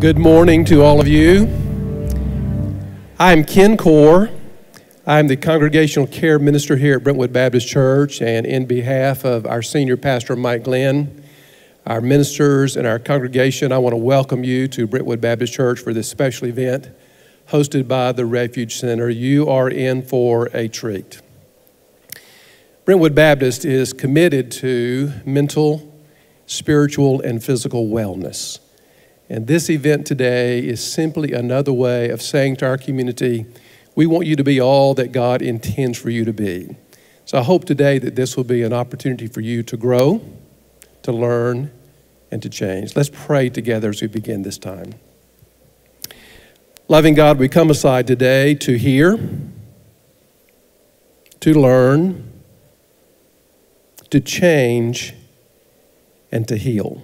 Good morning to all of you. I'm Ken Core. I'm the Congregational Care Minister here at Brentwood Baptist Church, and in behalf of our senior pastor, Mike Glenn, our ministers, and our congregation, I want to welcome you to Brentwood Baptist Church for this special event hosted by the Refuge Center. You are in for a treat. Brentwood Baptist is committed to mental, spiritual, and physical wellness. And this event today is simply another way of saying to our community, we want you to be all that God intends for you to be. So I hope today that this will be an opportunity for you to grow, to learn, and to change. Let's pray together as we begin this time. Loving God, we come aside today to hear, to learn, to change, and to heal.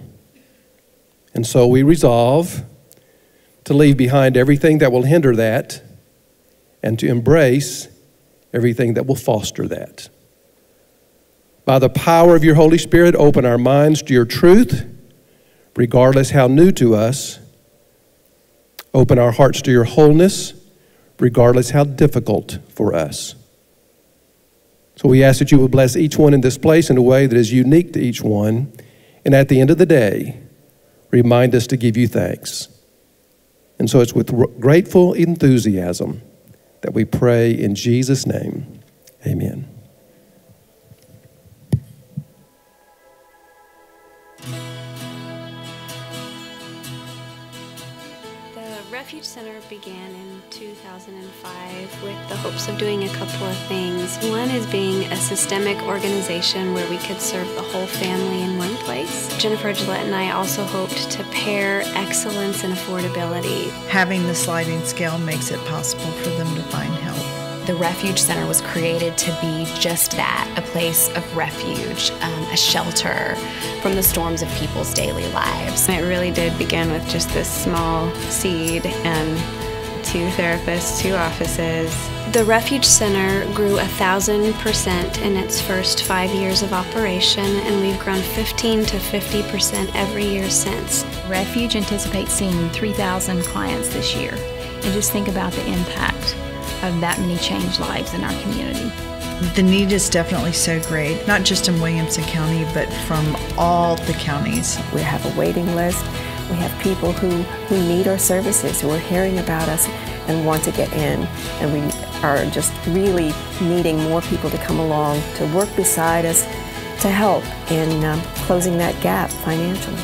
And so we resolve to leave behind everything that will hinder that and to embrace everything that will foster that. By the power of your Holy Spirit, open our minds to your truth, regardless how new to us. Open our hearts to your wholeness, regardless how difficult for us. So we ask that you would bless each one in this place in a way that is unique to each one. And at the end of the day, remind us to give you thanks. And so it's with grateful enthusiasm that we pray in Jesus' name. Amen. The Refuge Center began in 2005 with the hopes of doing a couple of things. One is being a systemic organization where we could serve the whole family in one place. Jennifer Gillette and I also hoped to pair excellence and affordability. Having the sliding scale makes it possible for them to find help. The Refuge Center was created to be just that a place of refuge, um, a shelter from the storms of people's daily lives. It really did begin with just this small seed and two therapists, two offices. The Refuge Center grew a thousand percent in its first five years of operation, and we've grown 15 to 50 percent every year since. Refuge anticipates seeing 3,000 clients this year, and just think about the impact of that many changed lives in our community. The need is definitely so great, not just in Williamson County, but from all the counties. We have a waiting list. We have people who, who need our services, who are hearing about us and want to get in. And we are just really needing more people to come along to work beside us to help in um, closing that gap financially.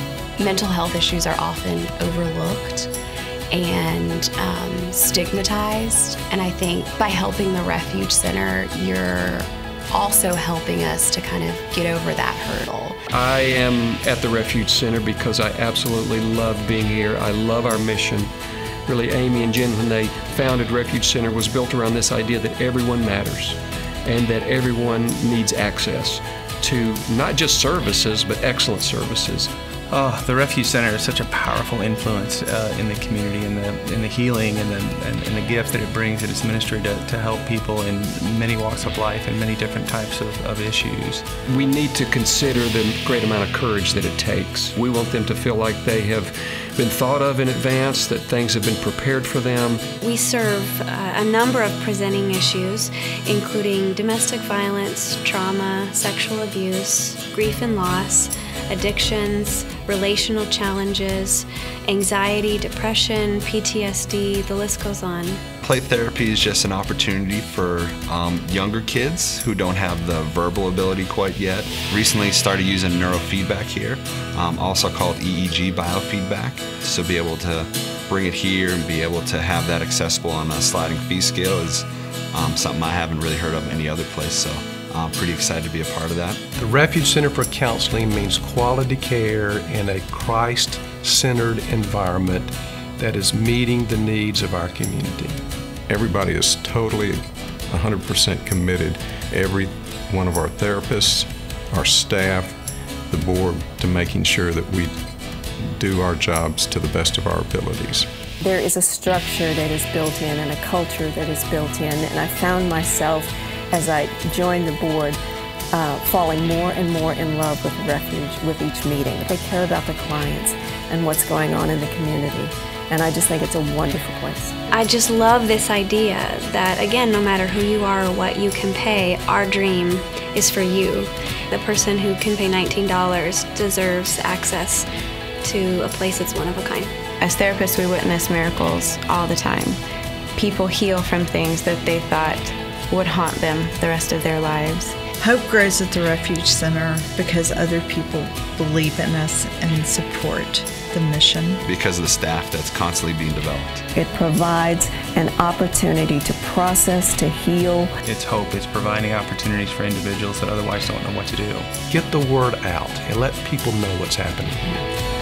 Mental health issues are often overlooked and um, stigmatized. And I think by helping the Refuge Center, you're also helping us to kind of get over that hurdle. I am at the Refuge Center because I absolutely love being here. I love our mission. Really, Amy and Jen, when they founded Refuge Center, was built around this idea that everyone matters and that everyone needs access to not just services, but excellent services. Oh, the Refuge Center is such a powerful influence uh, in the community and the, in the healing and the, and, and, the gift that it brings in its ministry to, to help people in many walks of life and many different types of, of issues. We need to consider the great amount of courage that it takes. We want them to feel like they have been thought of in advance, that things have been prepared for them. We serve uh, a number of presenting issues, including domestic violence, trauma, sexual abuse, grief and loss addictions, relational challenges, anxiety, depression, PTSD, the list goes on. Play therapy is just an opportunity for um, younger kids who don't have the verbal ability quite yet. Recently started using neurofeedback here, um, also called EEG biofeedback, so be able to bring it here and be able to have that accessible on a sliding fee scale is um, something I haven't really heard of in any other place. So I'm pretty excited to be a part of that. The Refuge Center for Counseling means quality care in a Christ centered environment that is meeting the needs of our community. Everybody is totally 100% committed, every one of our therapists, our staff, the board, to making sure that we do our jobs to the best of our abilities. There is a structure that is built in and a culture that is built in, and I found myself as I joined the board, uh, falling more and more in love with Refuge with each meeting. They care about the clients and what's going on in the community. And I just think it's a wonderful place. I just love this idea that, again, no matter who you are or what you can pay, our dream is for you. The person who can pay $19 deserves access to a place that's one of a kind. As therapists, we witness miracles all the time. People heal from things that they thought would haunt them the rest of their lives. Hope grows at the Refuge Center because other people believe in us and support the mission. Because of the staff that's constantly being developed. It provides an opportunity to process, to heal. It's hope. It's providing opportunities for individuals that otherwise don't know what to do. Get the word out and let people know what's happening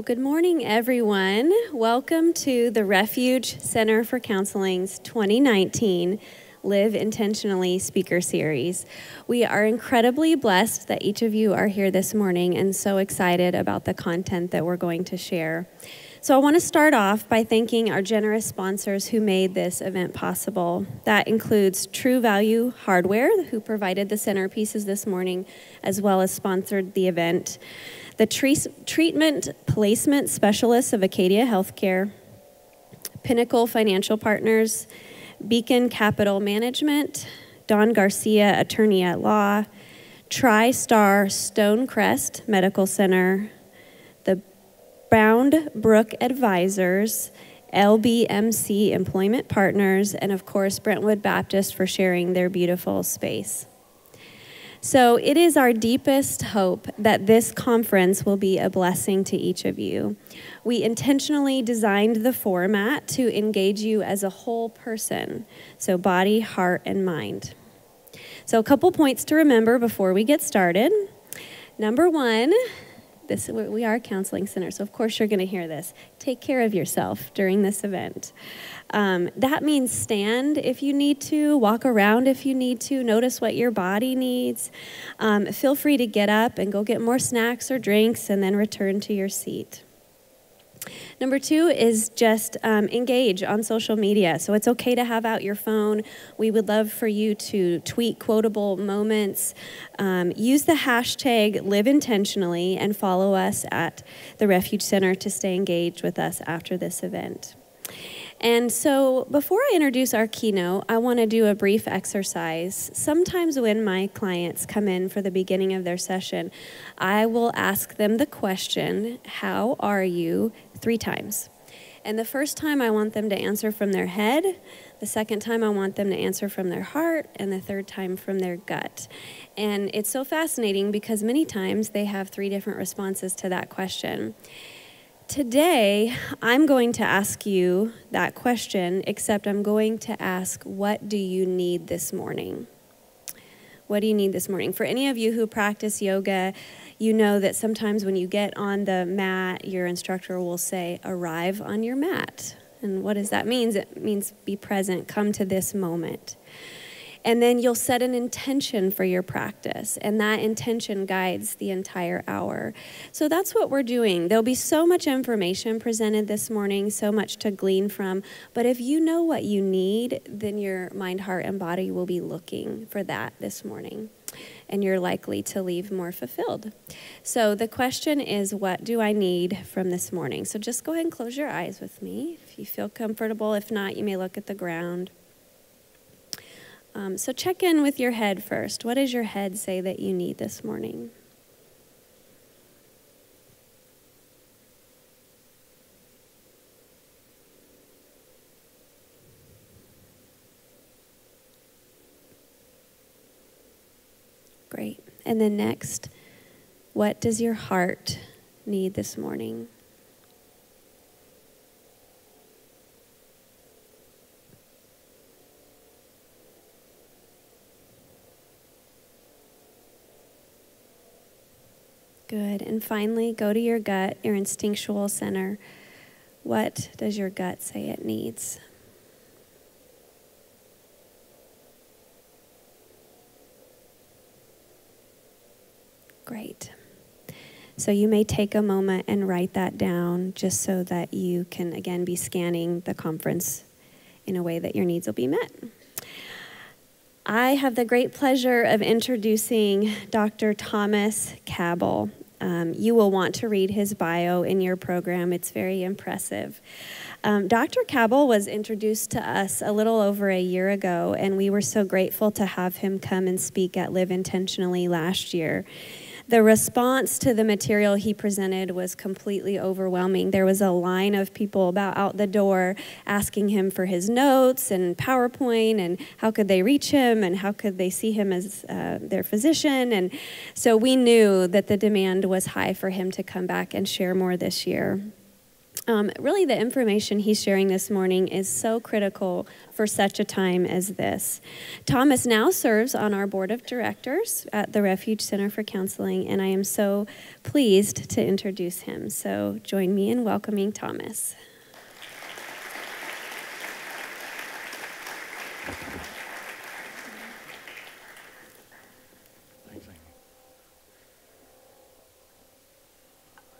Well, good morning, everyone. Welcome to the Refuge Center for Counseling's 2019 Live Intentionally speaker series. We are incredibly blessed that each of you are here this morning and so excited about the content that we're going to share. So, I want to start off by thanking our generous sponsors who made this event possible. That includes True Value Hardware, who provided the centerpieces this morning, as well as sponsored the event the treatment placement specialists of Acadia Healthcare, Pinnacle Financial Partners, Beacon Capital Management, Don Garcia, attorney at law, TriStar Stonecrest Medical Center, the Bound Brook Advisors, LBMC Employment Partners, and of course, Brentwood Baptist for sharing their beautiful space. So it is our deepest hope that this conference will be a blessing to each of you. We intentionally designed the format to engage you as a whole person, so body, heart, and mind. So, a couple points to remember before we get started. Number one, this we are a counseling center, so of course you're going to hear this. Take care of yourself during this event. Um, that means stand if you need to, walk around if you need to, notice what your body needs. Um, feel free to get up and go get more snacks or drinks and then return to your seat. Number two is just um, engage on social media. So it's okay to have out your phone. We would love for you to tweet quotable moments. Um, use the hashtag live intentionally and follow us at the Refuge Center to stay engaged with us after this event. And so, before I introduce our keynote, I want to do a brief exercise. Sometimes, when my clients come in for the beginning of their session, I will ask them the question, How are you? three times. And the first time, I want them to answer from their head. The second time, I want them to answer from their heart. And the third time, from their gut. And it's so fascinating because many times they have three different responses to that question. Today, I'm going to ask you that question, except I'm going to ask, What do you need this morning? What do you need this morning? For any of you who practice yoga, you know that sometimes when you get on the mat, your instructor will say, Arrive on your mat. And what does that mean? It means be present, come to this moment. And then you'll set an intention for your practice, and that intention guides the entire hour. So that's what we're doing. There'll be so much information presented this morning, so much to glean from. But if you know what you need, then your mind, heart, and body will be looking for that this morning. And you're likely to leave more fulfilled. So, the question is, what do I need from this morning? So, just go ahead and close your eyes with me if you feel comfortable. If not, you may look at the ground. Um, so check in with your head first. What does your head say that you need this morning? Great. And then next, what does your heart need this morning? Good. And finally, go to your gut, your instinctual center. What does your gut say it needs? Great. So you may take a moment and write that down just so that you can, again, be scanning the conference in a way that your needs will be met. I have the great pleasure of introducing Dr. Thomas Cabell. Um, you will want to read his bio in your program, it's very impressive. Um, Dr. Cabell was introduced to us a little over a year ago, and we were so grateful to have him come and speak at Live Intentionally last year. The response to the material he presented was completely overwhelming. There was a line of people about out the door asking him for his notes and PowerPoint and how could they reach him and how could they see him as uh, their physician. And so we knew that the demand was high for him to come back and share more this year. Um, really, the information he's sharing this morning is so critical for such a time as this. Thomas now serves on our board of directors at the Refuge Center for Counseling, and I am so pleased to introduce him. So, join me in welcoming Thomas.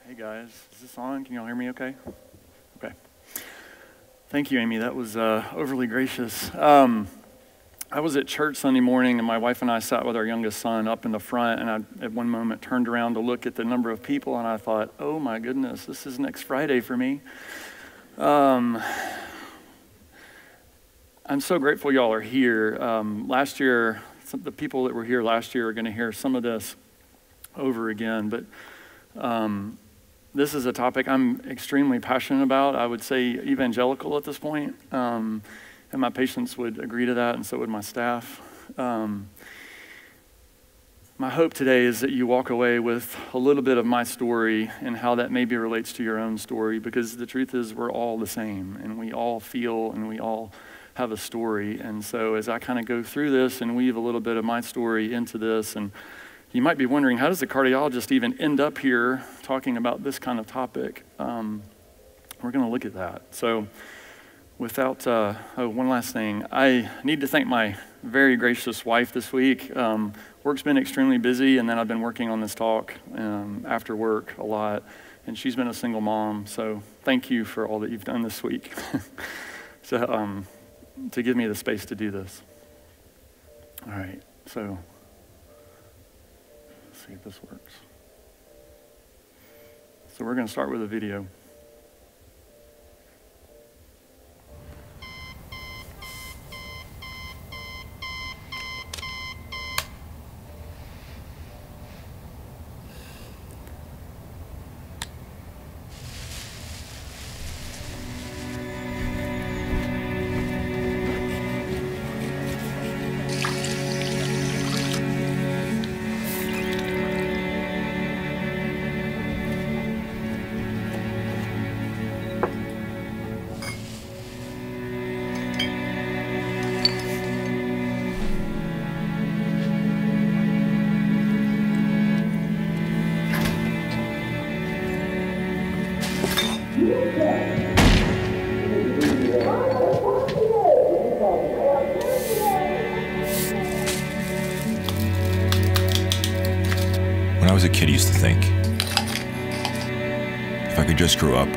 Hey guys, on? Can y'all hear me okay? Okay. Thank you, Amy. That was uh, overly gracious. Um, I was at church Sunday morning, and my wife and I sat with our youngest son up in the front, and I, at one moment, turned around to look at the number of people, and I thought, oh my goodness, this is next Friday for me. Um, I'm so grateful y'all are here. Um, last year, some, the people that were here last year are going to hear some of this over again, but um, this is a topic I'm extremely passionate about. I would say evangelical at this point, um, and my patients would agree to that, and so would my staff. Um, my hope today is that you walk away with a little bit of my story and how that maybe relates to your own story, because the truth is we're all the same, and we all feel and we all have a story. And so as I kind of go through this and weave a little bit of my story into this and you might be wondering, how does the cardiologist even end up here talking about this kind of topic? Um, we're going to look at that. So, without, uh, oh, one last thing. I need to thank my very gracious wife this week. Um, work's been extremely busy, and then I've been working on this talk um, after work a lot. And she's been a single mom, so thank you for all that you've done this week so, um, to give me the space to do this. All right, so see if this works. So we're going to start with a video. If I could just up,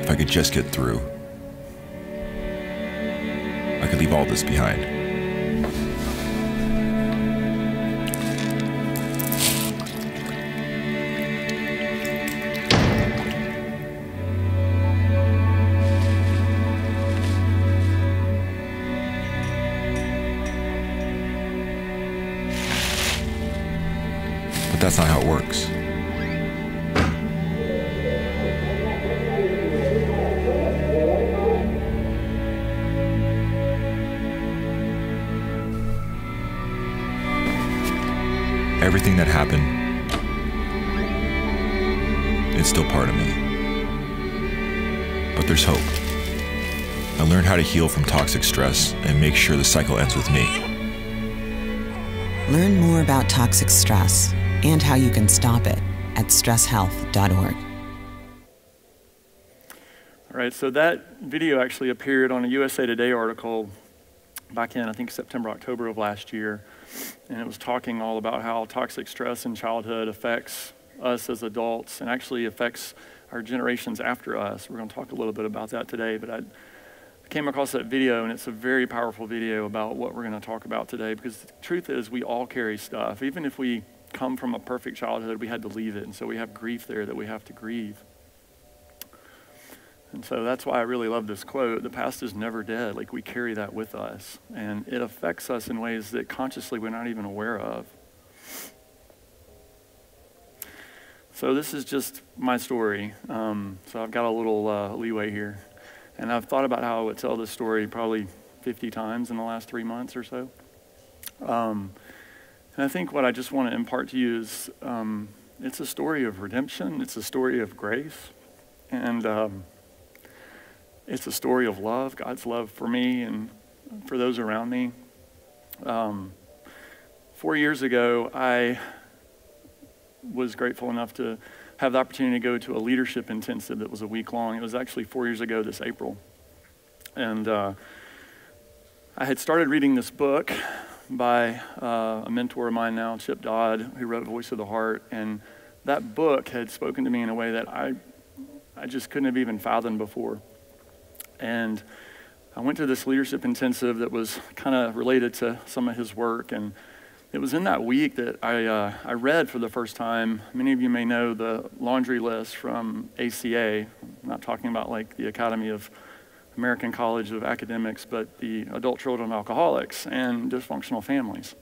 if I could just get through, I could leave all this behind. Toxic stress and make sure the cycle ends with me. Learn more about toxic stress and how you can stop it at stresshealth.org. All right, so that video actually appeared on a USA Today article back in, I think, September, October of last year. And it was talking all about how toxic stress in childhood affects us as adults and actually affects our generations after us. We're going to talk a little bit about that today, but I came across that video, and it's a very powerful video about what we're going to talk about today because the truth is, we all carry stuff. Even if we come from a perfect childhood, we had to leave it. And so we have grief there that we have to grieve. And so that's why I really love this quote the past is never dead. Like we carry that with us, and it affects us in ways that consciously we're not even aware of. So this is just my story. Um, so I've got a little uh, leeway here. And I've thought about how I would tell this story probably 50 times in the last three months or so. Um, and I think what I just want to impart to you is um, it's a story of redemption, it's a story of grace, and um, it's a story of love, God's love for me and for those around me. Um, four years ago, I was grateful enough to have the opportunity to go to a leadership intensive that was a week long. It was actually four years ago this April. And uh, I had started reading this book by uh, a mentor of mine now, Chip Dodd, who wrote Voice of the Heart. And that book had spoken to me in a way that I, I just couldn't have even fathomed before. And I went to this leadership intensive that was kind of related to some of his work. And it was in that week that I, uh, I read for the first time. Many of you may know the laundry list from ACA. I'm not talking about like the Academy of American College of Academics, but the Adult Children Alcoholics and Dysfunctional Families.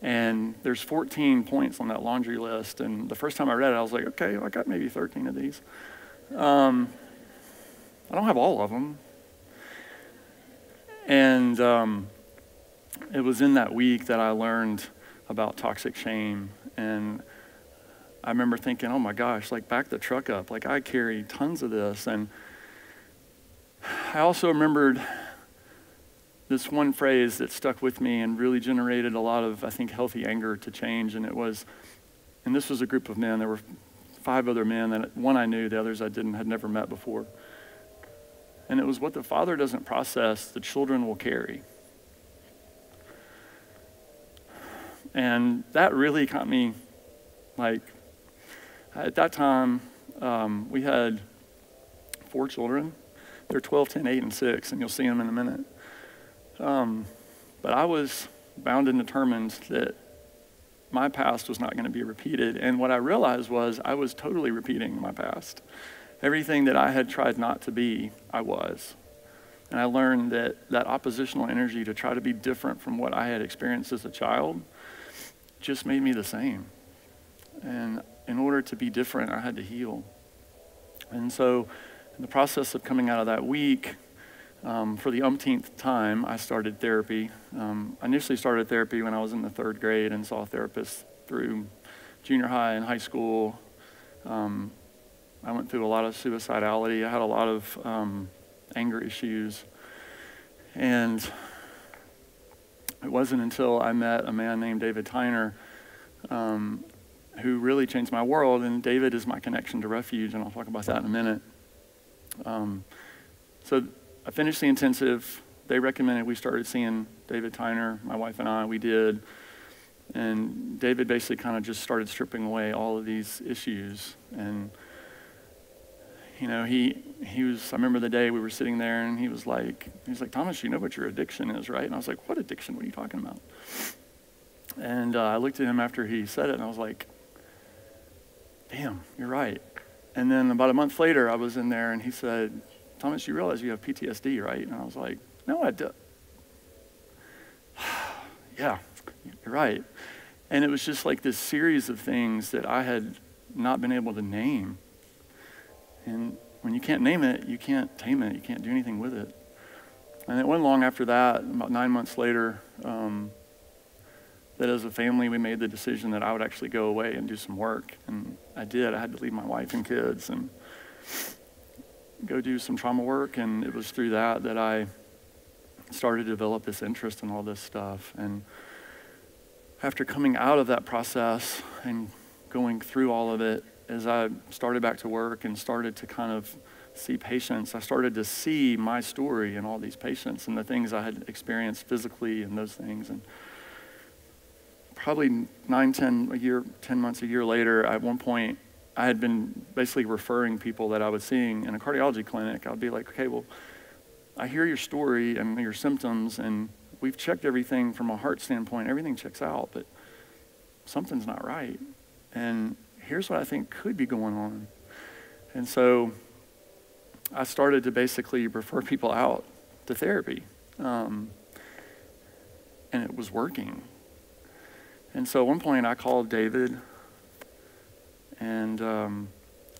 And there's 14 points on that laundry list. And the first time I read it, I was like, okay, I got maybe 13 of these. Um, I don't have all of them. And um, it was in that week that I learned about toxic shame. And I remember thinking, oh my gosh, like back the truck up. Like I carry tons of this. And I also remembered this one phrase that stuck with me and really generated a lot of, I think, healthy anger to change. And it was, and this was a group of men. There were five other men, and one I knew, the others I didn't, had never met before. And it was what the father doesn't process, the children will carry. And that really caught me, like, at that time, um, we had four children. They're 12, 10, 8, and 6, and you'll see them in a minute. Um, but I was bound and determined that my past was not going to be repeated. And what I realized was I was totally repeating my past. Everything that I had tried not to be, I was. And I learned that that oppositional energy to try to be different from what I had experienced as a child just made me the same. And in order to be different, I had to heal. And so, in the process of coming out of that week, um, for the umpteenth time, I started therapy. Um, I initially started therapy when I was in the third grade and saw therapists through junior high and high school. Um, I went through a lot of suicidality. I had a lot of um, anger issues. And it wasn't until I met a man named David Tyner um, who really changed my world. And David is my connection to refuge, and I'll talk about that in a minute. Um, so I finished the intensive. They recommended we started seeing David Tyner, my wife and I. We did. And David basically kind of just started stripping away all of these issues. And, you know, he, he was, I remember the day we were sitting there and he was like, he was like, Thomas, you know what your addiction is, right? And I was like, what addiction? What are you talking about? And uh, I looked at him after he said it and I was like, damn, you're right. And then about a month later, I was in there and he said, Thomas, you realize you have PTSD, right? And I was like, no, I do. yeah, you're right. And it was just like this series of things that I had not been able to name. And when you can't name it, you can't tame it. You can't do anything with it. And it went long after that, about nine months later, um, that as a family we made the decision that I would actually go away and do some work. And I did. I had to leave my wife and kids and go do some trauma work. And it was through that that I started to develop this interest in all this stuff. And after coming out of that process and going through all of it, as I started back to work and started to kind of see patients, I started to see my story in all these patients and the things I had experienced physically and those things. And probably nine, ten, a year, 10 months, a year later, at one point, I had been basically referring people that I was seeing in a cardiology clinic. I'd be like, okay, well, I hear your story and your symptoms, and we've checked everything from a heart standpoint. Everything checks out, but something's not right. And here's what I think could be going on. And so I started to basically refer people out to therapy. Um, and it was working. And so at one point I called David and um,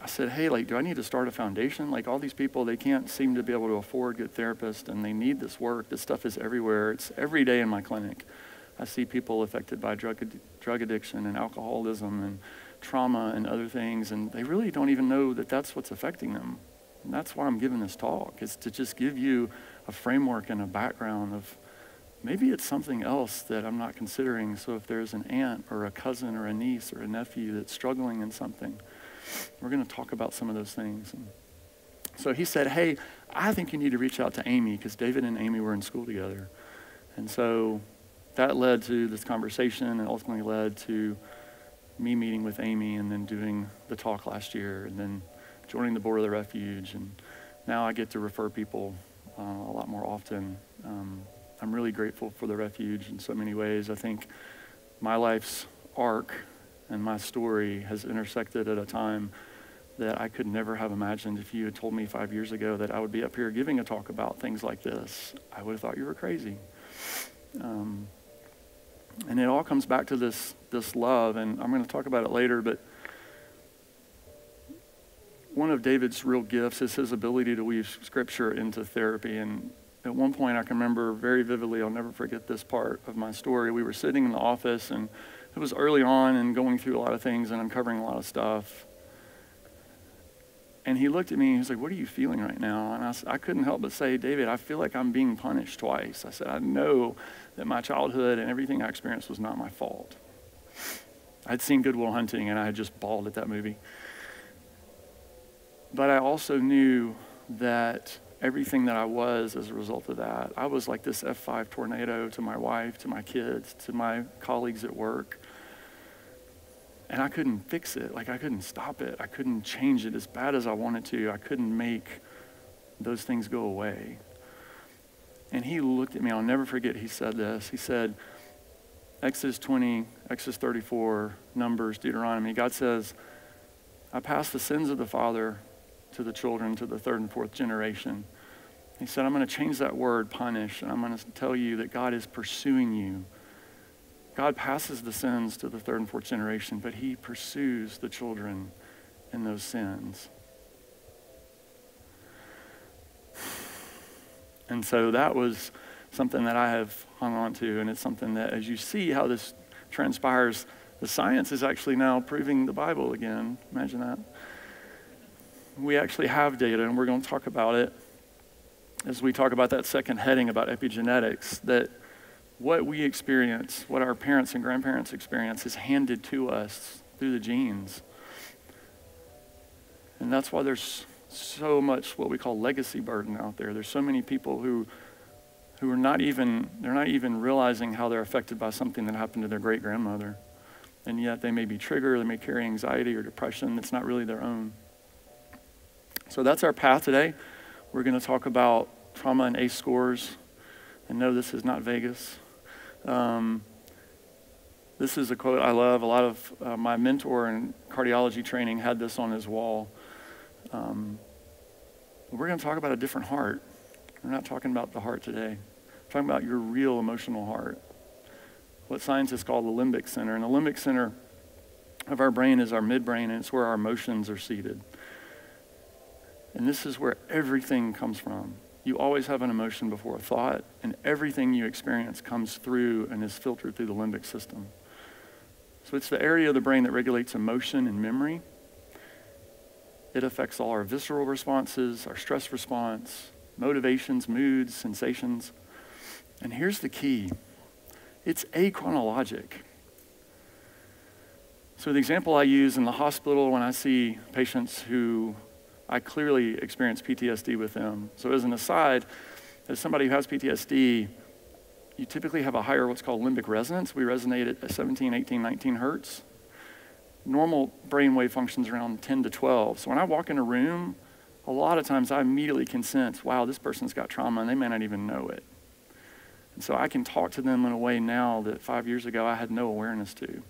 I said, hey, like, do I need to start a foundation? Like, all these people, they can't seem to be able to afford good therapists, and they need this work. This stuff is everywhere. It's every day in my clinic. I see people affected by drug, ad- drug addiction and alcoholism and trauma and other things, and they really don't even know that that's what's affecting them. And that's why I'm giving this talk, is to just give you a framework and a background of maybe it's something else that I'm not considering. So if there's an aunt or a cousin or a niece or a nephew that's struggling in something, we're going to talk about some of those things. And so he said, Hey, I think you need to reach out to Amy because David and Amy were in school together. And so that led to this conversation and ultimately led to me meeting with Amy and then doing the talk last year and then joining the board of the refuge. And now I get to refer people uh, a lot more often. Um, I'm really grateful for the refuge in so many ways. I think my life's arc and my story has intersected at a time that I could never have imagined if you had told me five years ago that I would be up here giving a talk about things like this. I would have thought you were crazy. Um, and it all comes back to this, this love, and I'm going to talk about it later, but one of David's real gifts is his ability to weave scripture into therapy. And at one point, I can remember very vividly, I'll never forget this part of my story. We were sitting in the office, and it was early on and going through a lot of things and uncovering a lot of stuff. And he looked at me and he was like, What are you feeling right now? And I, I couldn't help but say, David, I feel like I'm being punished twice. I said, I know that my childhood and everything I experienced was not my fault. I'd seen Good Will Hunting and I had just bawled at that movie. But I also knew that everything that I was as a result of that, I was like this F5 tornado to my wife, to my kids, to my colleagues at work. And I couldn't fix it. Like, I couldn't stop it. I couldn't change it as bad as I wanted to. I couldn't make those things go away. And he looked at me. I'll never forget he said this. He said, Exodus 20, Exodus 34, Numbers, Deuteronomy, God says, I pass the sins of the father to the children, to the third and fourth generation. He said, I'm going to change that word, punish, and I'm going to tell you that God is pursuing you. God passes the sins to the third and fourth generation, but he pursues the children in those sins. And so that was something that I have hung on to, and it's something that as you see how this transpires, the science is actually now proving the Bible again. Imagine that we actually have data, and we're going to talk about it as we talk about that second heading about epigenetics, that what we experience, what our parents and grandparents experience, is handed to us through the genes. And that's why there's so much what we call legacy burden out there. There's so many people who who are not even they're not even realizing how they're affected by something that happened to their great grandmother. And yet they may be triggered, they may carry anxiety or depression that's not really their own. So that's our path today. We're going to talk about trauma and ACE scores. And no, this is not Vegas. Um, this is a quote I love. A lot of uh, my mentor in cardiology training had this on his wall. Um, we're going to talk about a different heart. We're not talking about the heart today. We're talking about your real emotional heart. What scientists call the limbic center. And the limbic center of our brain is our midbrain, and it's where our emotions are seated. And this is where everything comes from. You always have an emotion before a thought, and everything you experience comes through and is filtered through the limbic system. So it's the area of the brain that regulates emotion and memory. It affects all our visceral responses, our stress response, motivations, moods, sensations. And here's the key it's achronologic. So, the example I use in the hospital when I see patients who I clearly experience PTSD with them. So, as an aside, as somebody who has PTSD, you typically have a higher what's called limbic resonance. We resonate at 17, 18, 19 hertz. Normal brainwave functions around 10 to 12. So, when I walk in a room, a lot of times I immediately can sense, wow, this person's got trauma and they may not even know it. And so I can talk to them in a way now that five years ago I had no awareness to.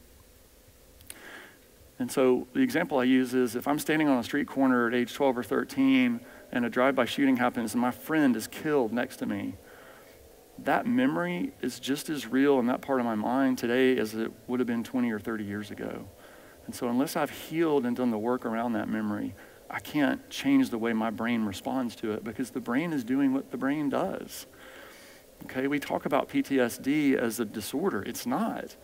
And so the example I use is if I'm standing on a street corner at age 12 or 13 and a drive by shooting happens and my friend is killed next to me, that memory is just as real in that part of my mind today as it would have been 20 or 30 years ago. And so, unless I've healed and done the work around that memory, I can't change the way my brain responds to it because the brain is doing what the brain does. Okay, we talk about PTSD as a disorder. It's not,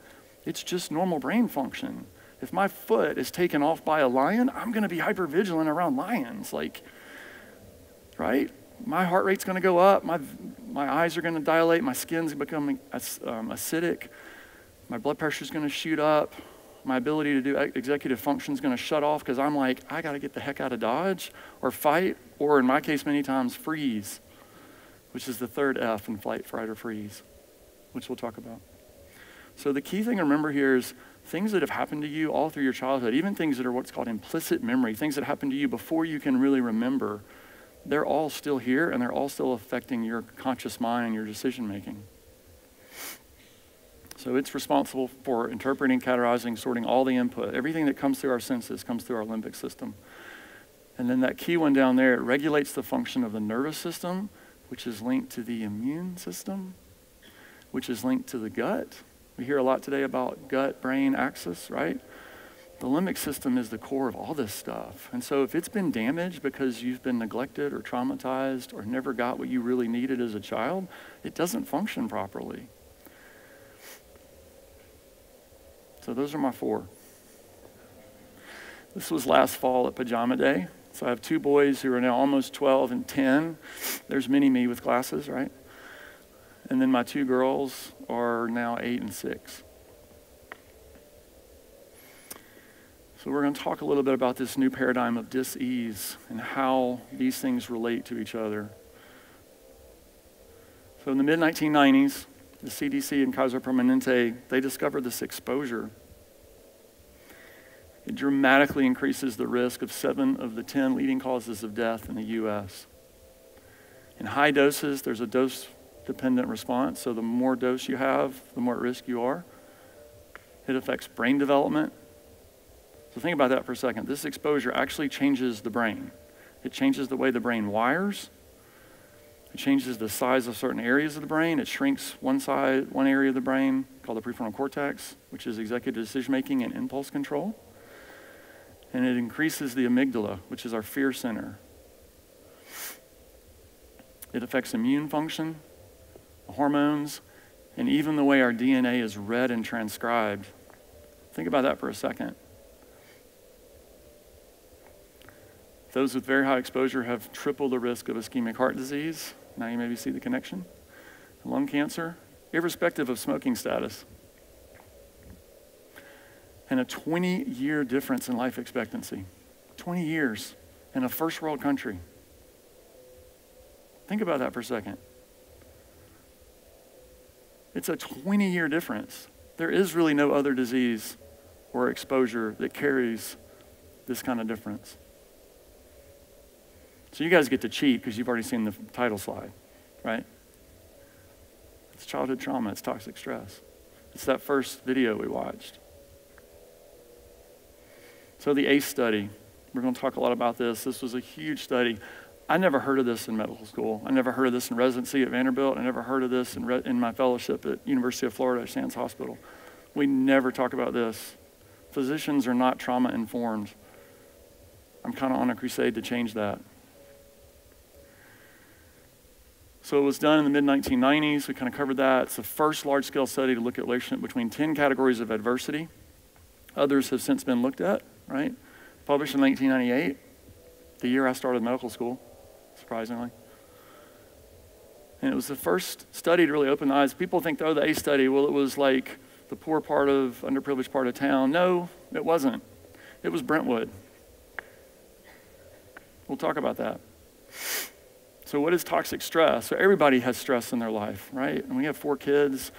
it's just normal brain function. If my foot is taken off by a lion, I'm going to be hyper vigilant around lions. Like, right? My heart rate's going to go up. My, my eyes are going to dilate. My skin's becoming um, acidic. My blood pressure is going to shoot up. My ability to do executive function is going to shut off because I'm like, I got to get the heck out of Dodge or fight, or in my case, many times, freeze, which is the third F in flight, fright, or freeze, which we'll talk about. So the key thing to remember here is things that have happened to you all through your childhood, even things that are what's called implicit memory, things that happened to you before you can really remember, they're all still here and they're all still affecting your conscious mind and your decision making. So it's responsible for interpreting, categorizing, sorting all the input. Everything that comes through our senses comes through our limbic system. And then that key one down there, it regulates the function of the nervous system, which is linked to the immune system, which is linked to the gut, we hear a lot today about gut brain axis, right? The limbic system is the core of all this stuff. And so if it's been damaged because you've been neglected or traumatized or never got what you really needed as a child, it doesn't function properly. So those are my four. This was last fall at Pajama Day. So I have two boys who are now almost 12 and 10. There's mini me with glasses, right? And then my two girls are now eight and six. So, we're going to talk a little bit about this new paradigm of dis-ease and how these things relate to each other. So, in the mid 1990s, the CDC and Kaiser Permanente, they discovered this exposure. It dramatically increases the risk of seven of the 10 leading causes of death in the U.S. In high doses, there's a dose dependent response. So the more dose you have, the more at risk you are. It affects brain development. So think about that for a second. This exposure actually changes the brain. It changes the way the brain wires. It changes the size of certain areas of the brain. It shrinks one side, one area of the brain called the prefrontal cortex, which is executive decision making and impulse control. And it increases the amygdala, which is our fear center. It affects immune function, hormones, and even the way our DNA is read and transcribed. Think about that for a second. Those with very high exposure have triple the risk of ischemic heart disease. Now you maybe see the connection. Lung cancer, irrespective of smoking status. And a 20 year difference in life expectancy. 20 years in a first world country. Think about that for a second. It's a 20 year difference. There is really no other disease or exposure that carries this kind of difference. So you guys get to cheat because you've already seen the title slide, right? It's childhood trauma, it's toxic stress. It's that first video we watched. So the ACE study, we're going to talk a lot about this. This was a huge study. I never heard of this in medical school. I never heard of this in residency at Vanderbilt. I never heard of this in, re- in my fellowship at University of Florida at Shands Hospital. We never talk about this. Physicians are not trauma informed. I'm kind of on a crusade to change that. So it was done in the mid 1990s. We kind of covered that. It's the first large scale study to look at relationship between 10 categories of adversity. Others have since been looked at, right? Published in 1998, the year I started medical school surprisingly. And it was the first study to really open the eyes. People think, oh, the A study, well, it was like the poor part of, underprivileged part of town. No, it wasn't. It was Brentwood. We'll talk about that. So, what is toxic stress? So, everybody has stress in their life, right? And we have four kids.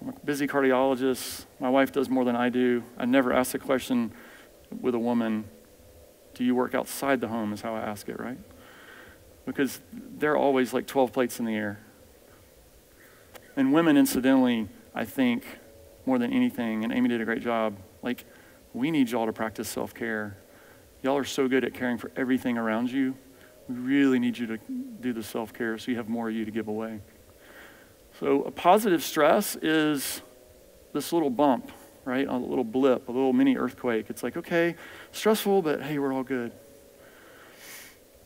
I'm a busy cardiologist. My wife does more than I do. I never ask the question with a woman, do you work outside the home? Is how I ask it, right? because they're always like 12 plates in the air. And women, incidentally, I think more than anything, and Amy did a great job, like, we need y'all to practice self care. Y'all are so good at caring for everything around you. We really need you to do the self care so you have more of you to give away. So, a positive stress is this little bump, right? A little blip, a little mini earthquake. It's like, okay, stressful, but hey, we're all good.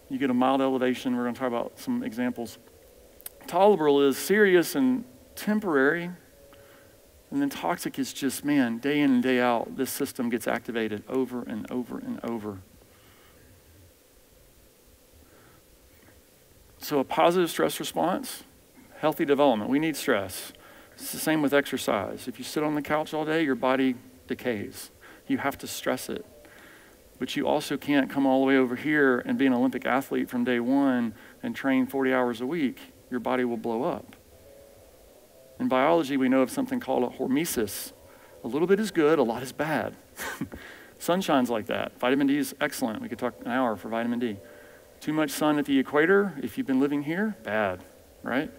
You get a mild elevation. We're going to talk about some examples. Tolerable is serious and temporary. And then toxic is just, man, day in and day out, this system gets activated over and over and over. So, a positive stress response, healthy development. We need stress. It's the same with exercise. If you sit on the couch all day, your body decays. You have to stress it. But you also can't come all the way over here and be an Olympic athlete from day one and train 40 hours a week. Your body will blow up. In biology, we know of something called a hormesis. A little bit is good, a lot is bad. Sunshine's like that. Vitamin D is excellent. We could talk an hour for vitamin D. Too much sun at the equator, if you've been living here, bad, right?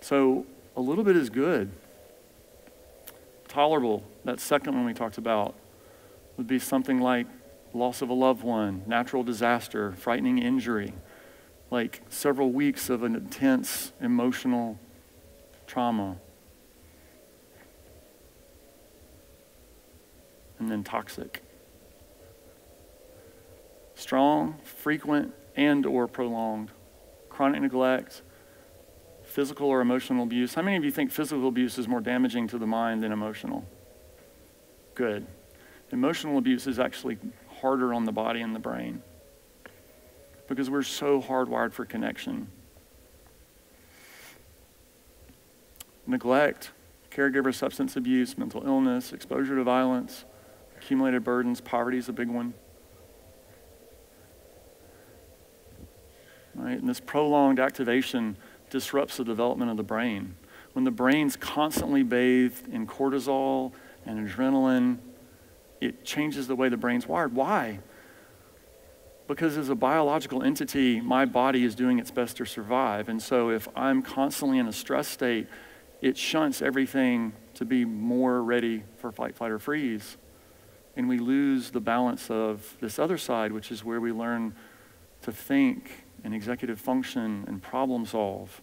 So a little bit is good. Tolerable, that second one we talked about, would be something like loss of a loved one, natural disaster, frightening injury, like several weeks of an intense emotional trauma. And then toxic. Strong, frequent, and or prolonged. Chronic neglect, physical or emotional abuse. How many of you think physical abuse is more damaging to the mind than emotional? Good. Emotional abuse is actually harder on the body and the brain because we're so hardwired for connection. neglect, caregiver substance abuse, mental illness, exposure to violence, accumulated burdens, poverty is a big one. Right? And this prolonged activation disrupts the development of the brain. When the brain's constantly bathed in cortisol and adrenaline, it changes the way the brain's wired. Why? Because as a biological entity, my body is doing its best to survive. And so if I'm constantly in a stress state, it shunts everything to be more ready for fight, flight, or freeze. And we lose the balance of this other side, which is where we learn to think and executive function and problem solve.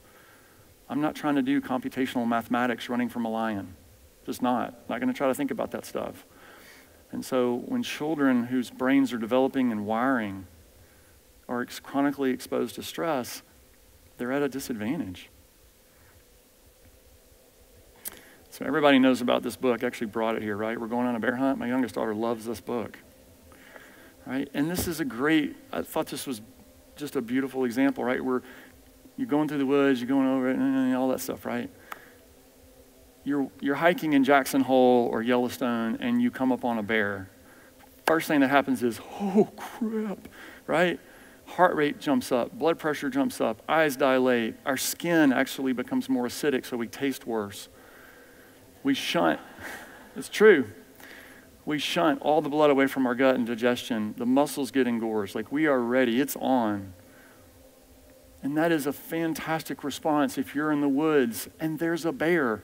I'm not trying to do computational mathematics running from a lion. Just not. Not going to try to think about that stuff. And so when children whose brains are developing and wiring are ex- chronically exposed to stress, they're at a disadvantage. So everybody knows about this book. Actually brought it here, right? We're going on a bear hunt. My youngest daughter loves this book. Right? And this is a great, I thought this was just a beautiful example, right? Where you're going through the woods, you're going over it, and all that stuff, right? You're, you're hiking in Jackson Hole or Yellowstone and you come up on a bear. First thing that happens is, oh crap, right? Heart rate jumps up, blood pressure jumps up, eyes dilate, our skin actually becomes more acidic, so we taste worse we shunt, it's true, we shunt all the blood away from our gut and digestion. The muscles get engorged. Like we are ready, it's on. And that is a fantastic response if you're in the woods and there's a bear.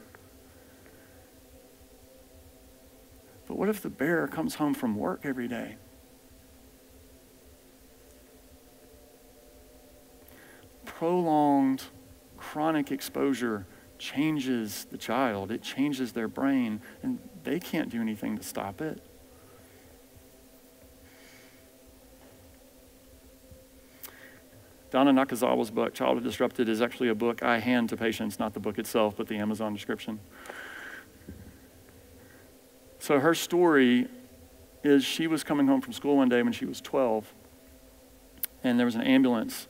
But what if the bear comes home from work every day? Prolonged chronic exposure changes the child, it changes their brain, and they can't do anything to stop it. Donna Nakazawa's book, Childhood Disrupted, is actually a book I hand to patients, not the book itself, but the Amazon description. So her story is she was coming home from school one day when she was 12, and there was an ambulance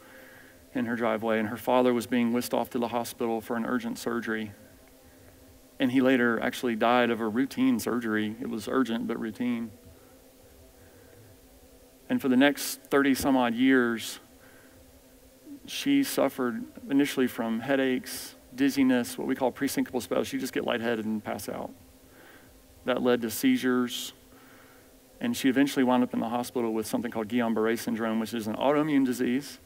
in her driveway, and her father was being whisked off to the hospital for an urgent surgery. And he later actually died of a routine surgery. It was urgent, but routine. And for the next 30 some odd years, she suffered initially from headaches, dizziness, what we call presyncopal spells. She just get lightheaded and pass out. That led to seizures. And she eventually wound up in the hospital with something called Guillain Barre syndrome, which is an autoimmune disease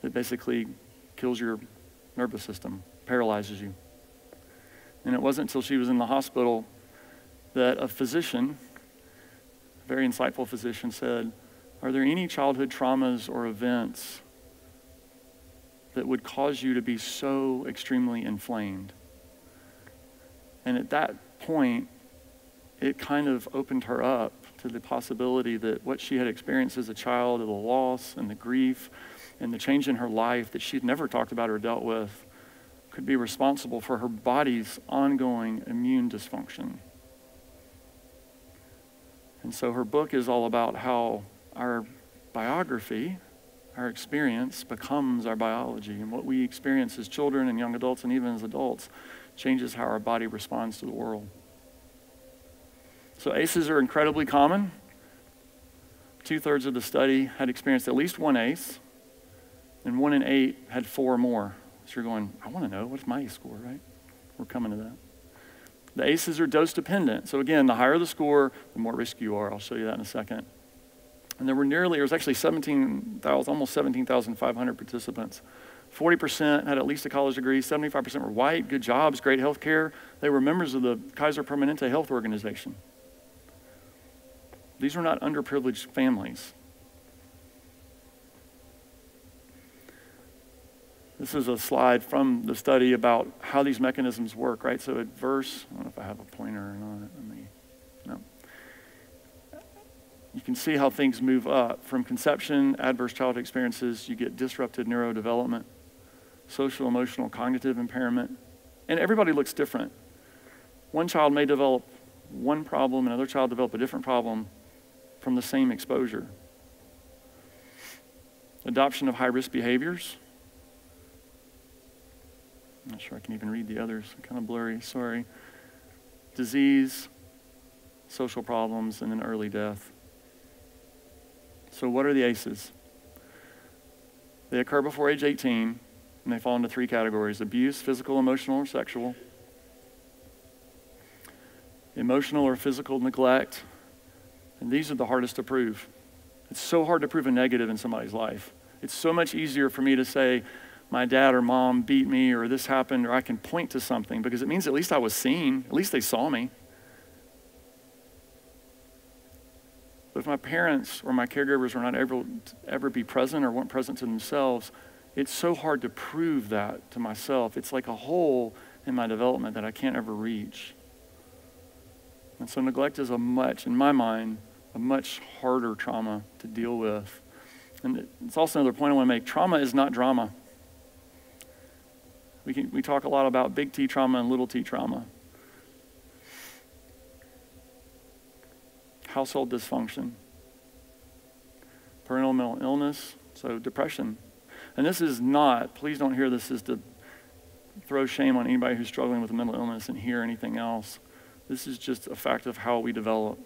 that basically kills your nervous system, paralyzes you. And it wasn't until she was in the hospital that a physician, a very insightful physician, said, Are there any childhood traumas or events that would cause you to be so extremely inflamed? And at that point, it kind of opened her up to the possibility that what she had experienced as a child, of the loss and the grief and the change in her life that she'd never talked about or dealt with, could be responsible for her body's ongoing immune dysfunction. And so her book is all about how our biography, our experience, becomes our biology. And what we experience as children and young adults and even as adults changes how our body responds to the world. So ACEs are incredibly common. Two thirds of the study had experienced at least one ACE, and one in eight had four or more. So you're going, I want to know, what's my score, right? We're coming to that. The ACEs are dose dependent. So again, the higher the score, the more risky you are. I'll show you that in a second. And there were nearly, there was actually 17,000, almost 17,500 participants. 40% had at least a college degree, 75% were white, good jobs, great health care. They were members of the Kaiser Permanente Health Organization. These were not underprivileged families. This is a slide from the study about how these mechanisms work, right? So adverse, I don't know if I have a pointer or not. Let me, no. You can see how things move up. From conception, adverse childhood experiences, you get disrupted neurodevelopment, social, emotional, cognitive impairment. And everybody looks different. One child may develop one problem, another child develop a different problem from the same exposure. Adoption of high risk behaviors, I'm not sure I can even read the others. kind of blurry, sorry. Disease, social problems, and then early death. So, what are the ACEs? They occur before age 18, and they fall into three categories abuse, physical, emotional, or sexual, emotional or physical neglect, and these are the hardest to prove. It's so hard to prove a negative in somebody's life. It's so much easier for me to say, my dad or mom beat me or this happened or I can point to something because it means at least I was seen, at least they saw me. But if my parents or my caregivers were not to ever be present or weren't present to themselves, it's so hard to prove that to myself. It's like a hole in my development that I can't ever reach. And so neglect is a much, in my mind, a much harder trauma to deal with. And it's also another point I want to make trauma is not drama. We, can, we talk a lot about big T trauma and little t trauma. Household dysfunction, parental mental illness, so depression. And this is not, please don't hear this as to throw shame on anybody who's struggling with a mental illness and hear anything else. This is just a fact of how we develop.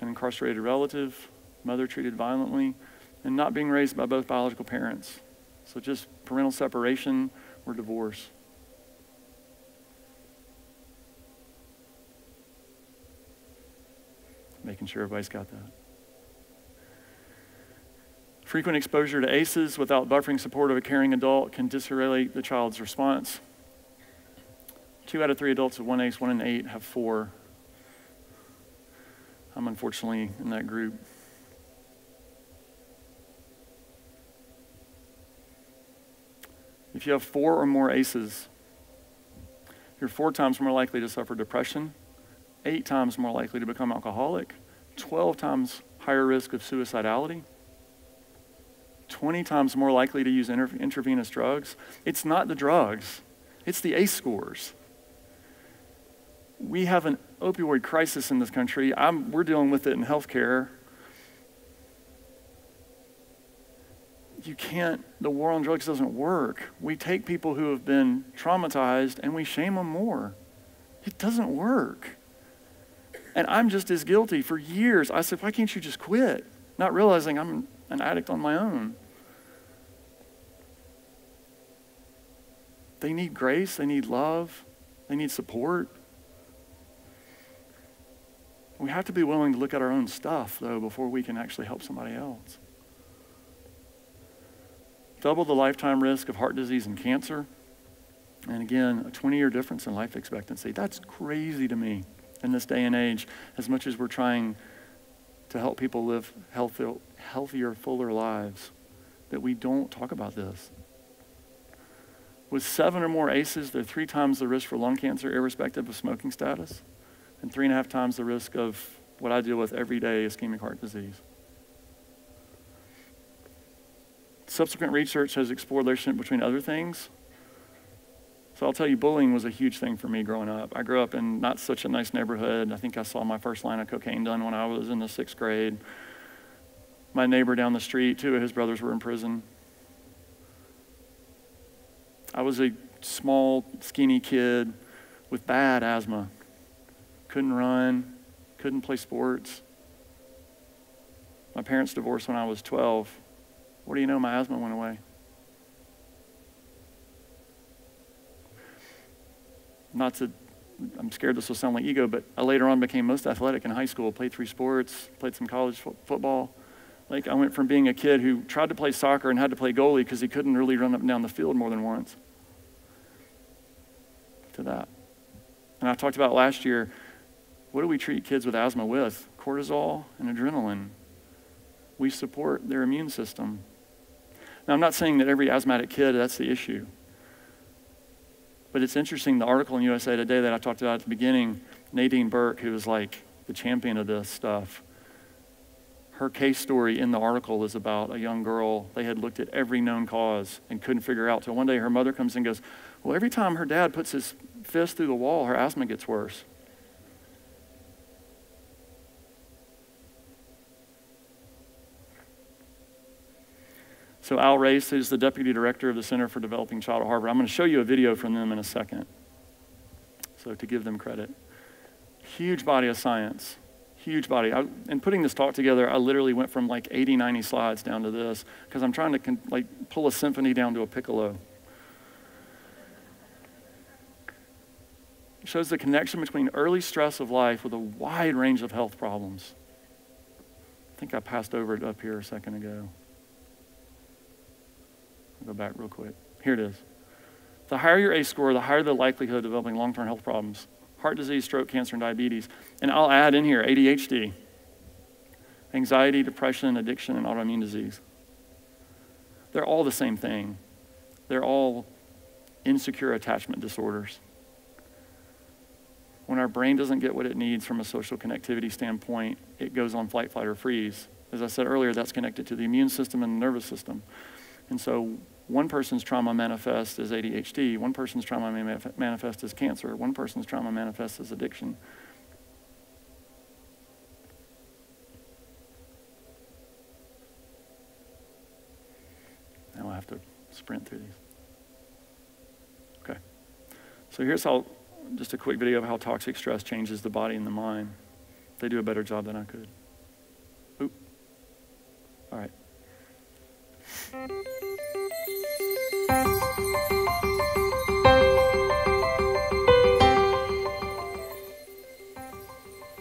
An incarcerated relative, mother treated violently, and not being raised by both biological parents. So just parental separation, or divorce. Making sure everybody's got that. Frequent exposure to ACEs without buffering support of a caring adult can disregulate the child's response. Two out of three adults with one ACE, one in eight have four. I'm unfortunately in that group. If you have four or more ACEs, you're four times more likely to suffer depression, eight times more likely to become alcoholic, 12 times higher risk of suicidality, 20 times more likely to use inter- intravenous drugs. It's not the drugs, it's the ACE scores. We have an opioid crisis in this country. I'm, we're dealing with it in healthcare. You can't, the war on drugs doesn't work. We take people who have been traumatized and we shame them more. It doesn't work. And I'm just as guilty. For years, I said, why can't you just quit? Not realizing I'm an addict on my own. They need grace, they need love, they need support. We have to be willing to look at our own stuff, though, before we can actually help somebody else. Double the lifetime risk of heart disease and cancer. And again, a 20 year difference in life expectancy. That's crazy to me in this day and age, as much as we're trying to help people live healthier, healthier fuller lives, that we don't talk about this. With seven or more ACEs, they're three times the risk for lung cancer, irrespective of smoking status, and three and a half times the risk of what I deal with every day ischemic heart disease. Subsequent research has explored relationship between other things. So I'll tell you, bullying was a huge thing for me growing up. I grew up in not such a nice neighborhood. I think I saw my first line of cocaine done when I was in the sixth grade. My neighbor down the street, two of his brothers were in prison. I was a small, skinny kid with bad asthma. Couldn't run, couldn't play sports. My parents divorced when I was 12. What do you know? My asthma went away. Not to, I'm scared this will sound like ego, but I later on became most athletic in high school, played three sports, played some college fo- football. Like I went from being a kid who tried to play soccer and had to play goalie because he couldn't really run up and down the field more than once to that. And I talked about last year what do we treat kids with asthma with? Cortisol and adrenaline. We support their immune system. Now, I'm not saying that every asthmatic kid, that's the issue. But it's interesting, the article in USA Today that I talked about at the beginning, Nadine Burke, who was like the champion of this stuff, her case story in the article is about a young girl. They had looked at every known cause and couldn't figure out. Till one day her mother comes and goes, Well, every time her dad puts his fist through the wall, her asthma gets worse. So Al Race is the deputy director of the Center for Developing Child at Harvard. I'm going to show you a video from them in a second. So to give them credit. Huge body of science. Huge body. I, in putting this talk together, I literally went from like 80, 90 slides down to this because I'm trying to like pull a symphony down to a piccolo. It shows the connection between early stress of life with a wide range of health problems. I think I passed over it up here a second ago. I'll go back real quick. Here it is. The higher your ACE score, the higher the likelihood of developing long term health problems heart disease, stroke, cancer, and diabetes. And I'll add in here ADHD, anxiety, depression, addiction, and autoimmune disease. They're all the same thing, they're all insecure attachment disorders. When our brain doesn't get what it needs from a social connectivity standpoint, it goes on flight, flight, or freeze. As I said earlier, that's connected to the immune system and the nervous system. And so one person's trauma manifests as ADHD, one person's trauma may manifest as cancer, one person's trauma manifests as addiction. Now I have to sprint through these. Okay. So here's how, just a quick video of how toxic stress changes the body and the mind. They do a better job than I could. Oop. All right.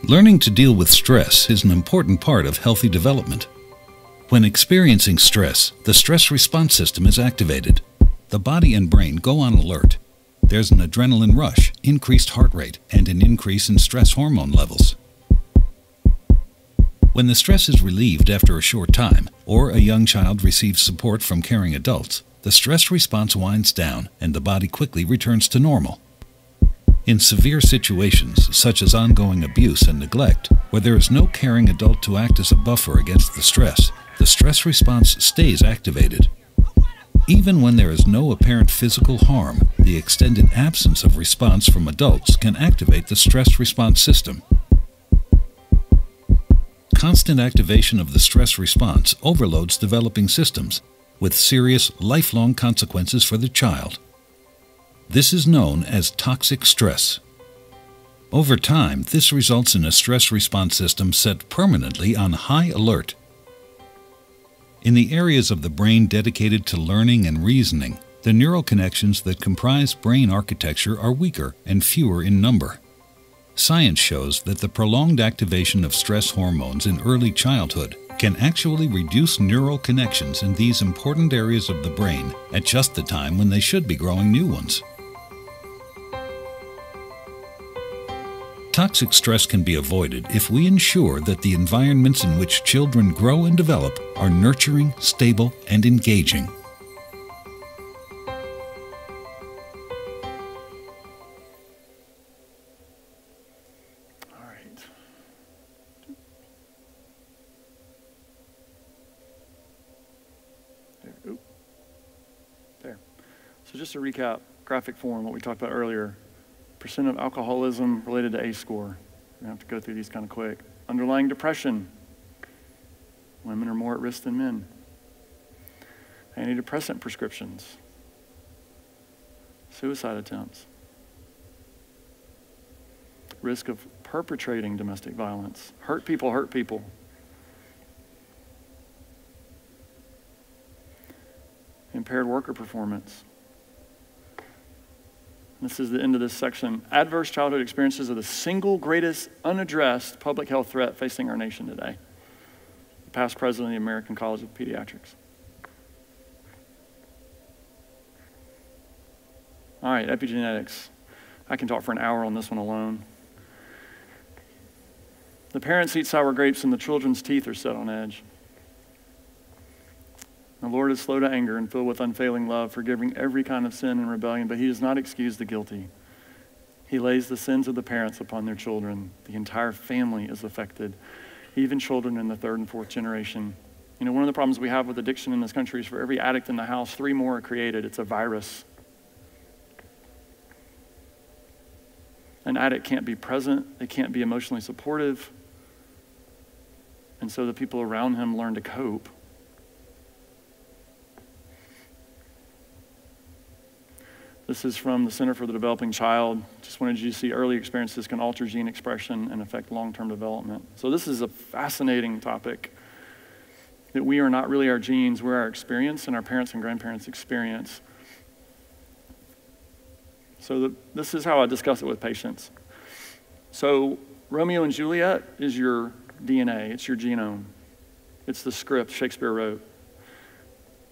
Learning to deal with stress is an important part of healthy development. When experiencing stress, the stress response system is activated. The body and brain go on alert. There's an adrenaline rush, increased heart rate, and an increase in stress hormone levels. When the stress is relieved after a short time, or a young child receives support from caring adults, the stress response winds down and the body quickly returns to normal. In severe situations, such as ongoing abuse and neglect, where there is no caring adult to act as a buffer against the stress, the stress response stays activated. Even when there is no apparent physical harm, the extended absence of response from adults can activate the stress response system. Constant activation of the stress response overloads developing systems, with serious lifelong consequences for the child. This is known as toxic stress. Over time, this results in a stress response system set permanently on high alert. In the areas of the brain dedicated to learning and reasoning, the neural connections that comprise brain architecture are weaker and fewer in number. Science shows that the prolonged activation of stress hormones in early childhood can actually reduce neural connections in these important areas of the brain at just the time when they should be growing new ones. Toxic stress can be avoided if we ensure that the environments in which children grow and develop are nurturing, stable, and engaging. To recap, graphic form, what we talked about earlier, percent of alcoholism related to ACE score. We're to have to go through these kind of quick. Underlying depression. Women are more at risk than men. Antidepressant prescriptions. Suicide attempts. Risk of perpetrating domestic violence. Hurt people hurt people. Impaired worker performance. This is the end of this section. Adverse childhood experiences are the single greatest unaddressed public health threat facing our nation today. The past president of the American College of Pediatrics. All right, epigenetics. I can talk for an hour on this one alone. The parents eat sour grapes and the children's teeth are set on edge. The Lord is slow to anger and filled with unfailing love, forgiving every kind of sin and rebellion, but he does not excuse the guilty. He lays the sins of the parents upon their children. The entire family is affected, even children in the third and fourth generation. You know, one of the problems we have with addiction in this country is for every addict in the house, three more are created. It's a virus. An addict can't be present, they can't be emotionally supportive. And so the people around him learn to cope. This is from the Center for the Developing Child. Just wanted you to see early experiences can alter gene expression and affect long term development. So, this is a fascinating topic that we are not really our genes, we're our experience and our parents' and grandparents' experience. So, the, this is how I discuss it with patients. So, Romeo and Juliet is your DNA, it's your genome, it's the script Shakespeare wrote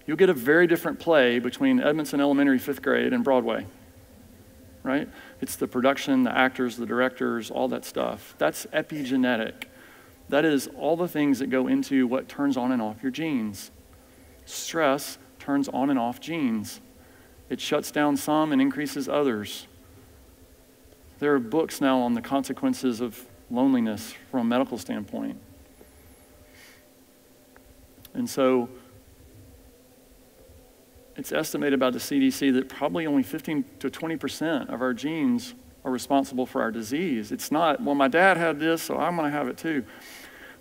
you'll get a very different play between Edmondson Elementary fifth grade and Broadway, right? It's the production, the actors, the directors, all that stuff. That's epigenetic. That is all the things that go into what turns on and off your genes. Stress turns on and off genes, it shuts down some and increases others. There are books now on the consequences of loneliness from a medical standpoint. And so, it's estimated by the CDC that probably only 15 to 20% of our genes are responsible for our disease. It's not, well, my dad had this, so I'm going to have it too.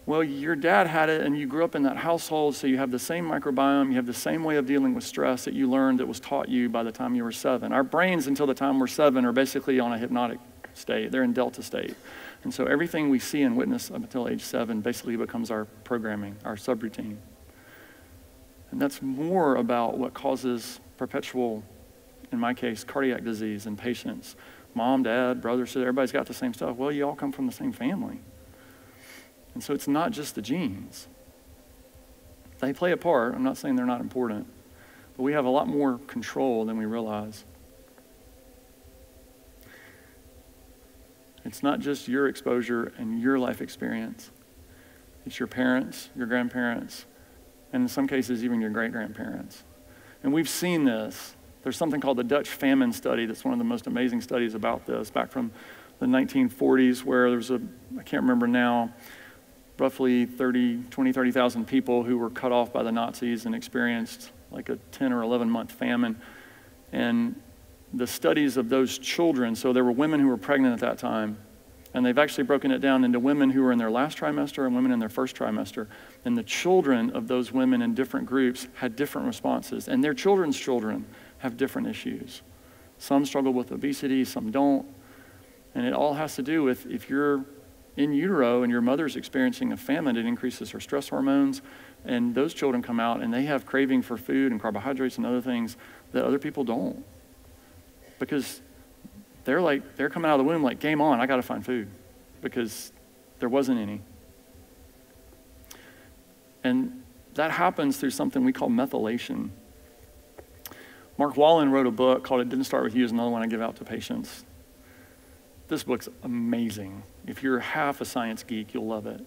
Well, your dad had it and you grew up in that household, so you have the same microbiome, you have the same way of dealing with stress that you learned that was taught you by the time you were seven. Our brains, until the time we're seven, are basically on a hypnotic state, they're in delta state. And so everything we see and witness up until age seven basically becomes our programming, our subroutine. And that's more about what causes perpetual, in my case, cardiac disease in patients. Mom, dad, brother, sister, everybody's got the same stuff. Well, you all come from the same family. And so it's not just the genes. They play a part. I'm not saying they're not important. But we have a lot more control than we realize. It's not just your exposure and your life experience. It's your parents, your grandparents, and in some cases, even your great grandparents. And we've seen this. There's something called the Dutch famine study that's one of the most amazing studies about this, back from the 1940s, where there was a, I can't remember now, roughly 30, 20, 30,000 people who were cut off by the Nazis and experienced like a 10 or 11 month famine. And the studies of those children, so there were women who were pregnant at that time, and they've actually broken it down into women who were in their last trimester and women in their first trimester. And the children of those women in different groups had different responses. And their children's children have different issues. Some struggle with obesity, some don't. And it all has to do with if you're in utero and your mother's experiencing a famine, it increases her stress hormones. And those children come out and they have craving for food and carbohydrates and other things that other people don't. Because they're like, they're coming out of the womb like, game on, I got to find food because there wasn't any. And that happens through something we call methylation. Mark Wolynn wrote a book called It Didn't Start With You, is another one I give out to patients. This book's amazing. If you're half a science geek, you'll love it.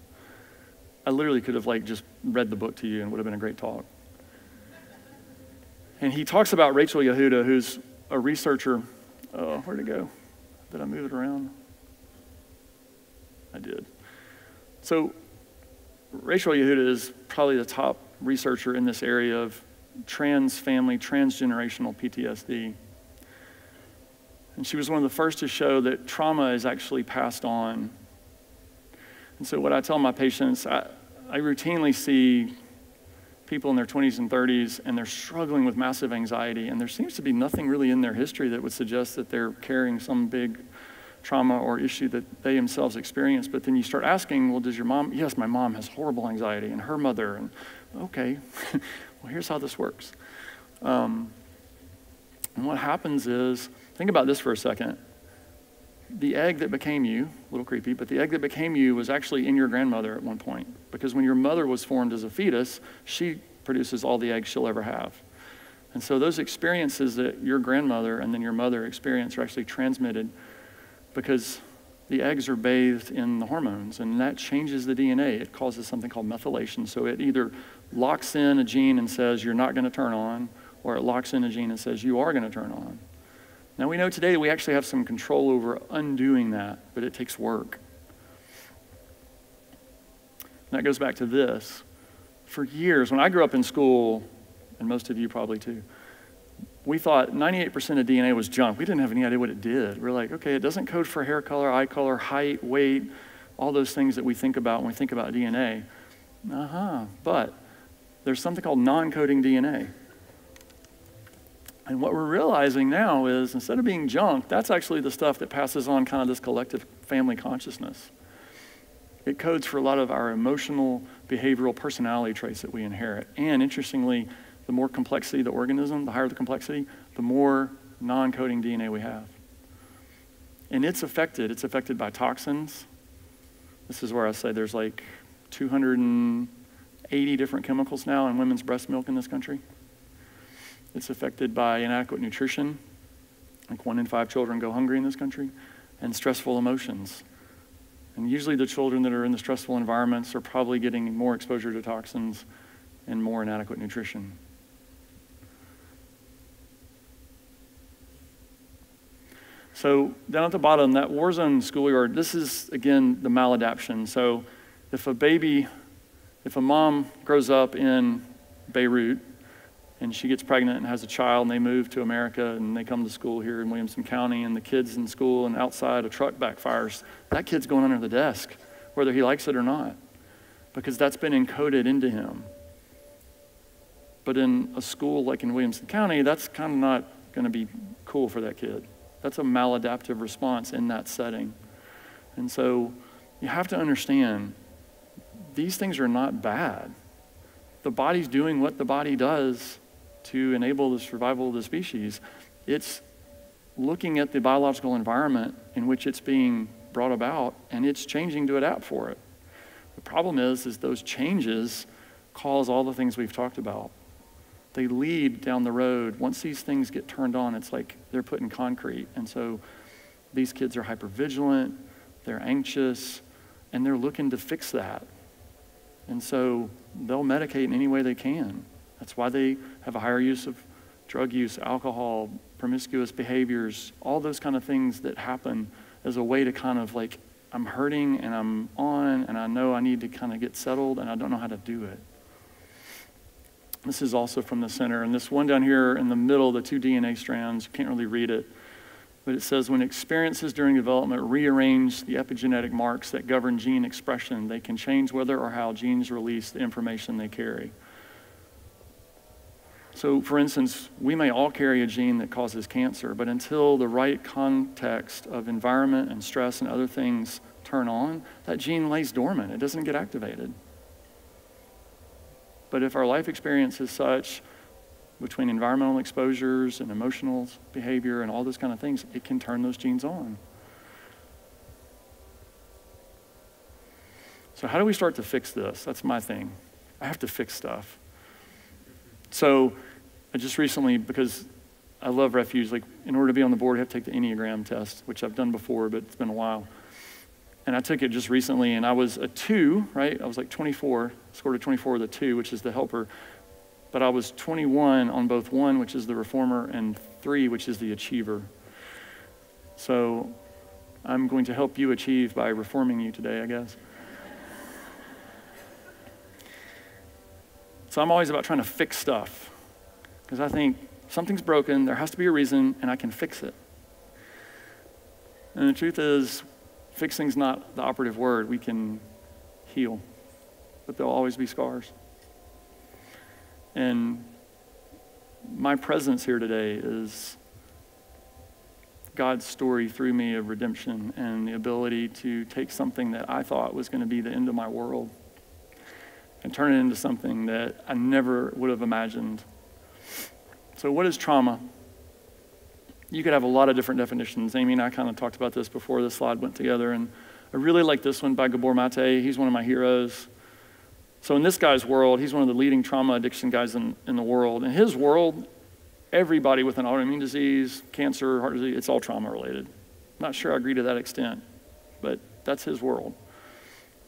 I literally could have like just read the book to you and would have been a great talk. And he talks about Rachel Yehuda, who's a researcher. Oh, where'd it go? Did I move it around? I did. So, Rachel Yehuda is probably the top researcher in this area of trans family, transgenerational PTSD. And she was one of the first to show that trauma is actually passed on. And so, what I tell my patients, I, I routinely see people in their 20s and 30s and they're struggling with massive anxiety, and there seems to be nothing really in their history that would suggest that they're carrying some big trauma or issue that they themselves experienced. But then you start asking, well, does your mom? Yes, my mom has horrible anxiety, and her mother, and okay, well, here's how this works. Um, and what happens is, think about this for a second. The egg that became you, a little creepy, but the egg that became you was actually in your grandmother at one point. Because when your mother was formed as a fetus, she produces all the eggs she'll ever have. And so those experiences that your grandmother and then your mother experience are actually transmitted because the eggs are bathed in the hormones, and that changes the DNA. It causes something called methylation. So it either locks in a gene and says you're not going to turn on, or it locks in a gene and says you are going to turn on. Now we know today that we actually have some control over undoing that, but it takes work. And that goes back to this. For years, when I grew up in school, and most of you probably too, we thought 98% of DNA was junk. We didn't have any idea what it did. We're like, okay, it doesn't code for hair color, eye color, height, weight, all those things that we think about when we think about DNA. Uh huh. But there's something called non coding DNA. And what we're realizing now is instead of being junk, that's actually the stuff that passes on kind of this collective family consciousness. It codes for a lot of our emotional, behavioral, personality traits that we inherit. And interestingly, the more complexity the organism, the higher the complexity, the more non coding DNA we have. And it's affected. It's affected by toxins. This is where I say there's like 280 different chemicals now in women's breast milk in this country. It's affected by inadequate nutrition. Like one in five children go hungry in this country, and stressful emotions. And usually, the children that are in the stressful environments are probably getting more exposure to toxins and more inadequate nutrition. So, down at the bottom, that war zone schoolyard, this is again the maladaption. So, if a baby, if a mom grows up in Beirut and she gets pregnant and has a child and they move to America and they come to school here in Williamson County and the kid's in school and outside a truck backfires, that kid's going under the desk, whether he likes it or not, because that's been encoded into him. But in a school like in Williamson County, that's kind of not going to be cool for that kid. That's a maladaptive response in that setting. And so you have to understand these things are not bad. The body's doing what the body does to enable the survival of the species. It's looking at the biological environment in which it's being brought about and it's changing to adapt for it. The problem is is those changes cause all the things we've talked about. They lead down the road. Once these things get turned on, it's like they're put in concrete. And so these kids are hyper vigilant, they're anxious, and they're looking to fix that. And so they'll medicate in any way they can. That's why they have a higher use of drug use, alcohol, promiscuous behaviors, all those kind of things that happen as a way to kind of like, I'm hurting and I'm on and I know I need to kind of get settled and I don't know how to do it. This is also from the center. And this one down here in the middle, the two DNA strands, you can't really read it. But it says when experiences during development rearrange the epigenetic marks that govern gene expression, they can change whether or how genes release the information they carry. So, for instance, we may all carry a gene that causes cancer, but until the right context of environment and stress and other things turn on, that gene lays dormant. It doesn't get activated. But if our life experience is such, between environmental exposures and emotional behavior and all those kind of things, it can turn those genes on. So, how do we start to fix this? That's my thing. I have to fix stuff. So just recently, because I love refuge, like in order to be on the board, I have to take the Enneagram test, which I've done before, but it's been a while. And I took it just recently, and I was a two, right? I was like 24, scored a 24 with a two, which is the helper. But I was 21 on both one, which is the reformer, and three, which is the achiever. So I'm going to help you achieve by reforming you today, I guess. So I'm always about trying to fix stuff because I think something's broken, there has to be a reason, and I can fix it. And the truth is, fixing's not the operative word. We can heal, but there'll always be scars. And my presence here today is God's story through me of redemption and the ability to take something that I thought was going to be the end of my world and turn it into something that I never would have imagined. So, what is trauma? You could have a lot of different definitions. Amy and I kind of talked about this before the slide went together, and I really like this one by Gabor Mate. He's one of my heroes. So, in this guy's world, he's one of the leading trauma addiction guys in, in the world. In his world, everybody with an autoimmune disease, cancer, heart disease, it's all trauma related. Not sure I agree to that extent, but that's his world.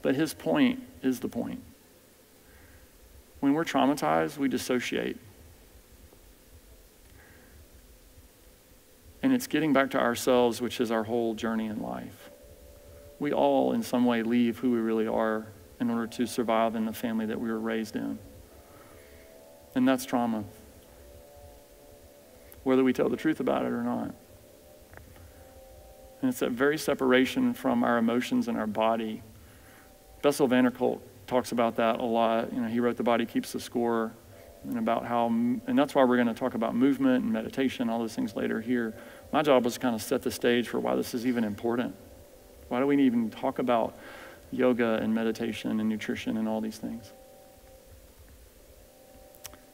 But his point is the point. When we're traumatized, we dissociate. And it's getting back to ourselves, which is our whole journey in life. We all, in some way, leave who we really are in order to survive in the family that we were raised in. And that's trauma whether we tell the truth about it or not. And it's that very separation from our emotions and our body. Bessel van der Kolk talks about that a lot. You know, he wrote The Body Keeps the Score and about how, and that's why we're going to talk about movement and meditation, all those things later here. My job was kind of set the stage for why this is even important. Why do we even talk about yoga and meditation and nutrition and all these things?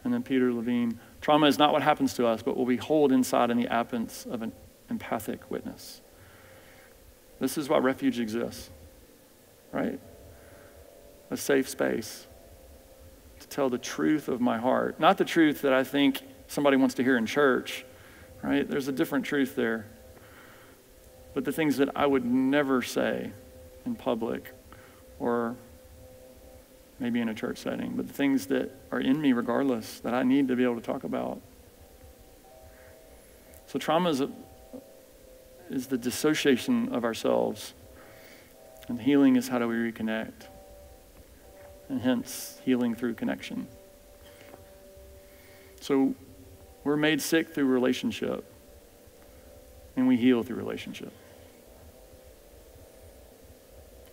And then Peter Levine Trauma is not what happens to us, but what we hold inside in the absence of an empathic witness. This is why refuge exists, right? A safe space to tell the truth of my heart. Not the truth that I think somebody wants to hear in church, right? There's a different truth there. But the things that I would never say in public or maybe in a church setting, but the things that are in me regardless that I need to be able to talk about. So trauma is, a, is the dissociation of ourselves, and healing is how do we reconnect, and hence healing through connection. So we're made sick through relationship, and we heal through relationship.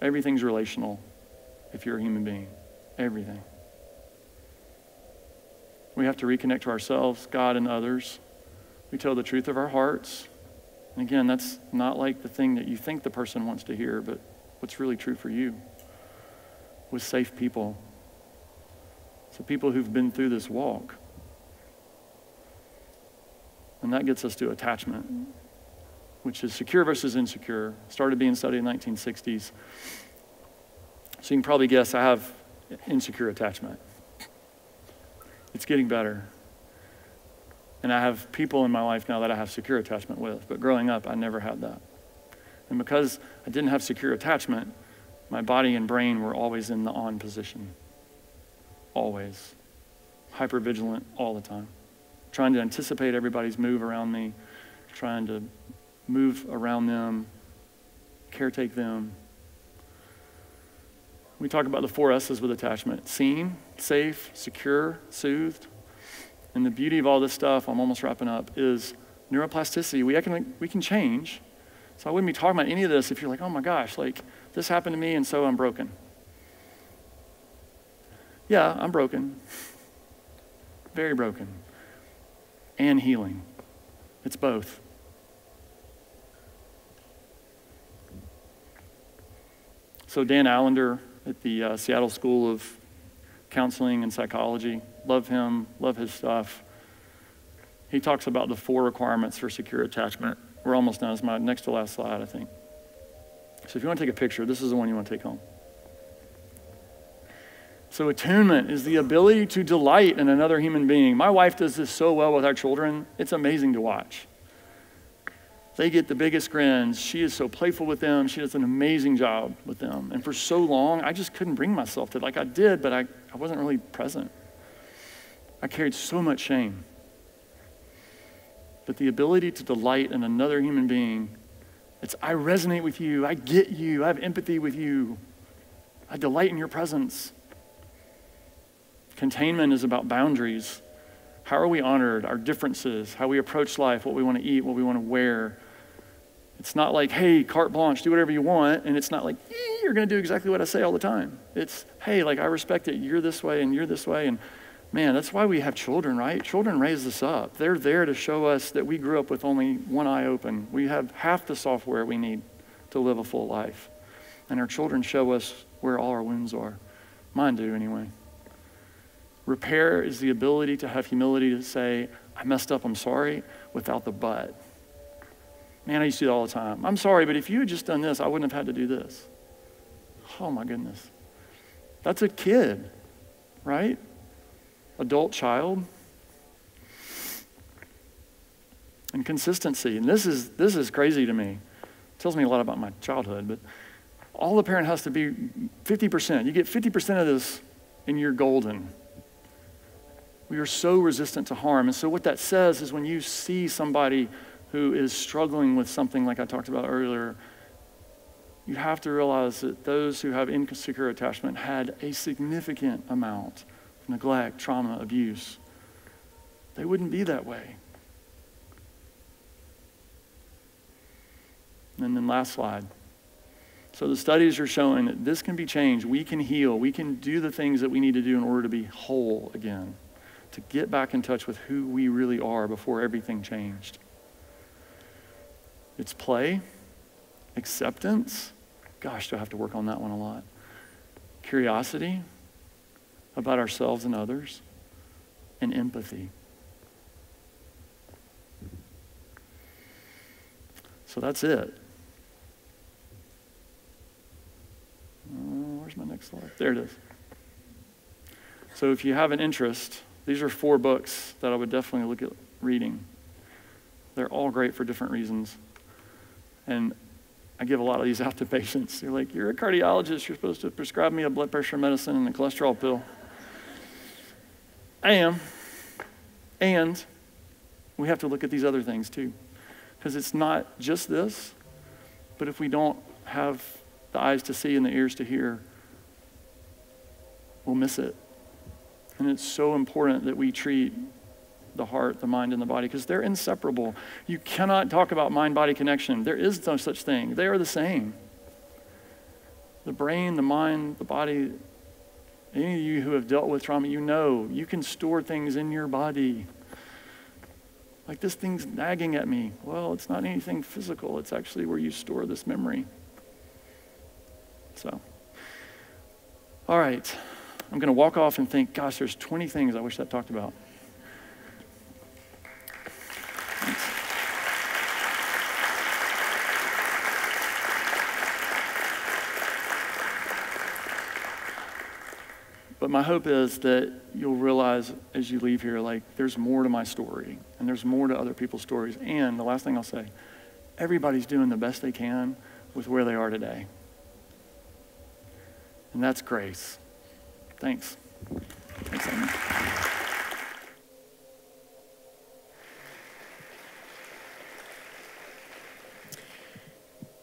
Everything's relational if you're a human being everything. We have to reconnect to ourselves, God, and others. We tell the truth of our hearts. And again, that's not like the thing that you think the person wants to hear, but what's really true for you with safe people. So, people who've been through this walk. And that gets us to attachment, which is secure versus insecure. Started being studied in the 1960s. So, you can probably guess I have insecure attachment. It's getting better. And I have people in my life now that I have secure attachment with, but growing up, I never had that. And because I didn't have secure attachment, my body and brain were always in the on position. Always. Hyper vigilant all the time. Trying to anticipate everybody's move around me, trying to move around them, caretake them, we talk about the four S's with attachment seen, safe, secure, soothed. And the beauty of all this stuff, I'm almost wrapping up, is neuroplasticity. We can, we can change. So I wouldn't be talking about any of this if you're like, oh my gosh, like this happened to me and so I'm broken. Yeah, I'm broken. Very broken. And healing. It's both. So Dan Allender at the uh, Seattle School of Counseling and Psychology. Love him, love his stuff. He talks about the four requirements for secure attachment. We're almost done. It's my next to last slide, I think. So if you want to take a picture, this is the one you want to take home. So, attunement is the ability to delight in another human being. My wife does this so well with our children, it's amazing to watch. They get the biggest grins. She is so playful with them. She does an amazing job with them. And for so long, I just couldn't bring myself to, like I did, but I, I wasn't really present. I carried so much shame. But the ability to delight in another human being, it's I resonate with you, I get you, I have empathy with you, I delight in your presence. Containment is about boundaries. How are we honored? Our differences, how we approach life, what we want to eat, what we want to wear. It's not like, hey, carte blanche, do whatever you want. And it's not like, eh, you're going to do exactly what I say all the time. It's, hey, like, I respect it. You're this way and you're this way. And man, that's why we have children, right? Children raise us up. They're there to show us that we grew up with only one eye open. We have half the software we need to live a full life. And our children show us where all our wounds are. Mine do, anyway. Repair is the ability to have humility to say, I messed up, I'm sorry, without the but. Man, I used to do that all the time. I'm sorry, but if you had just done this, I wouldn't have had to do this. Oh my goodness. That's a kid, right? Adult child. And consistency. And this is this is crazy to me. It tells me a lot about my childhood, but all the parent has to be 50%. You get 50% of this and you're golden. We are so resistant to harm. And so, what that says is when you see somebody who is struggling with something like I talked about earlier, you have to realize that those who have insecure attachment had a significant amount of neglect, trauma, abuse. They wouldn't be that way. And then, last slide. So, the studies are showing that this can be changed. We can heal. We can do the things that we need to do in order to be whole again to get back in touch with who we really are before everything changed. It's play, acceptance. Gosh, do I have to work on that one a lot. Curiosity about ourselves and others, and empathy. So that's it. Uh, where's my next slide? There it is. So if you have an interest, these are four books that I would definitely look at reading. They're all great for different reasons. And I give a lot of these out to patients. You're like, you're a cardiologist, you're supposed to prescribe me a blood pressure medicine and a cholesterol pill. I am. And we have to look at these other things too. Because it's not just this, but if we don't have the eyes to see and the ears to hear, we'll miss it. And it's so important that we treat the heart, the mind, and the body because they're inseparable. You cannot talk about mind body connection. There is no such thing, they are the same. The brain, the mind, the body, any of you who have dealt with trauma, you know you can store things in your body. Like this thing's nagging at me. Well, it's not anything physical, it's actually where you store this memory. So, all right. I'm going to walk off and think, gosh, there's 20 things I wish I talked about. But my hope is that you'll realize as you leave here, like, there's more to my story, and there's more to other people's stories. And the last thing I'll say everybody's doing the best they can with where they are today. And that's grace. Thanks. Thanks, Amy.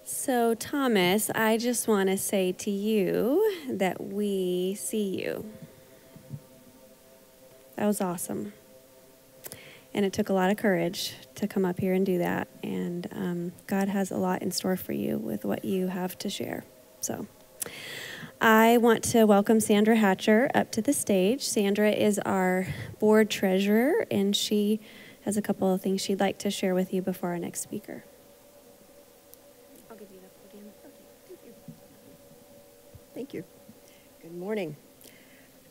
So, Thomas, I just want to say to you that we see you. That was awesome. And it took a lot of courage to come up here and do that. And um, God has a lot in store for you with what you have to share. So, I want to welcome Sandra Hatcher up to the stage. Sandra is our board treasurer, and she has a couple of things she'd like to share with you before our next speaker. I'll give you the podium. Okay, thank you. Thank you. Good morning.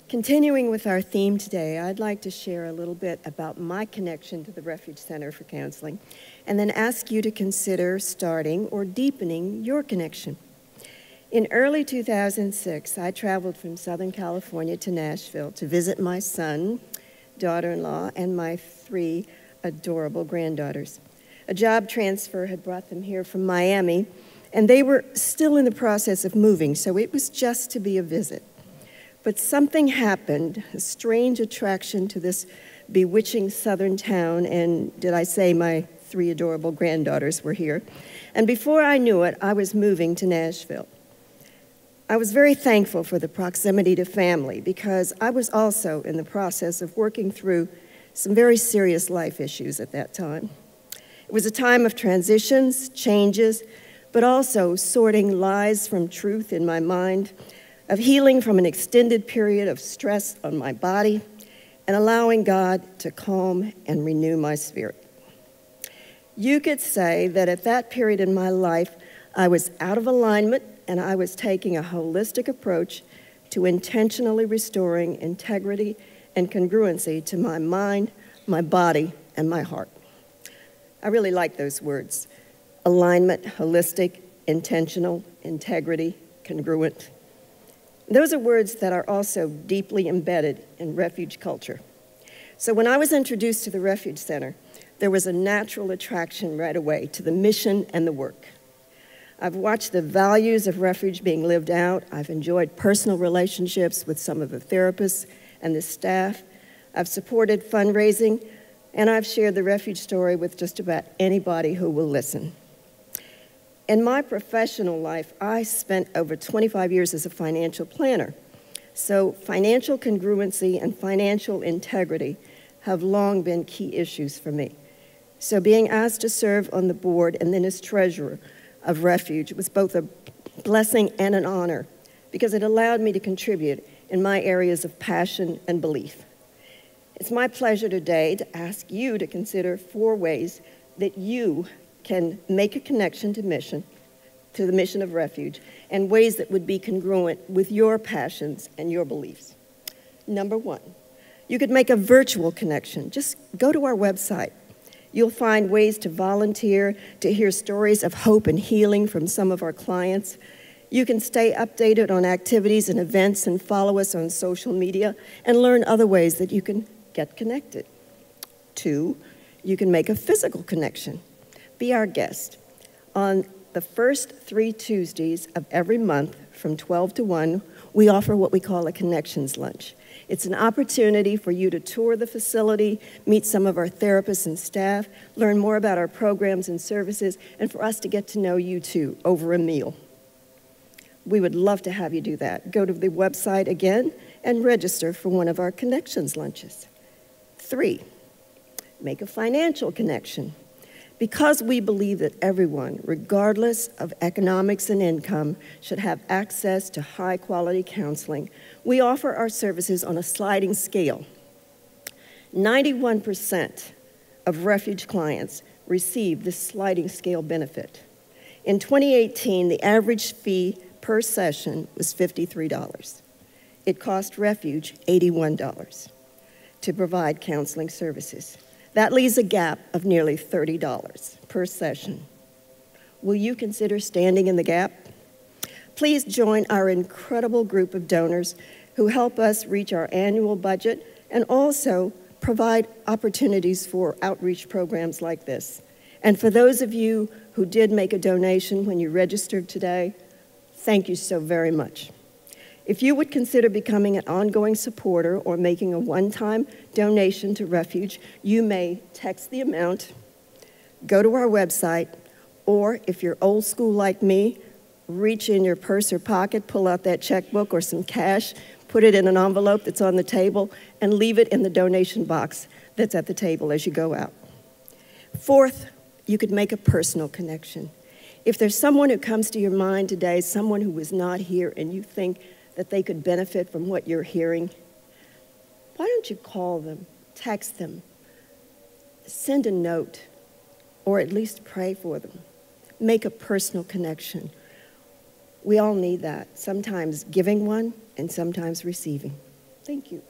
Continuing with our theme today, I'd like to share a little bit about my connection to the Refuge Center for Counseling and then ask you to consider starting or deepening your connection. In early 2006, I traveled from Southern California to Nashville to visit my son, daughter in law, and my three adorable granddaughters. A job transfer had brought them here from Miami, and they were still in the process of moving, so it was just to be a visit. But something happened, a strange attraction to this bewitching southern town, and did I say my three adorable granddaughters were here. And before I knew it, I was moving to Nashville. I was very thankful for the proximity to family because I was also in the process of working through some very serious life issues at that time. It was a time of transitions, changes, but also sorting lies from truth in my mind, of healing from an extended period of stress on my body, and allowing God to calm and renew my spirit. You could say that at that period in my life, I was out of alignment and I was taking a holistic approach to intentionally restoring integrity and congruency to my mind, my body, and my heart. I really like those words alignment, holistic, intentional, integrity, congruent. Those are words that are also deeply embedded in refuge culture. So when I was introduced to the Refuge Center, there was a natural attraction right away to the mission and the work. I've watched the values of refuge being lived out. I've enjoyed personal relationships with some of the therapists and the staff. I've supported fundraising, and I've shared the refuge story with just about anybody who will listen. In my professional life, I spent over 25 years as a financial planner. So, financial congruency and financial integrity have long been key issues for me. So, being asked to serve on the board and then as treasurer of Refuge was both a blessing and an honor because it allowed me to contribute in my areas of passion and belief. It's my pleasure today to ask you to consider four ways that you can make a connection to mission, to the mission of refuge, and ways that would be congruent with your passions and your beliefs. Number one, you could make a virtual connection. Just go to our website, You'll find ways to volunteer, to hear stories of hope and healing from some of our clients. You can stay updated on activities and events and follow us on social media and learn other ways that you can get connected. Two, you can make a physical connection. Be our guest. On the first three Tuesdays of every month from 12 to 1, we offer what we call a connections lunch. It's an opportunity for you to tour the facility, meet some of our therapists and staff, learn more about our programs and services, and for us to get to know you too over a meal. We would love to have you do that. Go to the website again and register for one of our connections lunches. Three, make a financial connection. Because we believe that everyone, regardless of economics and income, should have access to high quality counseling, we offer our services on a sliding scale. 91% of refuge clients receive this sliding scale benefit. In 2018, the average fee per session was $53. It cost Refuge $81 to provide counseling services. That leaves a gap of nearly $30 per session. Will you consider standing in the gap? Please join our incredible group of donors who help us reach our annual budget and also provide opportunities for outreach programs like this. And for those of you who did make a donation when you registered today, thank you so very much. If you would consider becoming an ongoing supporter or making a one time donation to Refuge, you may text the amount, go to our website, or if you're old school like me, reach in your purse or pocket, pull out that checkbook or some cash, put it in an envelope that's on the table, and leave it in the donation box that's at the table as you go out. Fourth, you could make a personal connection. If there's someone who comes to your mind today, someone who was not here, and you think that they could benefit from what you're hearing, why don't you call them, text them, send a note, or at least pray for them? Make a personal connection. We all need that, sometimes giving one and sometimes receiving. Thank you.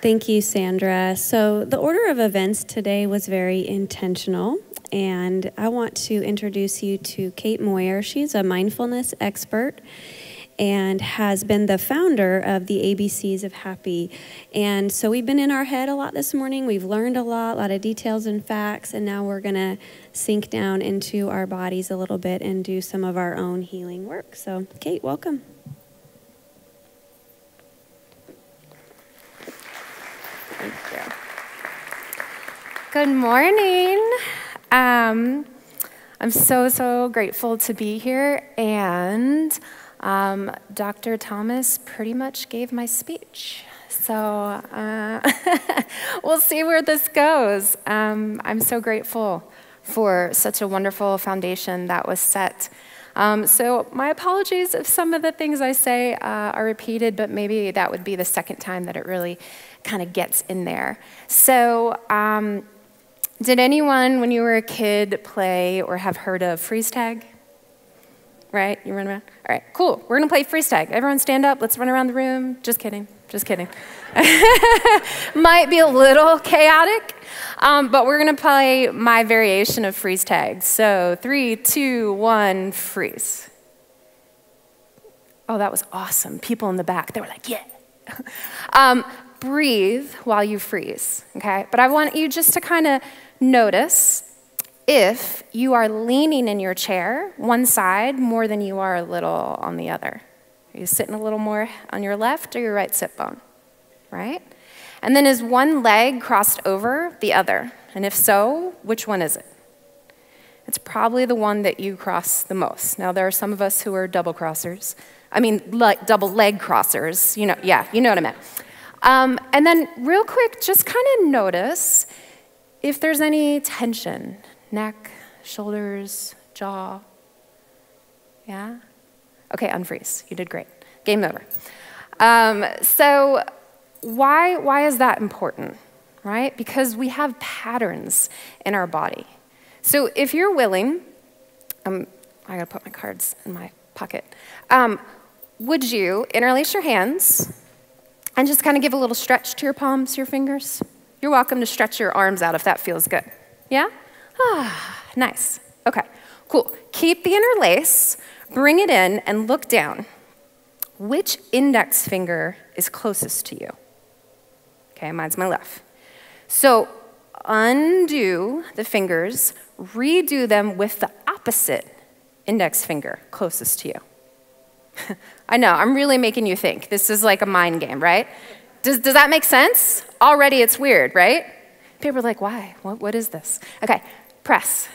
Thank you, Sandra. So, the order of events today was very intentional, and I want to introduce you to Kate Moyer. She's a mindfulness expert and has been the founder of the ABCs of Happy. And so we've been in our head a lot this morning. We've learned a lot, a lot of details and facts, and now we're going to sink down into our bodies a little bit and do some of our own healing work. So, Kate, welcome. Thank you. Good morning. Um, I'm so, so grateful to be here. And um, Dr. Thomas pretty much gave my speech. So uh, we'll see where this goes. Um, I'm so grateful for such a wonderful foundation that was set. Um, so, my apologies if some of the things I say uh, are repeated, but maybe that would be the second time that it really kind of gets in there. So, um, did anyone, when you were a kid, play or have heard of freeze tag? Right? You run around? All right, cool. We're gonna play freeze tag. Everyone stand up. Let's run around the room. Just kidding. Just kidding. Might be a little chaotic, um, but we're gonna play my variation of freeze tag. So three, two, one, freeze. Oh, that was awesome. People in the back, they were like, yeah. um, breathe while you freeze, okay? But I want you just to kind of notice if you are leaning in your chair one side more than you are a little on the other. Are you sitting a little more on your left or your right sit bone? Right? And then is one leg crossed over the other? And if so, which one is it? It's probably the one that you cross the most. Now, there are some of us who are double crossers. I mean, like double leg crossers. You know, yeah, you know what I meant. Um, and then, real quick, just kind of notice if there's any tension neck, shoulders, jaw. Yeah? Okay, unfreeze. You did great. Game over. Um, so, why, why is that important? Right? Because we have patterns in our body. So, if you're willing, um, I gotta put my cards in my pocket. Um, would you interlace your hands and just kind of give a little stretch to your palms, your fingers? You're welcome to stretch your arms out if that feels good. Yeah? Ah, nice. Okay, cool. Keep the interlace, bring it in, and look down. Which index finger is closest to you? Okay, mine's my left. So undo the fingers, redo them with the opposite index finger closest to you. I know, I'm really making you think. This is like a mind game, right? Does, does that make sense? Already it's weird, right? People are like, why? What, what is this? Okay, press.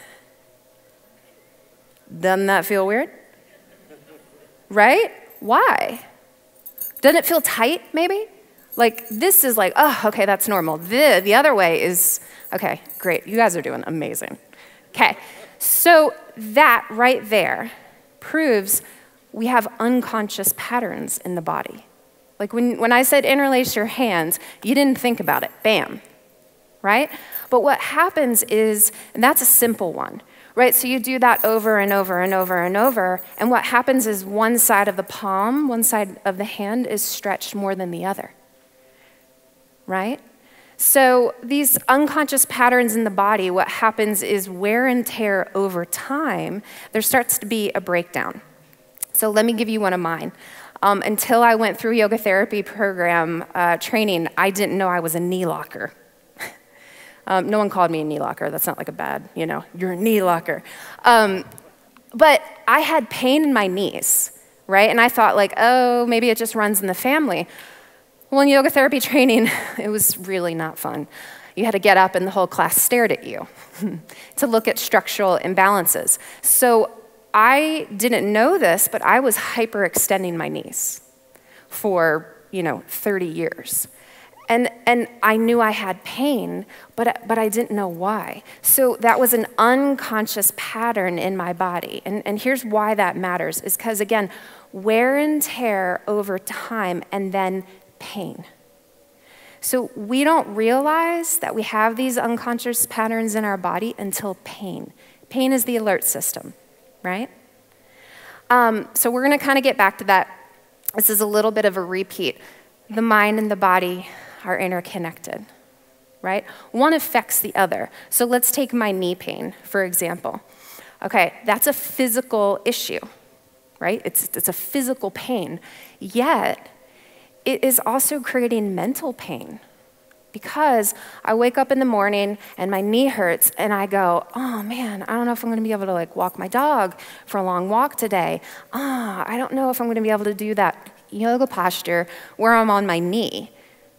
Doesn't that feel weird? Right? Why? Doesn't it feel tight, maybe? Like, this is like, oh, okay, that's normal. The, the other way is, okay, great. You guys are doing amazing. Okay, so that right there proves we have unconscious patterns in the body. Like when, when I said interlace your hands, you didn't think about it. Bam. Right? But what happens is, and that's a simple one, right? So you do that over and over and over and over, and what happens is one side of the palm, one side of the hand is stretched more than the other. Right? So, these unconscious patterns in the body, what happens is wear and tear over time, there starts to be a breakdown. So let me give you one of mine. Um, until I went through yoga therapy program uh, training, I didn't know I was a knee locker. Um, no one called me a knee locker. That's not like a bad, you know, you're a knee locker. Um, but I had pain in my knees, right? And I thought, like, oh, maybe it just runs in the family. Well, in yoga therapy training, it was really not fun. You had to get up and the whole class stared at you to look at structural imbalances. So I didn't know this, but I was hyperextending my knees for, you know, 30 years. And, and I knew I had pain, but, but I didn't know why. So that was an unconscious pattern in my body. And, and here's why that matters is because, again, wear and tear over time and then pain. So we don't realize that we have these unconscious patterns in our body until pain. Pain is the alert system right? Um, so we're going to kind of get back to that. This is a little bit of a repeat. The mind and the body are interconnected, right? One affects the other. So let's take my knee pain, for example. Okay, that's a physical issue, right? It's, it's a physical pain. Yet, it is also creating mental pain because I wake up in the morning and my knee hurts and I go, oh man, I don't know if I'm going to be able to like walk my dog for a long walk today. Ah, oh, I don't know if I'm going to be able to do that yoga posture where I'm on my knee.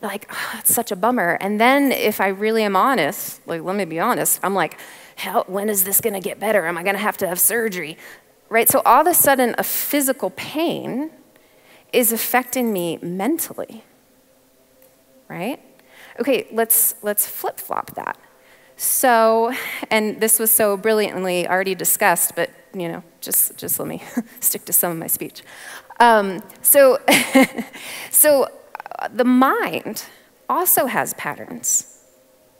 Like, oh, it's such a bummer. And then if I really am honest, like let me be honest, I'm like, hell, when is this going to get better? Am I going to have to have surgery? Right? So all of a sudden a physical pain is affecting me mentally. Right? Okay, let's, let's flip flop that. So, and this was so brilliantly already discussed, but you know, just, just let me stick to some of my speech. Um, so, so the mind also has patterns,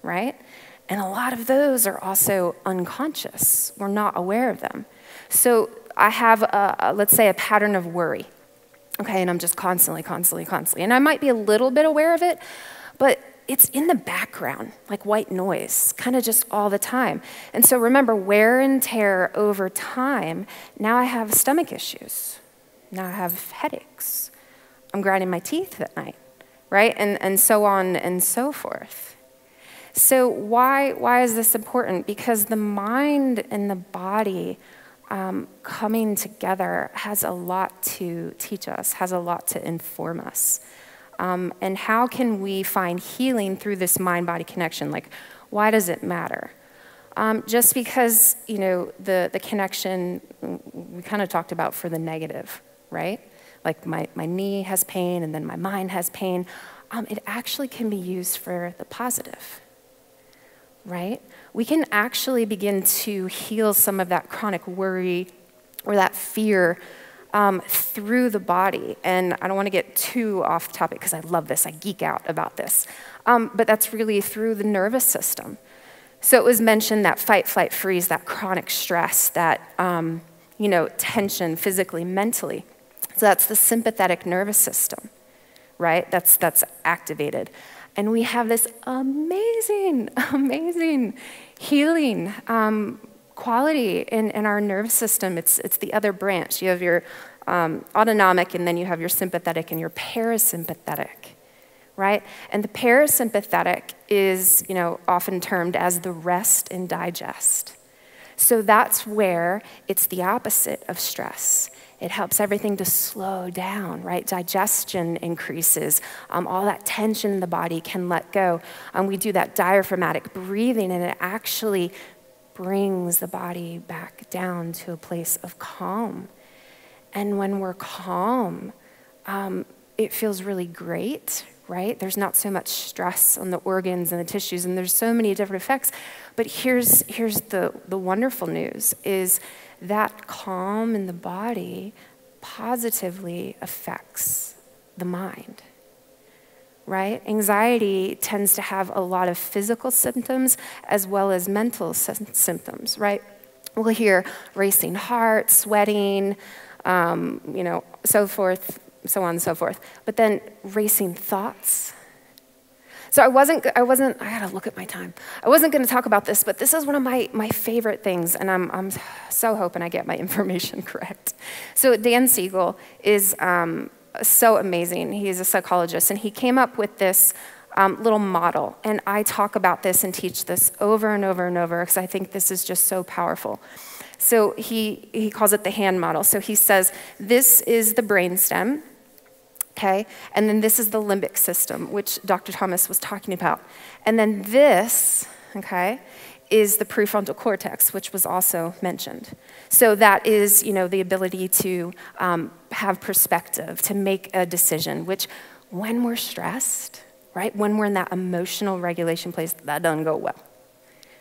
right? And a lot of those are also unconscious. We're not aware of them. So I have, a, let's say, a pattern of worry. Okay, and I'm just constantly, constantly, constantly. And I might be a little bit aware of it, but it's in the background, like white noise, kind of just all the time. And so remember, wear and tear over time, now I have stomach issues. Now I have headaches. I'm grinding my teeth at night, right? And, and so on and so forth. So, why, why is this important? Because the mind and the body um, coming together has a lot to teach us, has a lot to inform us. Um, and how can we find healing through this mind body connection? Like, why does it matter? Um, just because, you know, the, the connection we kind of talked about for the negative, right? Like my, my knee has pain and then my mind has pain. Um, it actually can be used for the positive, right? We can actually begin to heal some of that chronic worry or that fear um, through the body. And I don't want to get too off topic because I love this, I geek out about this. Um, but that's really through the nervous system. So it was mentioned that fight, flight, freeze, that chronic stress, that um, you know, tension physically, mentally. So that's the sympathetic nervous system, right? That's, that's activated. And we have this amazing, amazing healing um, quality in, in our nervous system. It's, it's the other branch. You have your um, autonomic, and then you have your sympathetic and your parasympathetic, right? And the parasympathetic is, you know, often termed as the rest and digest. So that's where it's the opposite of stress. It helps everything to slow down, right? Digestion increases. Um, all that tension in the body can let go. Um, we do that diaphragmatic breathing, and it actually brings the body back down to a place of calm. And when we're calm, um, it feels really great, right? There's not so much stress on the organs and the tissues, and there's so many different effects. But here's, here's the, the wonderful news is that calm in the body positively affects the mind right? Anxiety tends to have a lot of physical symptoms as well as mental symptoms, right? We'll hear racing heart, sweating, um, you know, so forth, so on and so forth. But then racing thoughts. So I wasn't, I wasn't, I gotta look at my time. I wasn't gonna talk about this, but this is one of my, my favorite things, and I'm, I'm so hoping I get my information correct. So Dan Siegel is um, so amazing. He's a psychologist, and he came up with this um, little model. And I talk about this and teach this over and over and over because I think this is just so powerful. So he, he calls it the hand model. So he says, This is the brainstem, okay? And then this is the limbic system, which Dr. Thomas was talking about. And then this, okay, is the prefrontal cortex, which was also mentioned. So that is, you know, the ability to um, have perspective, to make a decision, which when we're stressed, right, when we're in that emotional regulation place, that doesn't go well,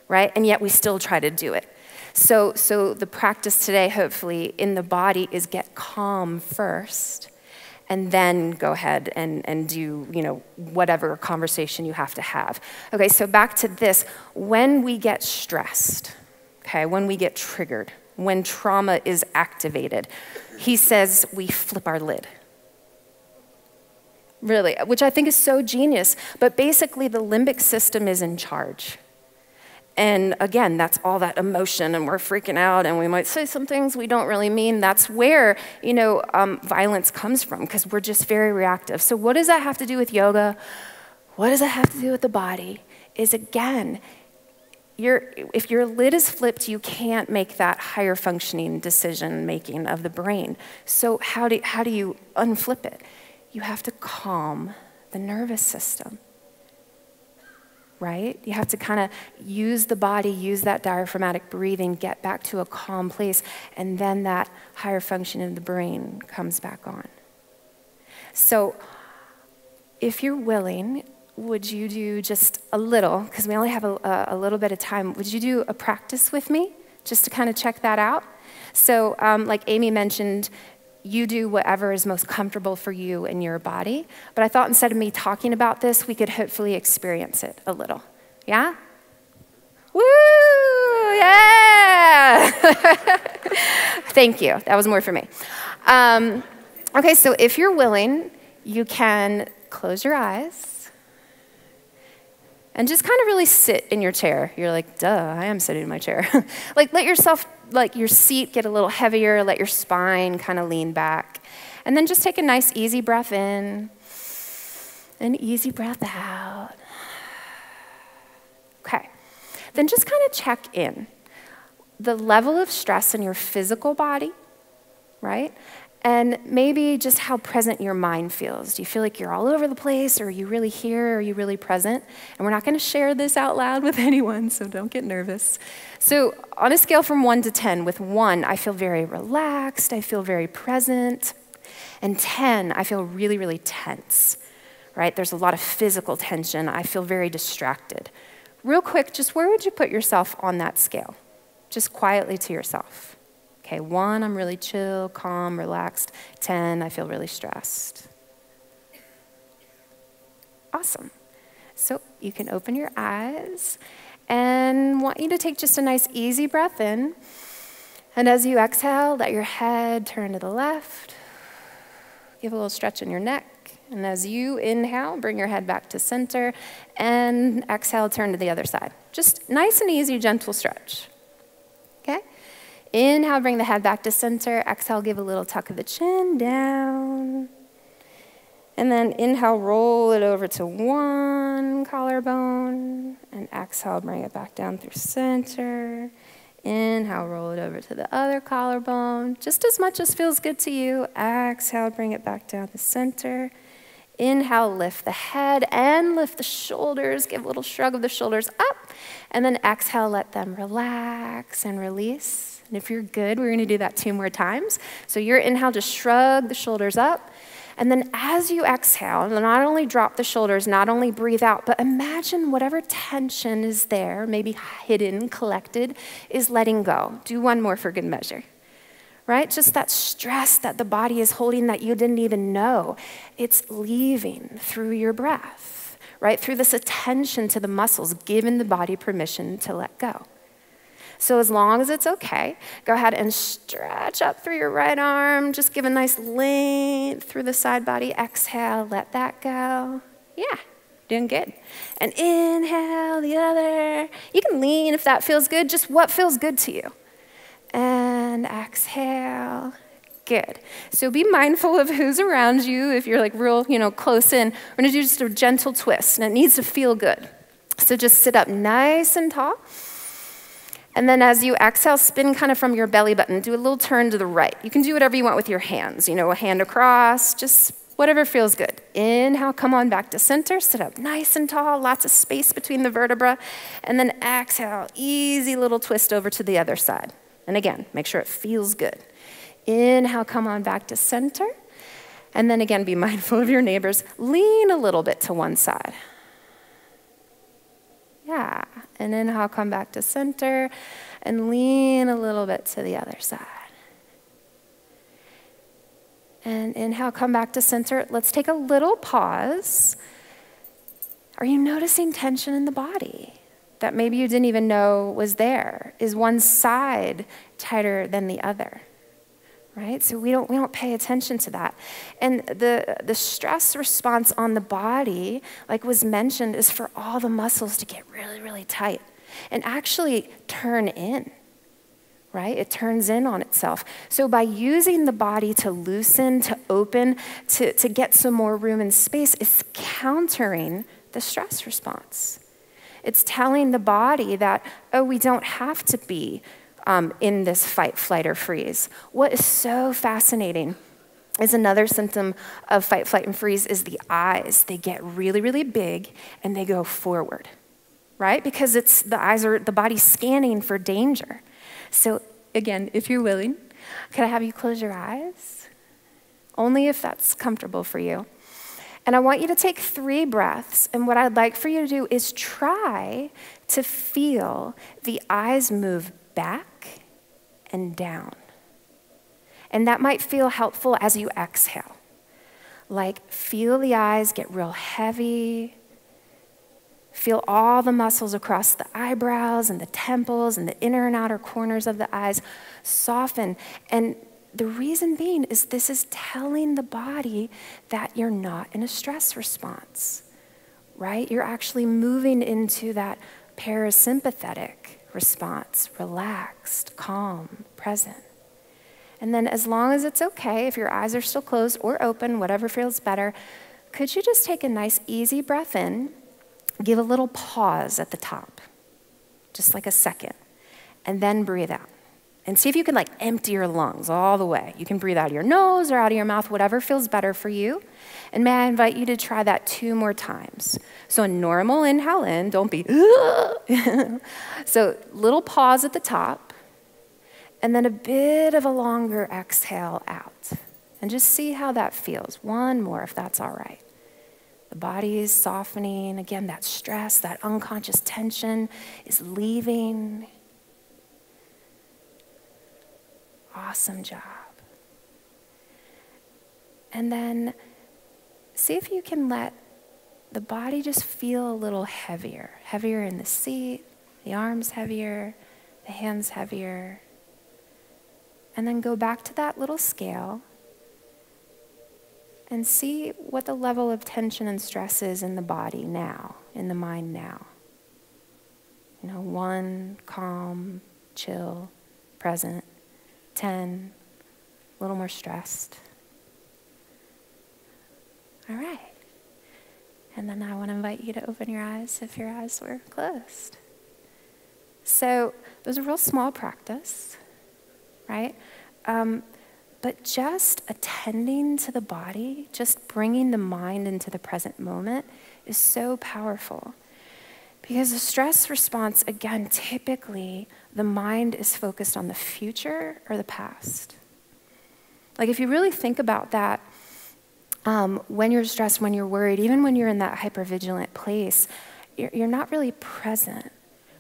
right? And yet we still try to do it. So, so the practice today, hopefully, in the body is get calm first and then go ahead and, and do you know whatever conversation you have to have okay so back to this when we get stressed okay when we get triggered when trauma is activated he says we flip our lid really, which I think is so genius. But basically, the limbic system is in charge. And again, that's all that emotion, and we're freaking out, and we might say some things we don't really mean. That's where, you know, um, violence comes from, because we're just very reactive. So, what does that have to do with yoga? What does that have to do with the body? Is again, if your lid is flipped, you can't make that higher functioning decision making of the brain. So, how do, how do you unflip it? You have to calm the nervous system right? You have to kind of use the body, use that diaphragmatic breathing, get back to a calm place, and then that higher function of the brain comes back on. So, if you're willing, would you do just a little, because we only have a, a, little bit of time, would you do a practice with me just to kind of check that out? So, um, like Amy mentioned, you do whatever is most comfortable for you and your body. But I thought instead of me talking about this, we could hopefully experience it a little. Yeah? Woo! Yeah! Thank you. That was more for me. Um, okay, so if you're willing, you can close your eyes and just kind of really sit in your chair. You're like, duh, I am sitting in my chair. like, let yourself like your seat get a little heavier, let your spine kind of lean back. And then just take a nice easy breath in, an easy breath out. Okay. Then just kind of check in the level of stress in your physical body, right? And maybe just how present your mind feels. Do you feel like you're all over the place, or are you really here, or are you really present? And we're not going to share this out loud with anyone, so don't get nervous. So, on a scale from one to 10, with one, I feel very relaxed, I feel very present. And 10, I feel really, really tense, right? There's a lot of physical tension. I feel very distracted. Real quick, just where would you put yourself on that scale? Just quietly to yourself. Okay, one, I'm really chill, calm, relaxed. 10, I feel really stressed. Awesome. So you can open your eyes and want you to take just a nice easy breath in. And as you exhale, let your head turn to the left. Give a little stretch in your neck. And as you inhale, bring your head back to center. And exhale, turn to the other side. Just nice and easy, gentle stretch. Inhale, bring the head back to center. Exhale, give a little tuck of the chin down. And then inhale, roll it over to one collarbone. And exhale, bring it back down through center. Inhale, roll it over to the other collarbone, just as much as feels good to you. Exhale, bring it back down to center. Inhale, lift the head and lift the shoulders. Give a little shrug of the shoulders up. And then exhale, let them relax and release. And if you're good, we're going to do that two more times. So your inhale, just shrug the shoulders up. And then as you exhale, not only drop the shoulders, not only breathe out, but imagine whatever tension is there, maybe hidden, collected, is letting go. Do one more for good measure. Right? Just that stress that the body is holding that you didn't even know. It's leaving through your breath, right? Through this attention to the muscles, giving the body permission to let go. So, as long as it's okay, go ahead and stretch up through your right arm. Just give a nice length through the side body. Exhale, let that go. Yeah, doing good. And inhale the other. You can lean if that feels good, just what feels good to you. And exhale. Good. So be mindful of who's around you. If you're like real, you know, close in, we're gonna do just a gentle twist, and it needs to feel good. So just sit up nice and tall. And then as you exhale, spin kind of from your belly button. Do a little turn to the right. You can do whatever you want with your hands, you know, a hand across, just whatever feels good. Inhale, come on back to center, sit up nice and tall, lots of space between the vertebra. And then exhale, easy little twist over to the other side. And again, make sure it feels good. Inhale, come on back to center. And then again, be mindful of your neighbors. Lean a little bit to one side. Yeah. And inhale, come back to center and lean a little bit to the other side. And inhale, come back to center. Let's take a little pause. Are you noticing tension in the body that maybe you didn't even know was there? Is one side tighter than the other? Right? So we don't, we don't pay attention to that. And the, the stress response on the body, like was mentioned, is for all the muscles to get really, really tight and actually turn in, right? It turns in on itself. So by using the body to loosen, to open, to, to get some more room and space, it's countering the stress response. It's telling the body that, oh, we don't have to be um, in this fight, flight, or freeze. What is so fascinating is another symptom of fight, flight, and freeze is the eyes. They get really, really big and they go forward, right? Because it's the eyes are the body scanning for danger. So again, if you're willing, can I have you close your eyes? Only if that's comfortable for you. And I want you to take three breaths. And what I'd like for you to do is try to feel the eyes move back and down. And that might feel helpful as you exhale. Like, feel the eyes get real heavy. Feel all the muscles across the eyebrows and the temples and the inner and outer corners of the eyes soften. And the reason being is this is telling the body that you're not in a stress response, right? You're actually moving into that parasympathetic response relaxed, calm, present. And then, as long as it's okay, if your eyes are still closed or open, whatever feels better, could you just take a nice, easy breath in, give a little pause at the top, just like a second, and then breathe out and see if you can like empty your lungs all the way. You can breathe out of your nose or out of your mouth, whatever feels better for you. And may I invite you to try that two more times. So a normal inhale in, don't be, so little pause at the top, and then a bit of a longer exhale out. And just see how that feels. One more, if that's all right. The body is softening. Again, that stress, that unconscious tension is leaving. Awesome job. And then see if you can let the body just feel a little heavier. Heavier in the seat, the arms heavier, the hands heavier. And then go back to that little scale and see what the level of tension and stress is in the body now, in the mind now. You know, one, calm, chill, present. 10, a little more stressed. All right. And then I want to invite you to open your eyes if your eyes were closed. So it was a real small practice, right? Um, but just attending to the body, just bringing the mind into the present moment is so powerful. Because the stress response, again, typically the mind is focused on the future or the past. Like, if you really think about that, um, when you're stressed, when you're worried, even when you're in that hypervigilant place, you're, you're not really present,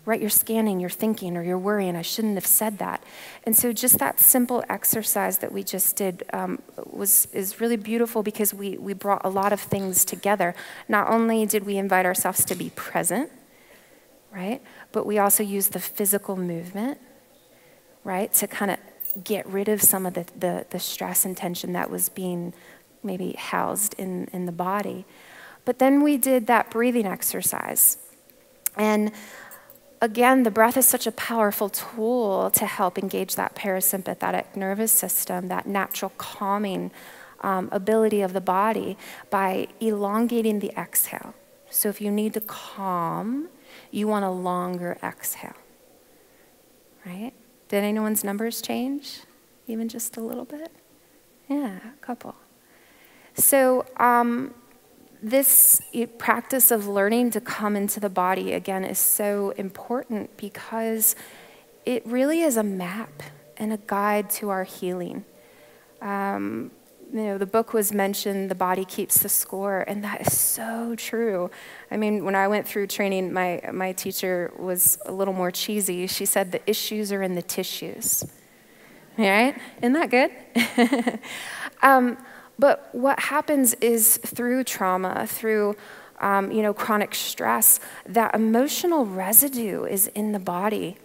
right? You're scanning, you're thinking, or you're worrying. I shouldn't have said that. And so, just that simple exercise that we just did um, was is really beautiful because we we brought a lot of things together. Not only did we invite ourselves to be present, right? But we also use the physical movement, right, to kind of get rid of some of the, the, the, stress and tension that was being maybe housed in, in the body. But then we did that breathing exercise. And again, the breath is such a powerful tool to help engage that parasympathetic nervous system, that natural calming um, ability of the body by elongating the exhale. So if you need to calm, you want a longer exhale. Right? Did anyone's numbers change? Even just a little bit? Yeah, a couple. So, um, this practice of learning to come into the body again is so important because it really is a map and a guide to our healing. Um, you know, the book was mentioned, the body keeps the score, and that is so true. I mean, when I went through training, my, my teacher was a little more cheesy. She said the issues are in the tissues. All right? Isn't that good? um, but what happens is through trauma, through um, you know, chronic stress, that emotional residue is in the body.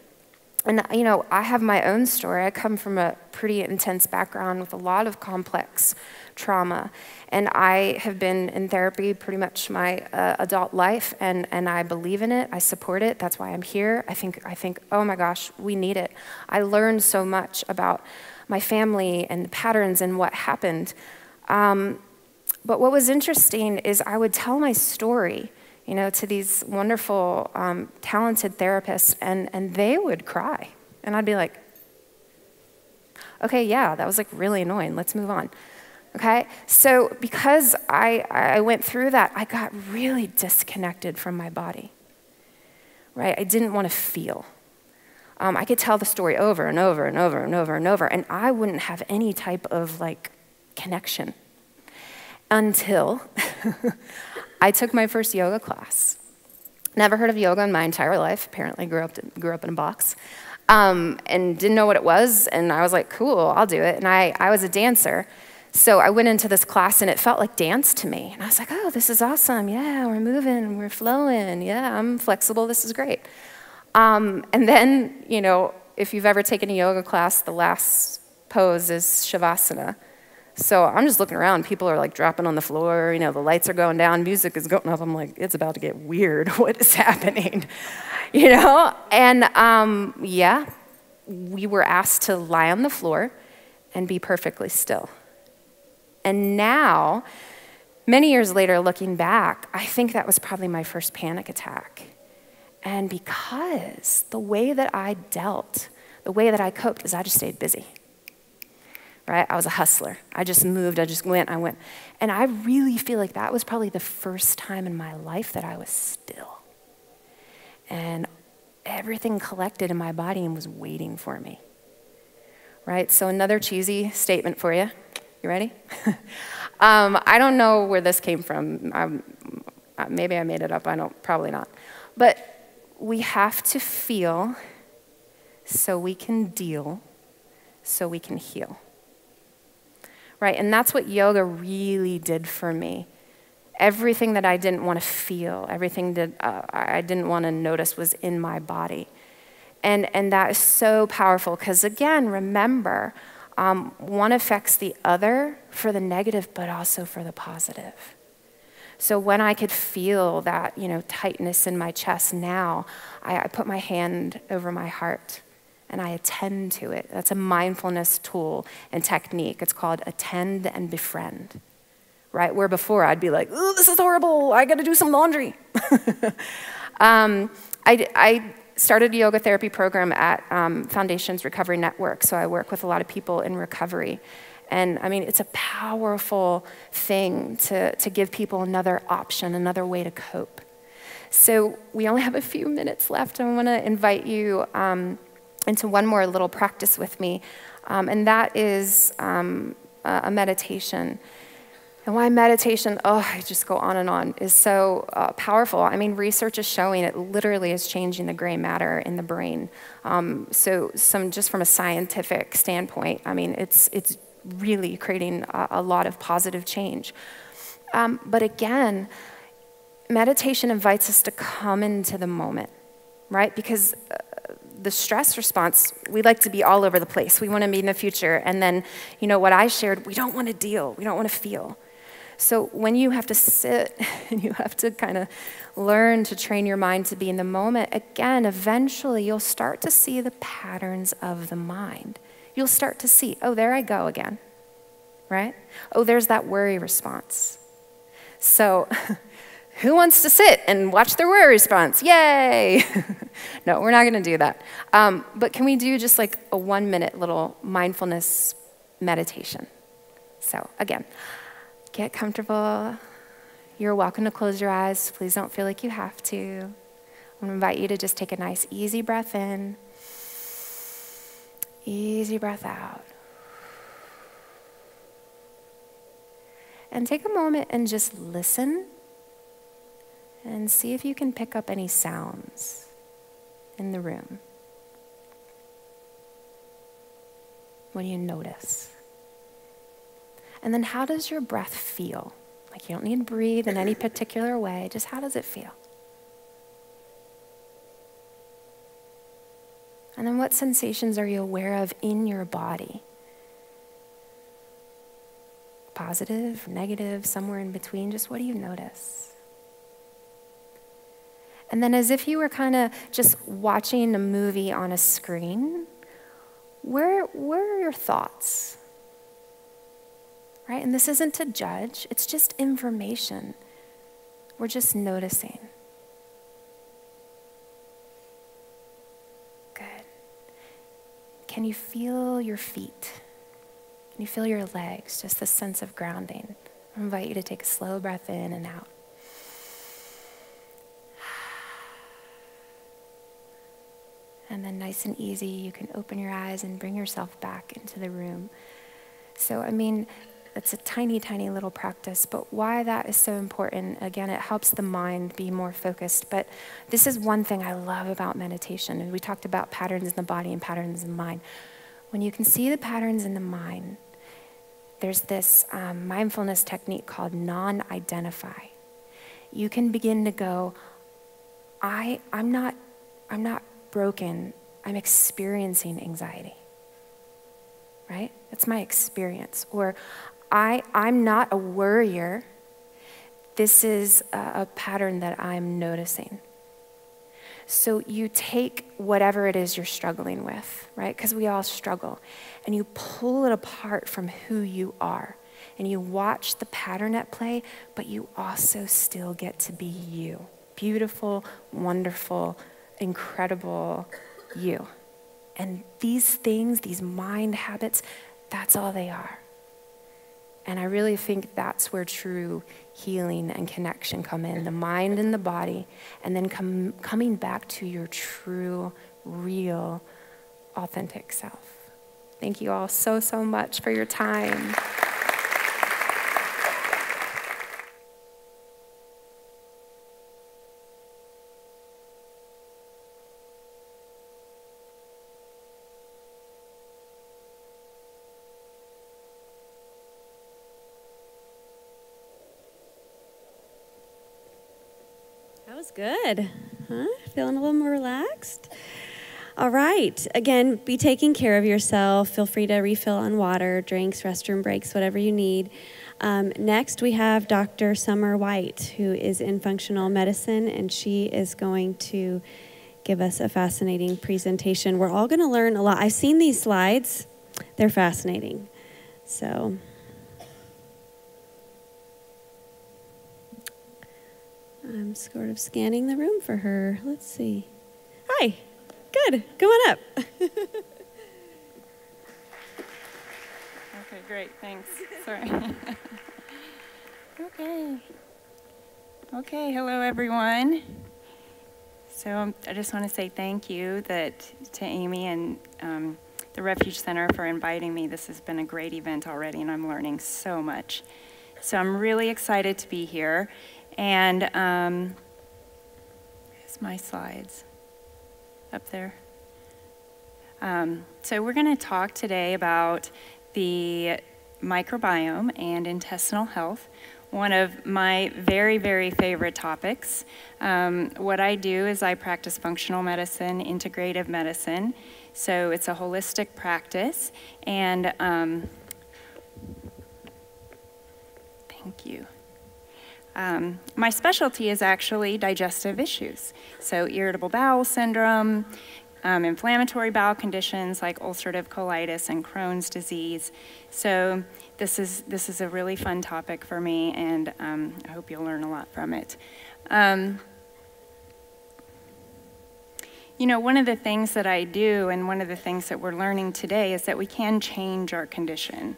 And, you know, I have my own story. I come from a pretty intense background with a lot of complex trauma. And I have been in therapy pretty much my uh, adult life, and, and I believe in it. I support it. That's why I'm here. I think, I think, oh my gosh, we need it. I learned so much about my family and the patterns and what happened. Um, but what was interesting is I would tell my story you know, to these wonderful, um, talented therapists, and, and they would cry. And I'd be like, okay, yeah, that was like really annoying. Let's move on. Okay? So, because I, I went through that, I got really disconnected from my body. Right? I didn't want to feel. Um, I could tell the story over and over and over and over and over, and I wouldn't have any type of like connection until I took my first yoga class. Never heard of yoga in my entire life. Apparently, grew up, grew up in a box. Um, and didn't know what it was. And I was like, cool, I'll do it. And I, I was a dancer. So I went into this class and it felt like dance to me. And I was like, oh, this is awesome. Yeah, we're moving, we're flowing. Yeah, I'm flexible. This is great. Um, and then, you know, if you've ever taken a yoga class, the last pose is Shavasana. So I'm just looking around. People are like dropping on the floor. You know, the lights are going down, music is going up. I'm like, it's about to get weird. What is happening? You know? And um, yeah, we were asked to lie on the floor and be perfectly still. And now, many years later, looking back, I think that was probably my first panic attack. And because the way that I dealt, the way that I coped, is I just stayed busy right? I was a hustler. I just moved, I just went, I went. And I really feel like that was probably the first time in my life that I was still. And everything collected in my body and was waiting for me. Right? So, another cheesy statement for you. You ready? um, I don't know where this came from. I'm, uh, maybe I made it up. I don't, probably not. But we have to feel so we can deal, so we can heal right? And that's what yoga really did for me. Everything that I didn't want to feel, everything that uh, I didn't want to notice was in my body. And, and that is so powerful because, again, remember, um, one affects the other for the negative, but also for the positive. So when I could feel that, you know, tightness in my chest now, I, I put my hand over my heart and I attend to it. That's a mindfulness tool and technique. It's called attend and befriend. Right? Where before I'd be like, oh, this is horrible. I got to do some laundry. um, I, I, started a yoga therapy program at um, Foundations Recovery Network. So I work with a lot of people in recovery. And I mean, it's a powerful thing to, to give people another option, another way to cope. So we only have a few minutes left. I want to invite you. Um, into one more little practice with me, um, and that is um, a meditation. And why meditation, oh, I just go on and on, is so uh, powerful. I mean, research is showing it literally is changing the gray matter in the brain. Um, so, some just from a scientific standpoint, I mean, it's, it's really creating a, a lot of positive change. Um, but again, meditation invites us to come into the moment, right? Because uh, the stress response, we like to be all over the place. We want to be in the future. And then, you know, what I shared, we don't want to deal, we don't want to feel. So when you have to sit and you have to kind of learn to train your mind to be in the moment, again, eventually you'll start to see the patterns of the mind. You'll start to see, oh, there I go again, right? Oh, there's that worry response. So who wants to sit and watch their worry response? Yay! no, we're not going to do that. Um, but can we do just like a one minute little mindfulness meditation? So, again, get comfortable. You're welcome to close your eyes. Please don't feel like you have to. I'm going to invite you to just take a nice, easy breath in, easy breath out. And take a moment and just listen and see if you can pick up any sounds in the room. What do you notice? And then how does your breath feel? Like you don't need to breathe in any particular way, just how does it feel? And then what sensations are you aware of in your body? Positive, negative, somewhere in between? Just what do you notice? And then, as if you were kind of just watching a movie on a screen, where, where are your thoughts? Right? And this isn't to judge, it's just information. We're just noticing. Good. Can you feel your feet? Can you feel your legs? Just the sense of grounding. I invite you to take a slow breath in and out. And then, nice and easy, you can open your eyes and bring yourself back into the room. So, I mean, it's a tiny, tiny little practice, but why that is so important, again, it helps the mind be more focused. But this is one thing I love about meditation. And we talked about patterns in the body and patterns in the mind. When you can see the patterns in the mind, there's this um, mindfulness technique called non identify. You can begin to go, I, I'm, not, I'm not broken, I'm experiencing anxiety. Right? That's my experience. Or I, I'm not a worrier. This is a, a pattern that I'm noticing. So you take whatever it is you're struggling with, right? Because we all struggle, and you pull it apart from who you are. And you watch the pattern at play, but you also still get to be you. Beautiful, wonderful, incredible you. And these things, these mind habits, that's all they are. And I really think that's where true healing and connection come in the mind and the body, and then come, coming back to your true, real, authentic self. Thank you all so, so much for your time. Good. Huh? Feeling a little more relaxed? All right. Again, be taking care of yourself. Feel free to refill on water, drinks, restroom breaks, whatever you need. Um, next, we have Dr. Sommer White, who is in functional medicine, and she is going to give us a fascinating presentation. We're all going to learn a lot. I've seen these slides, they're fascinating. So, I'm sort of scanning the room for her. Let's see. Hi. Good. Come on up. okay, great. Thanks. Sorry. okay. Okay, hello everyone. So um, I just want to say thank you that to Amy and um, the Refuge Center for inviting me. This has been a great event already, and I'm learning so much. So I'm really excited to be here. And um, my slides up there. Um, so we're going to talk today about the microbiome and intestinal health, one of my very, very favorite topics. Um, what I do is I practice functional medicine, integrative medicine. So it's a holistic practice. And um, thank you. Um, my specialty is actually digestive issues. So irritable bowel syndrome, um, inflammatory bowel conditions like ulcerative colitis and Crohn's disease. So this is, this is a really fun topic for me, and um, I hope you'll learn a lot from it. Um, you know, one of the things that I do and one of the things that we're learning today is that we can change our condition.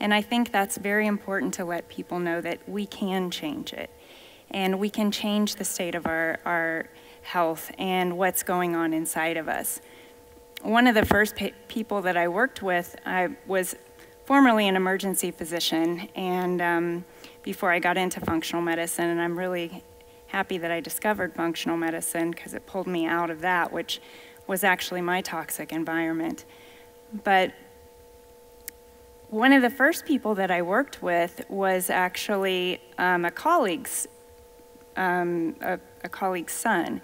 And I think that's very important to let people know that we can change it. And we can change the state of our, our health and what's going on inside of us. One of the first people that I worked with, I was formerly an emergency physician, and um, before I got into functional medicine, and I'm really happy that I discovered functional medicine because it pulled me out of that, which was actually my toxic environment. But one of the first people that I worked with was actually um, a colleague's, um, a, a, colleague's son.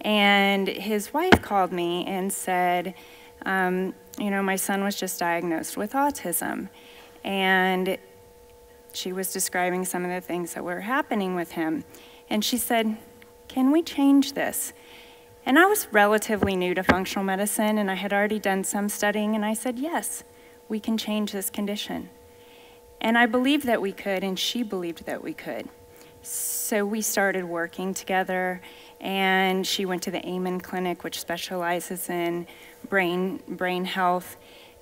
And his wife called me and said, um, you know, my son was just diagnosed with autism. And she was describing some of the things that were happening with him. And she said, Can we change this? And I was relatively new to functional medicine, and I had already done some studying, and I said, Yes, we can change this condition. And I believed that we could, and she believed that we could. So we started working together, and she went to the Amen Clinic, which specializes in brain, brain health,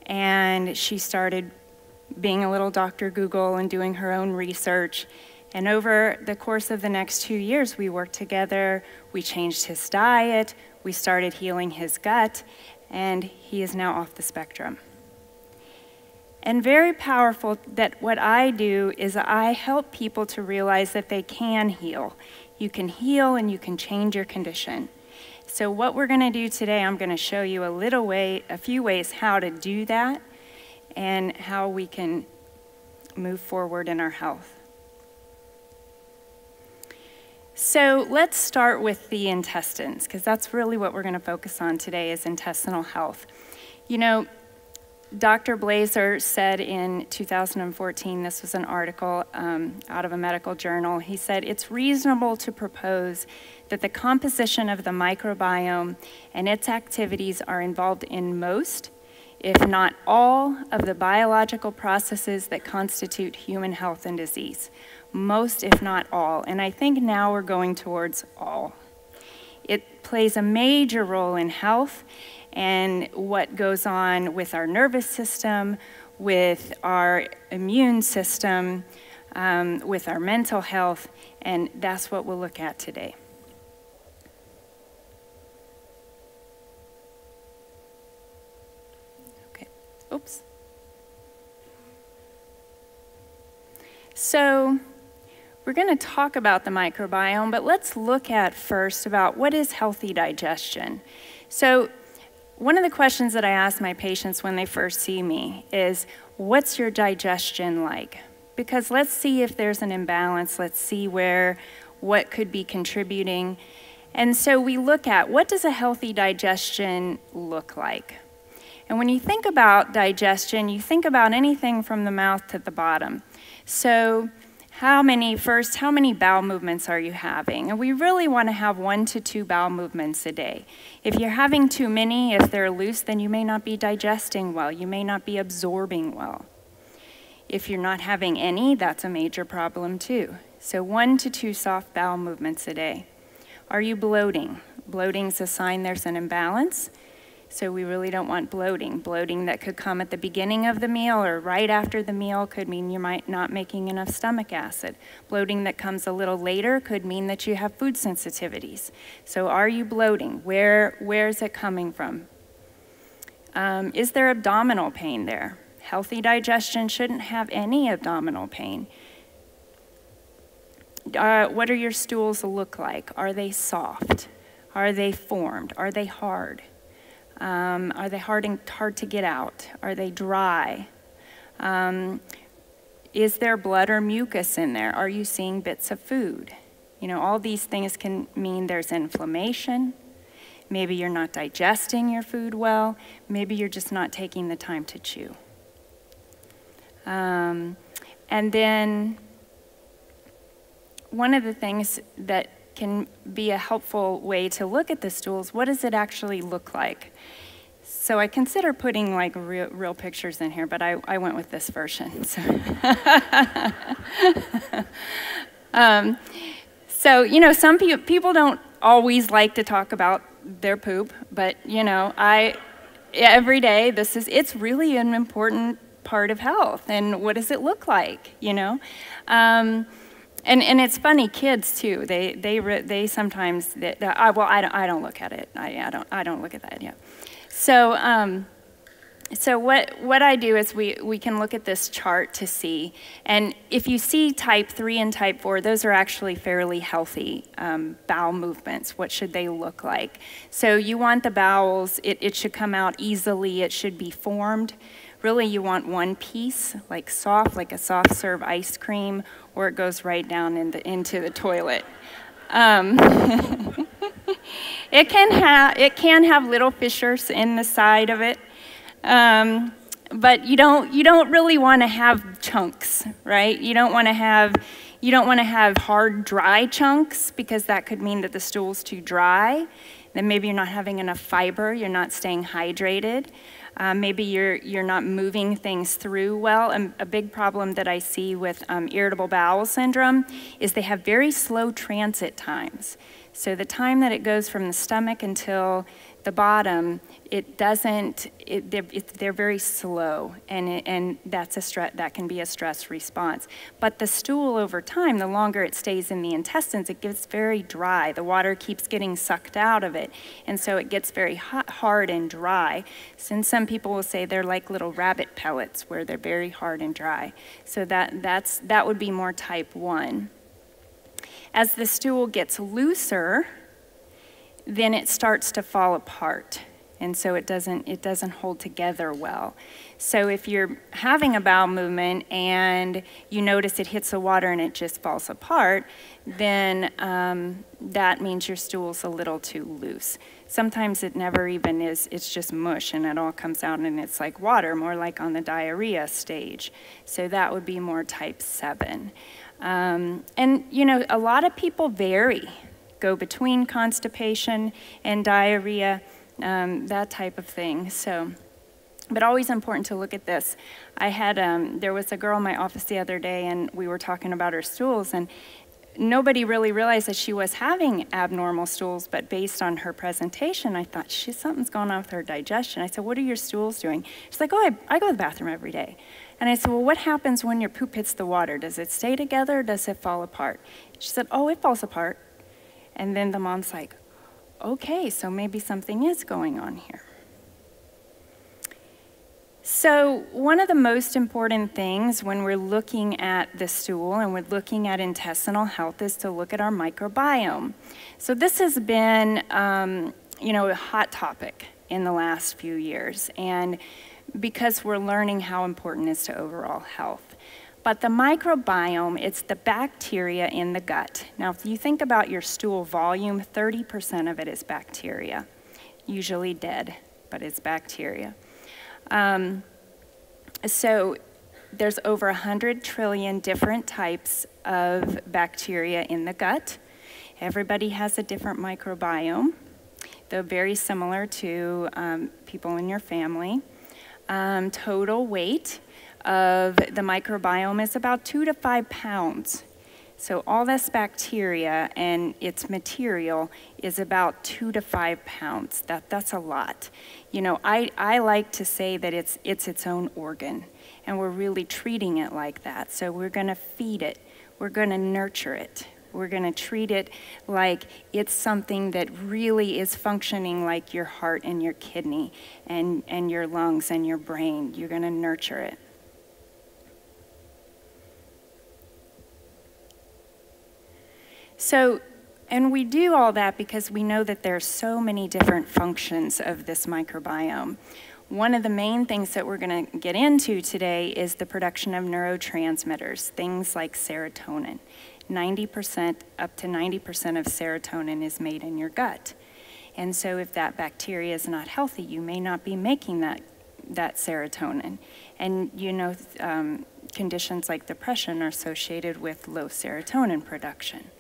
and she started being a little Dr. Google and doing her own research. And over the course of the next two years, we worked together. We changed his diet, we started healing his gut, and he is now off the spectrum. And very powerful that what I do is I help people to realize that they can heal. You can heal and you can change your condition. So what we're going to do today, I'm going to show you a little way, a few ways how to do that and how we can move forward in our health. So let's start with the intestines, because that's really what we're going to focus on today is intestinal health. You know, Dr. Blaser said in 2014, this was an article um, out of a medical journal, he said, it's reasonable to propose that the composition of the microbiome and its activities are involved in most, if not all, of the biological processes that constitute human health and disease. Most, if not all. And I think now we're going towards all. It plays a major role in health and what goes on with our nervous system, with our immune system, um, with our mental health, and that's what we'll look at today. Okay, Oops. So we're going to talk about the microbiome, but let's look at first about what is healthy digestion. So one of the questions that I ask my patients when they first see me is, what's your digestion like? Because let's see if there's an imbalance. Let's see where, what could be contributing. And so we look at what does a healthy digestion look like? And when you think about digestion, you think about anything from the mouth to the bottom. So, how many, first, how many bowel movements are you having? And we really want to have one to two bowel movements a day. If you're having too many, if they're loose, then you may not be digesting well. You may not be absorbing well. If you're not having any, that's a major problem too. So, one to two soft bowel movements a day. Are you bloating? Bloating is a sign there's an imbalance. So we really don't want bloating. Bloating that could come at the beginning of the meal or right after the meal could mean you might not making enough stomach acid. Bloating that comes a little later could mean that you have food sensitivities. So are you bloating? Where, where is it coming from? Um, is there abdominal pain there? Healthy digestion shouldn't have any abdominal pain. Uh, what do your stools look like? Are they soft? Are they formed? Are they hard? Um, are they hard, and, hard to get out? Are they dry? Um, is there blood or mucus in there? Are you seeing bits of food? You know, all these things can mean there's inflammation. Maybe you're not digesting your food well. Maybe you're just not taking the time to chew. Um, and then one of the things that can be a helpful way to look at the stools. What does it actually look like? So I consider putting like real, real pictures in here, but I, I went with this version. So. um, so, you know, some pe people don't always like to talk about their poop, but, you know, I, every day, this is, it's really an important part of health. And what does it look like, you know? Um, and, and it's funny, kids too. They they they sometimes they, they, I, well I don't I don't look at it. I, I don't I don't look at that yet. So um, so what what I do is we we can look at this chart to see, and if you see type three and type four, those are actually fairly healthy um, bowel movements. What should they look like? So you want the bowels. It it should come out easily. It should be formed. Really, you want one piece, like soft, like a soft serve ice cream, or it goes right down in the, into the toilet. Um, it can have it can have little fissures in the side of it. Um, but you don't you don't really want to have chunks, right? You don't want to have you don't want to have hard dry chunks because that could mean that the stool's too dry. Then maybe you're not having enough fiber, you're not staying hydrated. Uh, maybe you're, you're not moving things through well. And a big problem that I see with um, irritable bowel syndrome is they have very slow transit times. So the time that it goes from the stomach until the bottom, it doesn't, it, they're, it, they're, very slow, and, it, and that's a that can be a stress response. But the stool over time, the longer it stays in the intestines, it gets very dry. The water keeps getting sucked out of it, and so it gets very hot, hard and dry. So some people will say they're like little rabbit pellets, where they're very hard and dry. So that, that's, that would be more type 1. As the stool gets looser, then it starts to fall apart. And so it doesn't, it doesn't hold together well. So if you're having a bowel movement and you notice it hits the water and it just falls apart, then um, that means your stool's a little too loose. Sometimes it never even is, it's just mush and it all comes out and it's like water, more like on the diarrhea stage. So that would be more type 7. Um, and, you know, a lot of people vary go between constipation and diarrhea, um, that type of thing. So, but always important to look at this. I had, um, there was a girl in my office the other day and we were talking about her stools and nobody really realized that she was having abnormal stools, but based on her presentation, I thought, she, something's going on with her digestion. I said, what are your stools doing? She's like, oh, I, I go to the bathroom every day. And I said, well, what happens when your poop hits the water? Does it stay together or does it fall apart? She said, oh, it falls apart. And then the mom's like, okay, so maybe something is going on here. So, one of the most important things when we're looking at the stool and we're looking at intestinal health is to look at our microbiome. So, this has been, um, you know, a hot topic in the last few years, and because we're learning how important it is to overall health. But the microbiome, it's the bacteria in the gut. Now, if you think about your stool volume, 30% of it is bacteria, usually dead, but it's bacteria. Um, so there's over 100 trillion different types of bacteria in the gut. Everybody has a different microbiome. They're very similar to um, people in your family. Um, total weight of the microbiome is about two to five pounds. So all this bacteria and its material is about two to five pounds. That, that's a lot. You know, I, I like to say that it's, it's its own organ, and we're really treating it like that. So we're going to feed it. We're going to nurture it. We're going to treat it like it's something that really is functioning like your heart and your kidney and, and your lungs and your brain. You're going to nurture it. So, and we do all that because we know that there are so many different functions of this microbiome. One of the main things that we're going to get into today is the production of neurotransmitters, things like serotonin. 90%, up to 90% of serotonin is made in your gut. And so if that bacteria is not healthy, you may not be making that, that serotonin. And you know, um, conditions like depression are associated with low serotonin production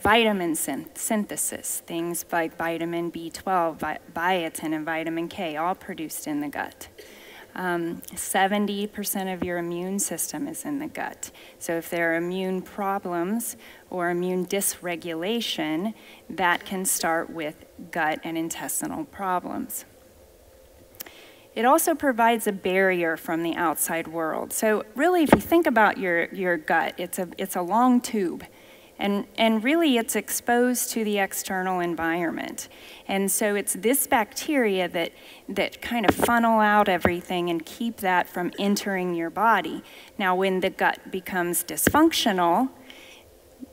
vitamin synthesis, things like vitamin B12, bi biotin, and vitamin K, all produced in the gut. 70% um, of your immune system is in the gut. So if there are immune problems or immune dysregulation, that can start with gut and intestinal problems. It also provides a barrier from the outside world. So really, if you think about your, your gut, it's a, it's a long tube. And, and really, it's exposed to the external environment. And so it's this bacteria that, that kind of funnel out everything and keep that from entering your body. Now, when the gut becomes dysfunctional,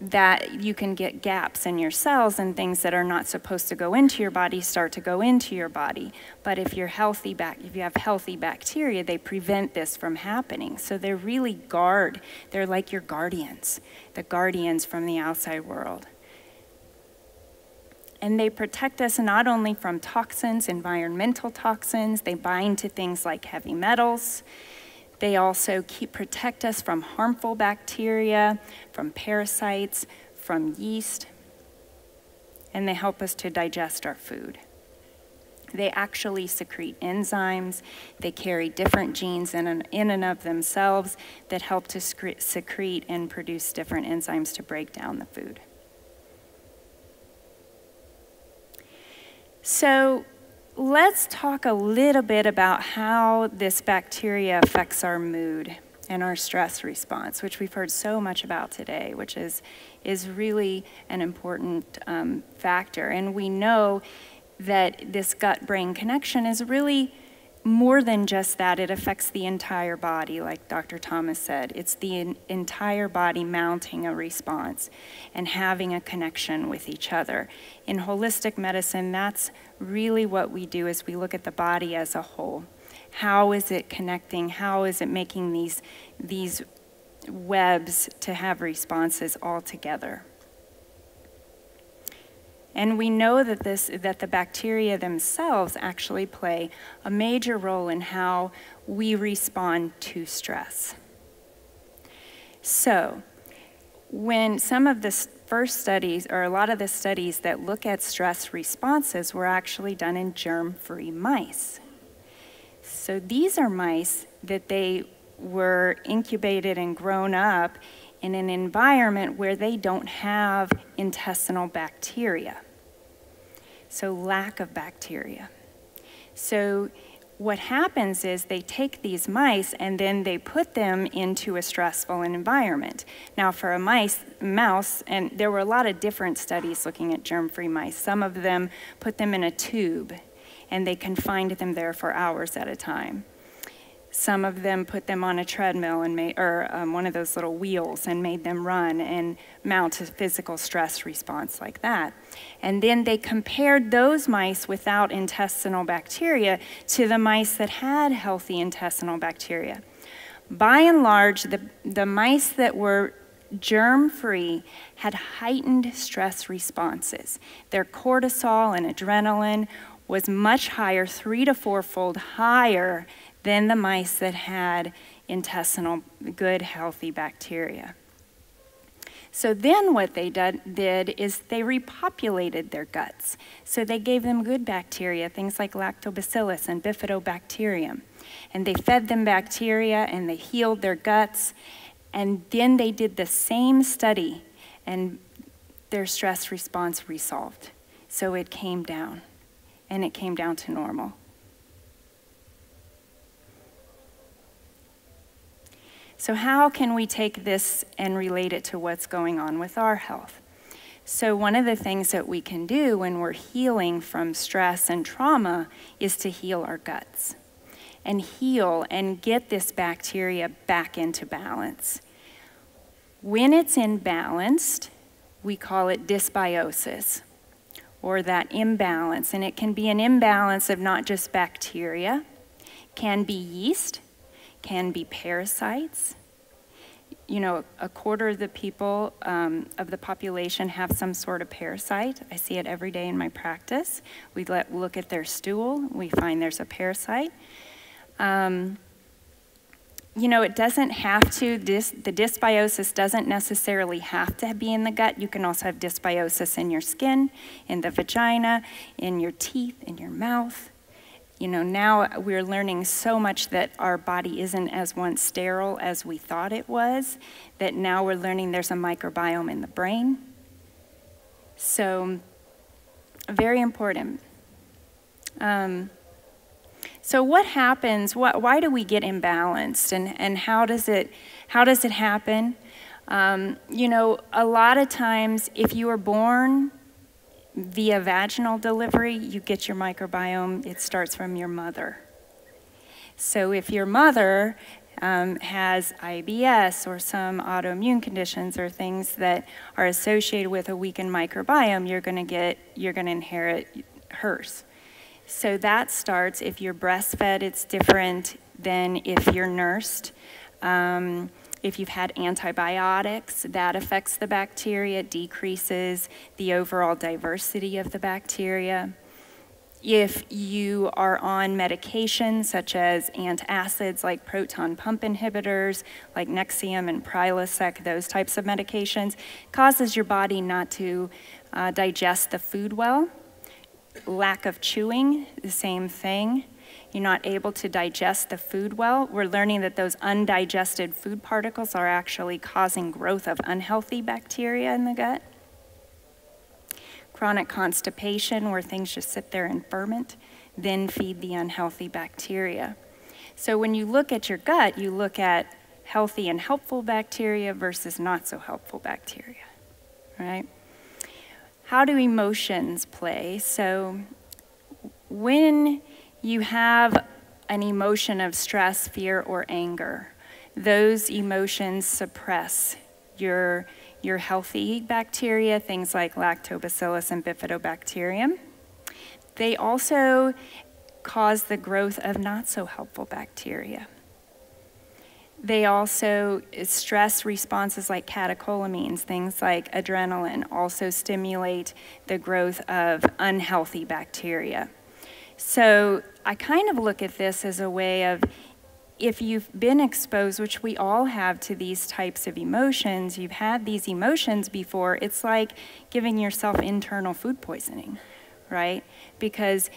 that you can get gaps in your cells and things that are not supposed to go into your body start to go into your body. But if you're healthy back, if you have healthy bacteria, they prevent this from happening. So they're really guard. They're like your guardians, the guardians from the outside world. And they protect us not only from toxins, environmental toxins, they bind to things like heavy metals. They also keep protect us from harmful bacteria, from parasites, from yeast, and they help us to digest our food. They actually secrete enzymes. They carry different genes in and, in and of themselves that help to secrete and produce different enzymes to break down the food. So let's talk a little bit about how this bacteria affects our mood and our stress response, which we've heard so much about today, which is, is really an important um, factor. And we know that this gut brain connection is really more than just that. It affects the entire body, like Dr. Thomas said. It's the entire body mounting a response and having a connection with each other. In holistic medicine, that's really what we do is we look at the body as a whole. How is it connecting? How is it making these, these webs to have responses all together? And we know that, this, that the bacteria themselves actually play a major role in how we respond to stress. So, when some of the first studies, or a lot of the studies that look at stress responses, were actually done in germ free mice. So, these are mice that they were incubated and grown up in an environment where they don't have intestinal bacteria. So, lack of bacteria. So, what happens is they take these mice and then they put them into a stressful environment. Now, for a mice, mouse, and there were a lot of different studies looking at germ free mice, some of them put them in a tube and they confined them there for hours at a time. Some of them put them on a treadmill and made, or um, one of those little wheels and made them run and mount a physical stress response like that. And then they compared those mice without intestinal bacteria to the mice that had healthy intestinal bacteria. By and large, the, the mice that were germ free had heightened stress responses. Their cortisol and adrenaline was much higher, three to fourfold higher than the mice that had intestinal, good, healthy bacteria. So then what they did, did, is they repopulated their guts. So they gave them good bacteria, things like lactobacillus and bifidobacterium. And they fed them bacteria and they healed their guts. And then they did the same study and their stress response resolved. So it came down and it came down to normal. So, how can we take this and relate it to what's going on with our health? So, one of the things that we can do when we're healing from stress and trauma is to heal our guts and heal and get this bacteria back into balance. When it's imbalanced, we call it dysbiosis or that imbalance. And it can be an imbalance of not just bacteria, can be yeast, can be parasites. You know, a quarter of the people um, of the population have some sort of parasite. I see it every day in my practice. We let, look at their stool, we find there's a parasite. Um, you know, it doesn't have to, this, the dysbiosis doesn't necessarily have to be in the gut. You can also have dysbiosis in your skin, in the vagina, in your teeth, in your mouth you know, now we're learning so much that our body isn't as once sterile as we thought it was, that now we're learning there's a microbiome in the brain. So, very important. Um, so what happens, what, why do we get imbalanced and, and how, does it, how does it happen? Um, you know, a lot of times if you are born via vaginal delivery, you get your microbiome, it starts from your mother. So if your mother um, has IBS or some autoimmune conditions or things that are associated with a weakened microbiome, you're going to get, you're going to inherit hers. So that starts, if you're breastfed, it's different than if you're nursed. Um, If you've had antibiotics, that affects the bacteria, decreases the overall diversity of the bacteria. If you are on medications such as antacids like proton pump inhibitors, like Nexium and Prilosec, those types of medications, causes your body not to uh, digest the food well. Lack of chewing, the same thing. You're not able to digest the food well. We're learning that those undigested food particles are actually causing growth of unhealthy bacteria in the gut chronic constipation, where things just sit there and ferment, then feed the unhealthy bacteria. So when you look at your gut, you look at healthy and helpful bacteria versus not so helpful bacteria, right? How do emotions play? So when you have an emotion of stress, fear, or anger, those emotions suppress your your healthy bacteria, things like lactobacillus and bifidobacterium. They also cause the growth of not so helpful bacteria. They also, eh, stress responses like catecholamines, things like adrenaline, also stimulate the growth of unhealthy bacteria. So I kind of look at this as a way of if you've been exposed, which we all have to these types of emotions, you've had these emotions before, it's like giving yourself internal food poisoning, right? Because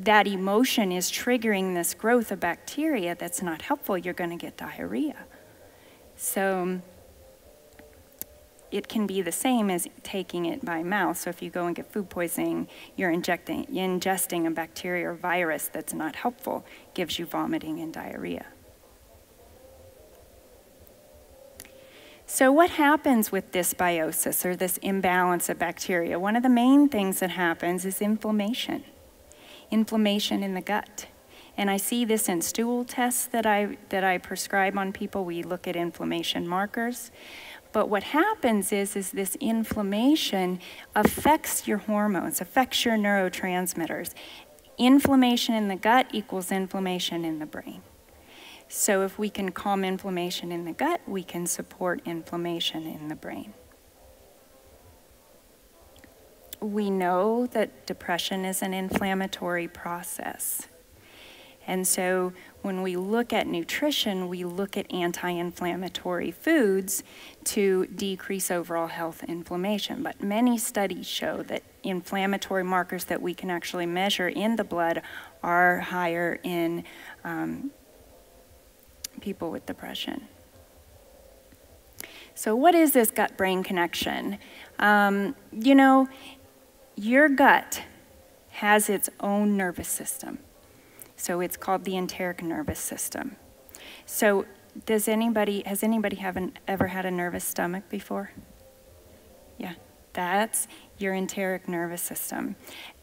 that emotion is triggering this growth of bacteria that's not helpful. You're going to get diarrhea. So it can be the same as taking it by mouth. So if you go and get food poisoning, you're injecting, ingesting a bacteria or virus that's not helpful, gives you vomiting and diarrhea. So, what happens with dysbiosis or this imbalance of bacteria? One of the main things that happens is inflammation, inflammation in the gut. And I see this in stool tests that I, that I prescribe on people. We look at inflammation markers. But what happens is, is this inflammation affects your hormones, affects your neurotransmitters. Inflammation in the gut equals inflammation in the brain. So if we can calm inflammation in the gut, we can support inflammation in the brain. We know that depression is an inflammatory process. And so when we look at nutrition, we look at anti inflammatory foods to decrease overall health inflammation. But many studies show that inflammatory markers that we can actually measure in the blood are higher in um, people with depression. So, what is this gut brain connection? Um, you know, your gut has its own nervous system. So, it's called the enteric nervous system. So, does anybody, has anybody haven't ever had a nervous stomach before? Yeah, that's your enteric nervous system.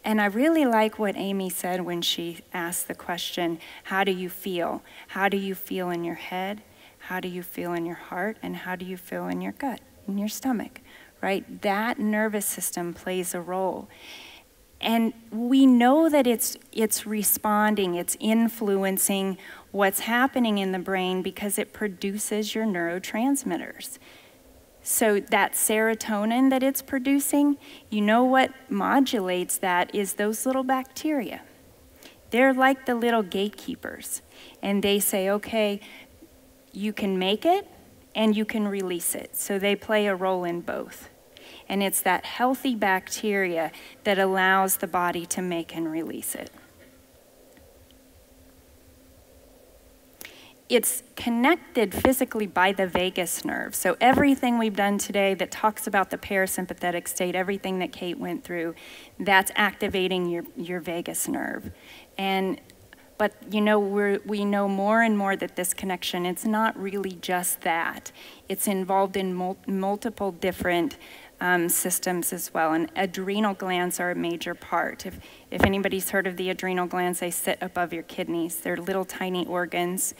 And I really like what Amy said when she asked the question, How do you feel? How do you feel in your head? How do you feel in your heart? And how do you feel in your gut, in your stomach? Right? That nervous system plays a role. And we know that it's, it's responding, it's influencing what's happening in the brain because it produces your neurotransmitters. So that serotonin that it's producing, you know what modulates that is those little bacteria. They're like the little gatekeepers. And they say, okay, you can make it and you can release it. So they play a role in both. And it's that healthy bacteria that allows the body to make and release it. it's connected physically by the vagus nerve. So everything we've done today that talks about the parasympathetic state, everything that Kate went through, that's activating your, your vagus nerve. And but you know we we know more and more that this connection it's not really just that it's involved in mul multiple different um, systems as well and adrenal glands are a major part if, if anybody's heard of the adrenal glands they sit above your kidneys they're little tiny organs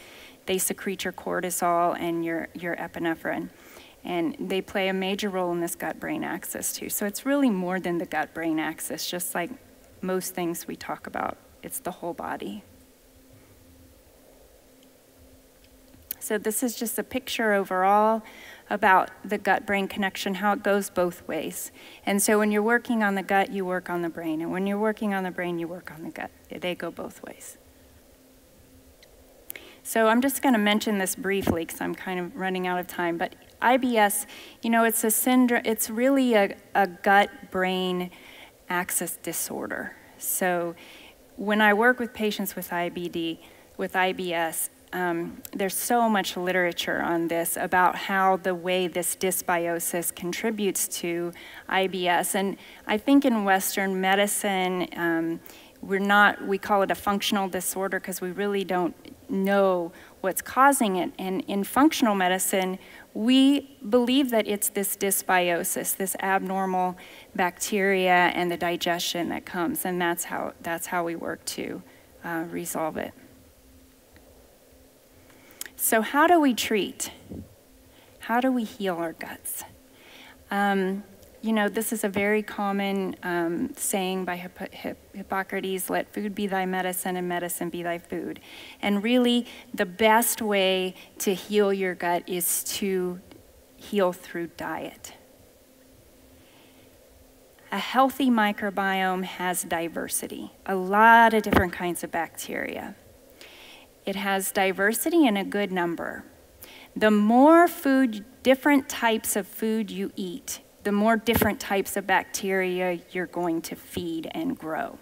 they secrete your cortisol and your, your epinephrine. And they play a major role in this gut brain axis too. So it's really more than the gut brain axis, just like most things we talk about, it's the whole body. So this is just a picture overall about the gut-brain connection, how it goes both ways. And so when you're working on the gut, you work on the brain. And when you're working on the brain, you work on the gut. They go both ways. So I'm just going to mention this briefly because I'm kind of running out of time. But IBS, you know, it's a syndrome, it's really a, a gut-brain axis disorder. So when I work with patients with IBD, with IBS, um, there's so much literature on this about how the way this dysbiosis contributes to IBS. And I think in Western medicine, um, we're not, we call it a functional disorder because we really don't know what's causing it. And in functional medicine, we believe that it's this dysbiosis, this abnormal bacteria and the digestion that comes, and that's how, that's how we work to uh, resolve it. So, how do we treat? How do we heal our guts? Um, you know, this is a very common um, saying by Hipp Hipp Hippocrates let food be thy medicine and medicine be thy food. And really, the best way to heal your gut is to heal through diet. A healthy microbiome has diversity, a lot of different kinds of bacteria. It has diversity and a good number. The more food, different types of food you eat, the more different types of bacteria you're going to feed and grow.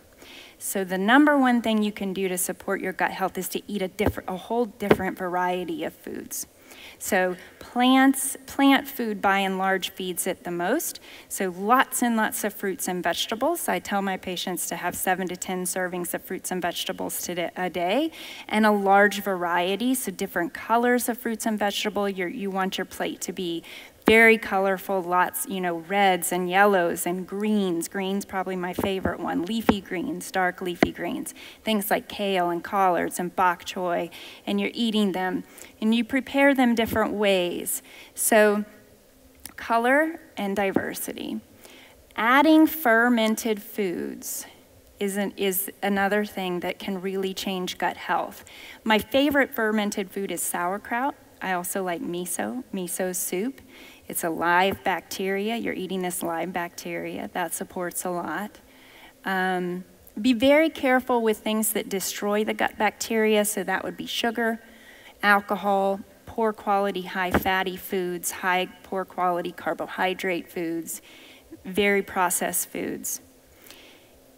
So the number one thing you can do to support your gut health is to eat a, different, a whole different variety of foods. So plants, plant food by and large feeds it the most. So lots and lots of fruits and vegetables. I tell my patients to have seven to 10 servings of fruits and vegetables a day and a large variety, so different colors of fruits and vegetables. you want your plate to be very colorful, lots, you know, reds and yellows and greens. Greens probably my favorite one. Leafy greens, dark leafy greens. Things like kale and collards and bok choy, and you're eating them. And you prepare them different ways. So color and diversity. Adding fermented foods is, an, is another thing that can really change gut health. My favorite fermented food is sauerkraut. I also like miso, miso soup. It's a live bacteria. You're eating this live bacteria. That supports a lot. Um, be very careful with things that destroy the gut bacteria. So that would be sugar, alcohol, poor quality, high fatty foods, high poor quality carbohydrate foods, very processed foods.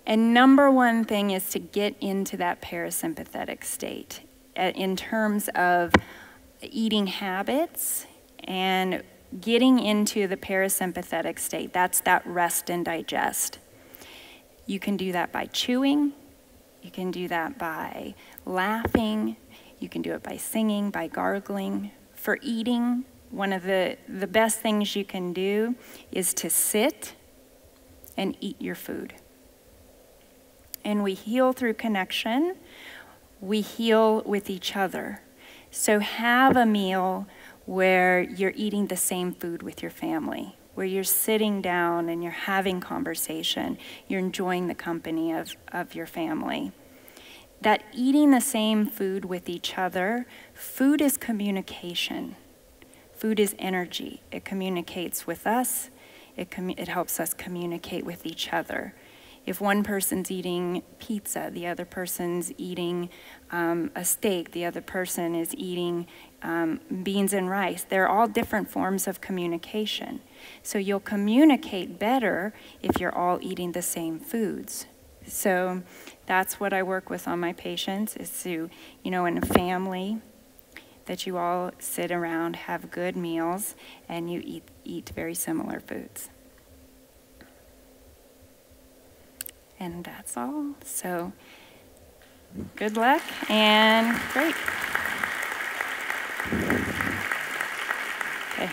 And number one thing is to get into that parasympathetic state uh, in terms of eating habits and getting into the parasympathetic state. That's that rest and digest. You can do that by chewing, you can do that by laughing, you can do it by singing, by gargling. For eating, one of the, the best things you can do is to sit and eat your food. And we heal through connection, we heal with each other. So have a meal where you're eating the same food with your family, where you're sitting down and you're having conversation, you're enjoying the company of, of your family. That eating the same food with each other, food is communication. Food is energy. It communicates with us, it, it helps us communicate with each other. If one person's eating pizza, the other person's eating um, a steak, the other person is eating um, beans and rice. They're all different forms of communication. So you'll communicate better if you're all eating the same foods. So that's what I work with on my patients is to, you know, in a family, that you all sit around, have good meals, and you eat, eat very similar foods. And that's all. So good luck and great. Okay.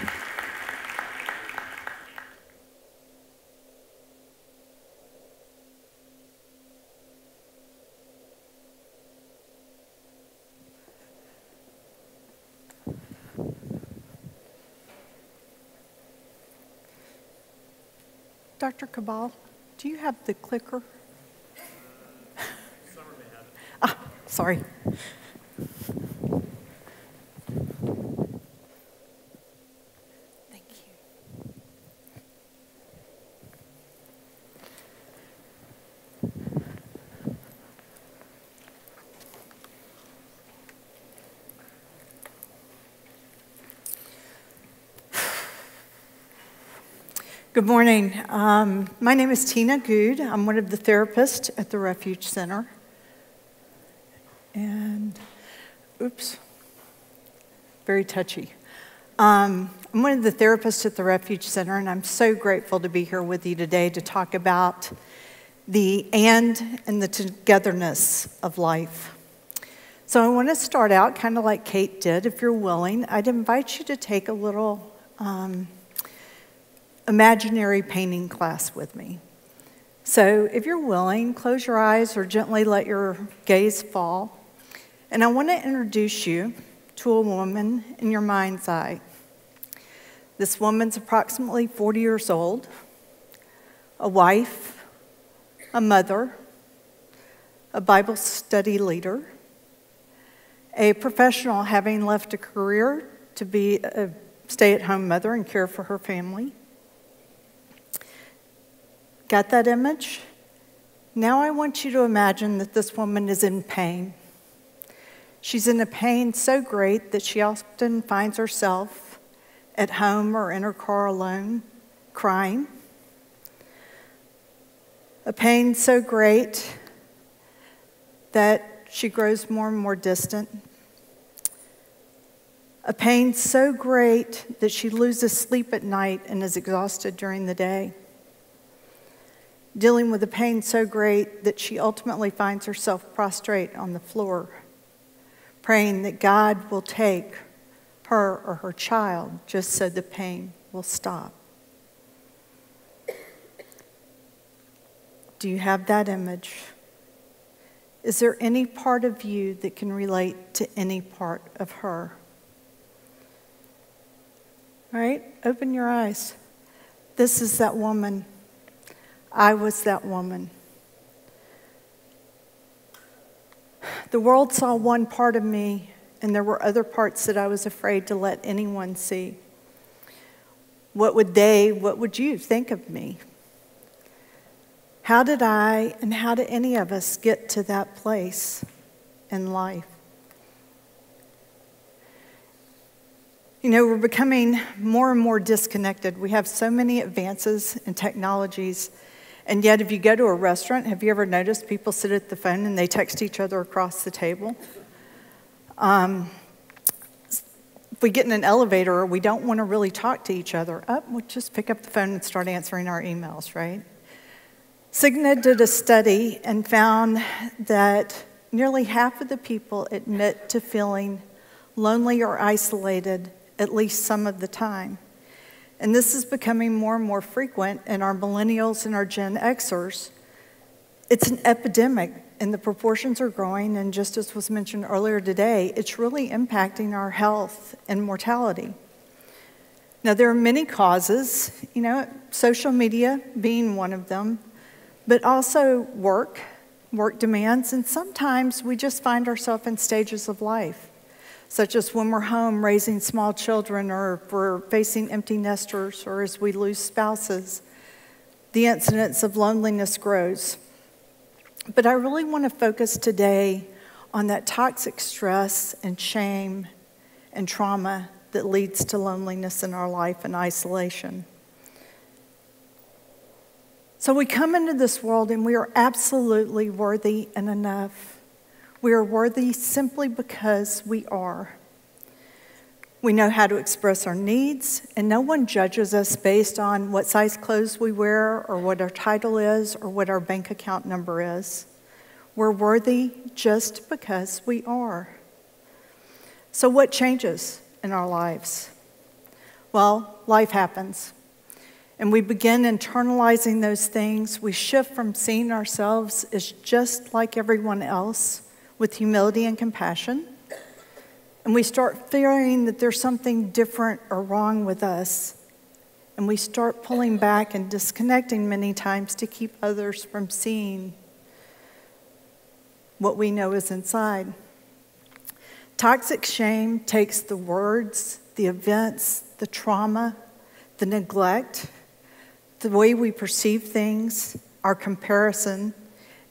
Dr. Cabell, do you have the clicker? ah, sorry. Good morning. Um, my name is Tina Goode. I'm one of the therapists at the Refuge Center. And, oops, very touchy. Um, I'm one of the therapists at the Refuge Center, and I'm so grateful to be here with you today to talk about the and and the togetherness of life. So I want to start out kind of like Kate did. If you're willing, I'd invite you to take a little um, imaginary painting class with me. So, if you're willing, close your eyes or gently let your gaze fall. And I want to introduce you to a woman in your mind's eye. This woman's approximately 40 years old, a wife, a mother, a Bible study leader, a professional having left a career to be a stay at home mother and care for her family Got that image? Now I want you to imagine that this woman is in pain. She's in a pain so great that she often finds herself at home or in her car alone, crying. A pain so great that she grows more and more distant. A pain so great that she loses sleep at night and is exhausted during the day dealing with a pain so great that she ultimately finds herself prostrate on the floor, praying that God will take her or her child just so the pain will stop. Do you have that image? Is there any part of you that can relate to any part of her? All right, open your eyes. This is that woman I was that woman. The world saw one part of me, and there were other parts that I was afraid to let anyone see. What would they, what would you think of me? How did I and how did any of us get to that place in life? You know, we're becoming more and more disconnected. We have so many advances in technologies and yet, if you go to a restaurant, have you ever noticed people sit at the phone and they text each other across the table? Um, if we get in an elevator, we don't want to really talk to each other. Up, oh, we'll just pick up the phone and start answering our emails, right? Cigna did a study and found that nearly half of the people admit to feeling lonely or isolated at least some of the time. And this is becoming more and more frequent in our millennials and our Gen Xers. It's an epidemic, and the proportions are growing. And just as was mentioned earlier today, it's really impacting our health and mortality. Now, there are many causes, you know, social media being one of them, but also work, work demands, and sometimes we just find ourselves in stages of life such as when we're home raising small children or if we're facing empty nesters or as we lose spouses, the incidence of loneliness grows. But I really want to focus today on that toxic stress and shame and trauma that leads to loneliness in our life and isolation. So we come into this world and we are absolutely worthy and enough. We are worthy simply because we are. We know how to express our needs, and no one judges us based on what size clothes we wear, or what our title is, or what our bank account number is. We're worthy just because we are. So, what changes in our lives? Well, life happens. And we begin internalizing those things. We shift from seeing ourselves as just like everyone else with humility and compassion, and we start fearing that there's something different or wrong with us, and we start pulling back and disconnecting many times to keep others from seeing what we know is inside. Toxic shame takes the words, the events, the trauma, the neglect, the way we perceive things, our comparison,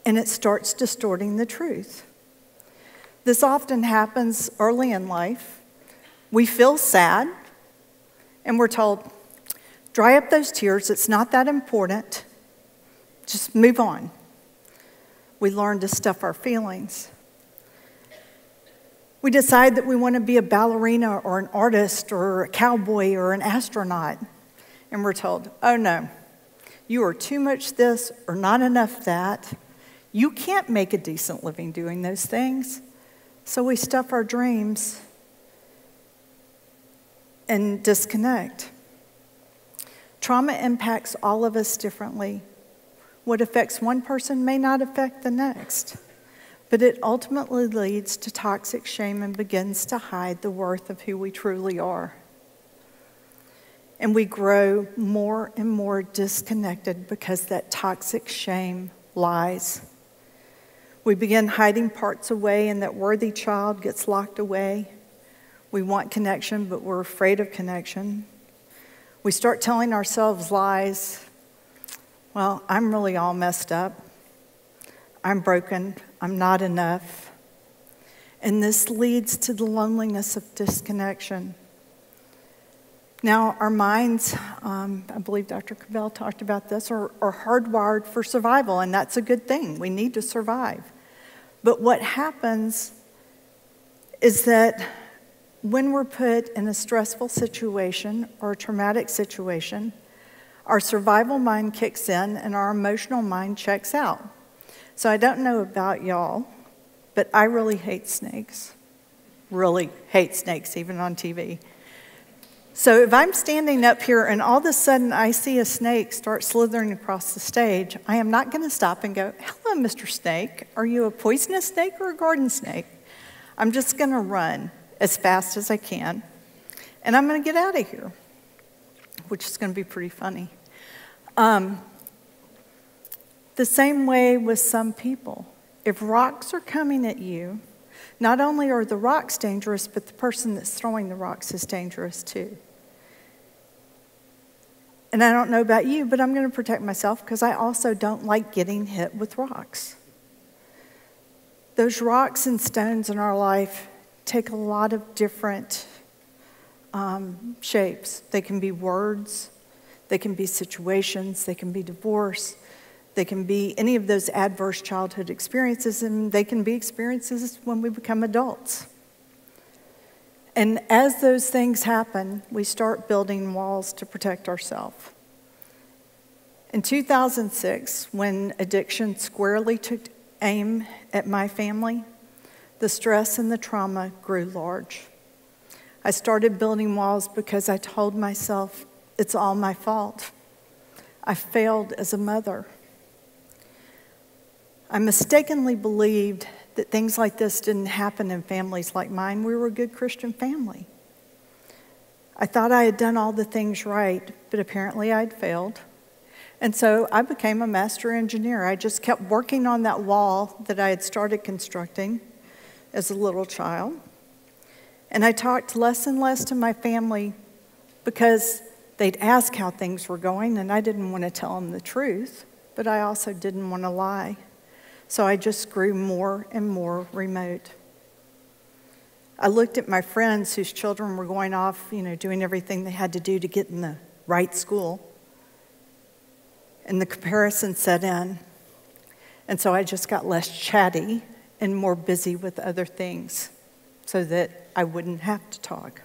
and it starts distorting the truth. This often happens early in life. We feel sad, and we're told, Dry up those tears. It's not that important. Just move on. We learn to stuff our feelings. We decide that we want to be a ballerina or an artist or a cowboy or an astronaut. And we're told, oh no, you are too much this or not enough that. You can't make a decent living doing those things. So we stuff our dreams and disconnect. Trauma impacts all of us differently. What affects one person may not affect the next, but it ultimately leads to toxic shame and begins to hide the worth of who we truly are. And we grow more and more disconnected because that toxic shame lies. We begin hiding parts away, and that worthy child gets locked away. We want connection, but we're afraid of connection. We start telling ourselves lies. Well, I'm really all messed up. I'm broken. I'm not enough. And this leads to the loneliness of disconnection. Now, our minds, um, I believe Dr. Cabell talked about this, are, are hardwired for survival, and that's a good thing. We need to survive. But what happens is that when we're put in a stressful situation or a traumatic situation, our survival mind kicks in and our emotional mind checks out. So I don't know about y'all, but I really hate snakes. Really hate snakes, even on TV. So if I'm standing up here and all of a sudden I see a snake start slithering across the stage, I am not going to stop and go, Hello, Mr. Snake. Are you a poisonous snake or a garden snake? I'm just going to run as fast as I can and I'm going to get out of here, which is going to be pretty funny. Um, the same way with some people. If rocks are coming at you, not only are the rocks dangerous, but the person that's throwing the rocks is dangerous too. And I don't know about you, but I'm going to protect myself because I also don't like getting hit with rocks. Those rocks and stones in our life take a lot of different um, shapes. They can be words, they can be situations, they can be divorce, they can be any of those adverse childhood experiences, and they can be experiences when we become adults. And as those things happen, we start building walls to protect ourselves. In 2006, when addiction squarely took aim at my family, the stress and the trauma grew large. I started building walls because I told myself it's all my fault. I failed as a mother. I mistakenly believed that things like this didn't happen in families like mine. We were a good Christian family. I thought I had done all the things right, but apparently I'd failed. And so I became a master engineer. I just kept working on that wall that I had started constructing as a little child. And I talked less and less to my family because they'd ask how things were going, and I didn't want to tell them the truth, but I also didn't want to lie. So I just grew more and more remote. I looked at my friends whose children were going off, you know, doing everything they had to do to get in the right school. And the comparison set in. And so I just got less chatty and more busy with other things so that I wouldn't have to talk.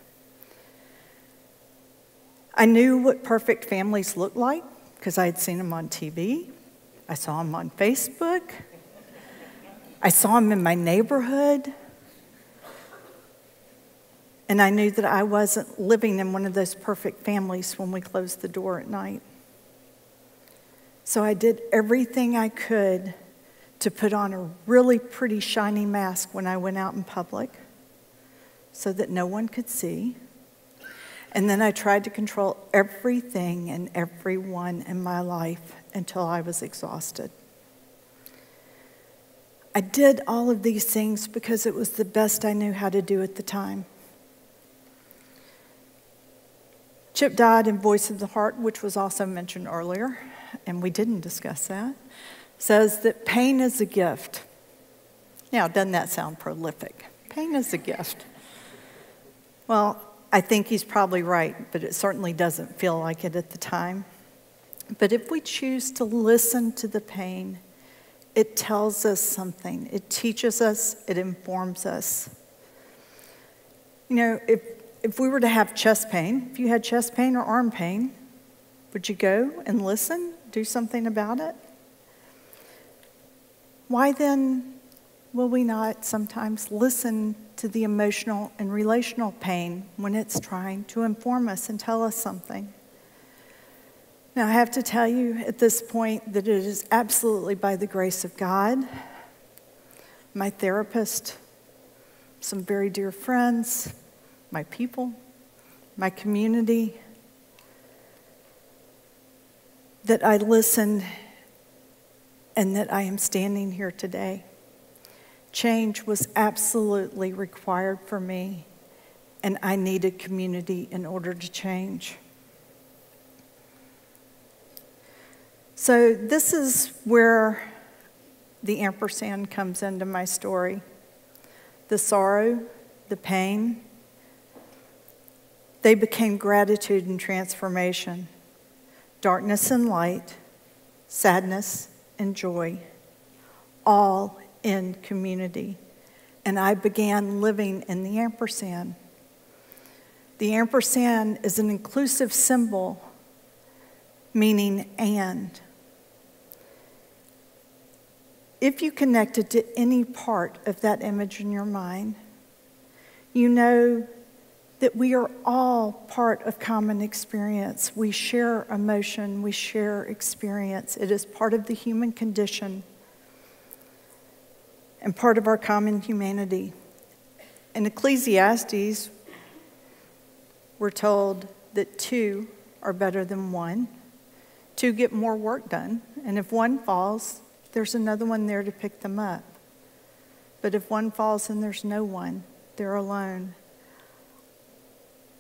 I knew what perfect families looked like because I had seen them on TV. I saw them on Facebook. I saw him in my neighborhood. And I knew that I wasn't living in one of those perfect families when we closed the door at night. So I did everything I could to put on a really pretty shiny mask when I went out in public so that no one could see. And then I tried to control everything and everyone in my life until I was exhausted. I did all of these things because it was the best I knew how to do at the time. Chip Dodd in Voice of the Heart, which was also mentioned earlier, and we didn't discuss that, says that pain is a gift. Now, doesn't that sound prolific? Pain is a gift. Well, I think he's probably right, but it certainly doesn't feel like it at the time. But if we choose to listen to the pain, it tells us something. It teaches us, it informs us. You know, if, if we were to have chest pain, if you had chest pain or arm pain, would you go and listen, do something about it? Why then will we not sometimes listen to the emotional and relational pain when it's trying to inform us and tell us something? Now, I have to tell you at this point that it is absolutely by the grace of God, my therapist, some very dear friends, my people, my community, that I listened and that I am standing here today. Change was absolutely required for me, and I needed community in order to change. So, this is where the ampersand comes into my story the sorrow, the pain. They became gratitude and transformation, darkness and light, sadness and joy, all in community. And I began living in the ampersand. The ampersand is an inclusive symbol meaning and. If you connected to any part of that image in your mind, you know that we are all part of common experience. We share emotion, we share experience. It is part of the human condition and part of our common humanity. In Ecclesiastes, we're told that two are better than one. Two get more work done, and if one falls, there's another one there to pick them up. But if one falls and there's no one, they're alone.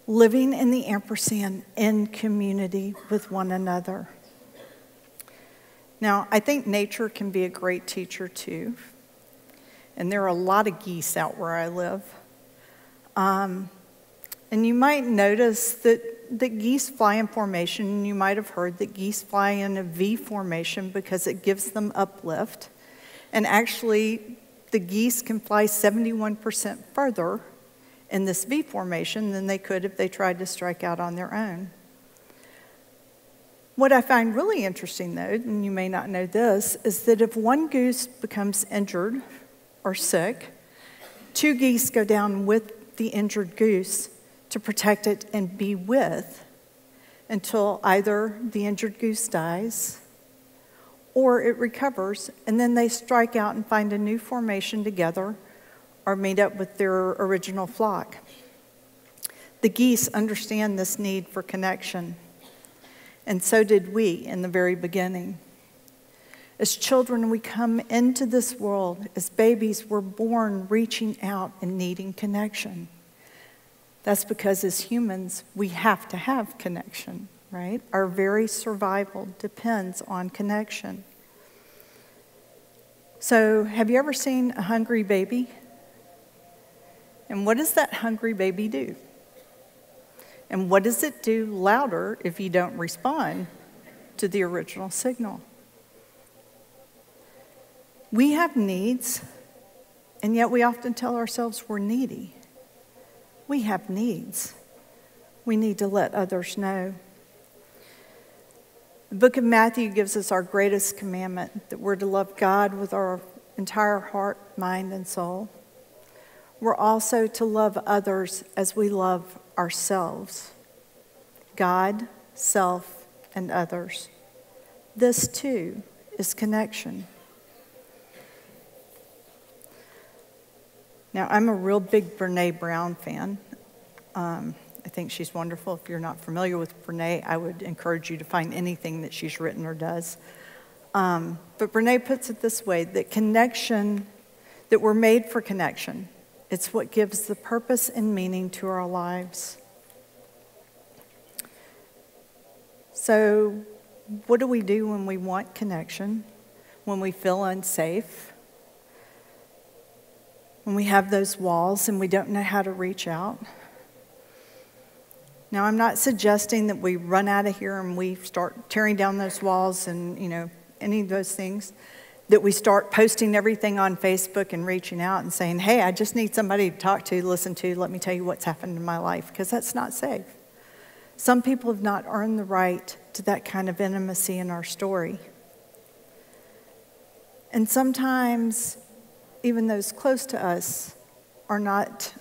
Living in the ampersand in community with one another. Now, I think nature can be a great teacher too. And there are a lot of geese out where I live. Um, and you might notice that that geese fly in formation. You might have heard that geese fly in a V formation because it gives them uplift. And actually, the geese can fly 71% further in this V formation than they could if they tried to strike out on their own. What I find really interesting, though, and you may not know this, is that if one goose becomes injured or sick, two geese go down with the injured goose to protect it and be with until either the injured goose dies or it recovers, and then they strike out and find a new formation together or meet up with their original flock. The geese understand this need for connection, and so did we in the very beginning. As children, we come into this world, as babies, we're born reaching out and needing connection. That's because as humans, we have to have connection, right? Our very survival depends on connection. So, have you ever seen a hungry baby? And what does that hungry baby do? And what does it do louder if you don't respond to the original signal? We have needs, and yet we often tell ourselves we're needy. We have needs. We need to let others know. The book of Matthew gives us our greatest commandment that we're to love God with our entire heart, mind, and soul. We're also to love others as we love ourselves God, self, and others. This too is connection. Now, I'm a real big Brene Brown fan. Um, I think she's wonderful. If you're not familiar with Brene, I would encourage you to find anything that she's written or does. Um, but Brene puts it this way that connection, that we're made for connection, it's what gives the purpose and meaning to our lives. So, what do we do when we want connection, when we feel unsafe? When we have those walls and we don't know how to reach out. Now, I'm not suggesting that we run out of here and we start tearing down those walls and, you know, any of those things. That we start posting everything on Facebook and reaching out and saying, hey, I just need somebody to talk to, listen to, let me tell you what's happened in my life, because that's not safe. Some people have not earned the right to that kind of intimacy in our story. And sometimes, even those close to us are not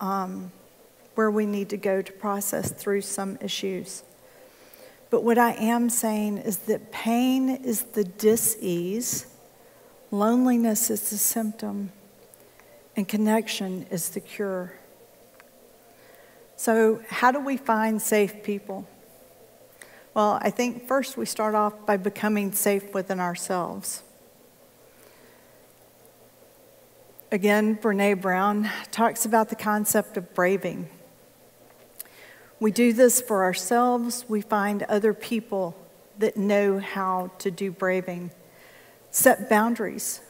um, where we need to go to process through some issues. But what I am saying is that pain is the dis-ease, loneliness is the symptom, and connection is the cure. So, how do we find safe people? Well, I think first we start off by becoming safe within ourselves. Again, Brene Brown talks about the concept of braving. We do this for ourselves, we find other people that know how to do braving. Set boundaries.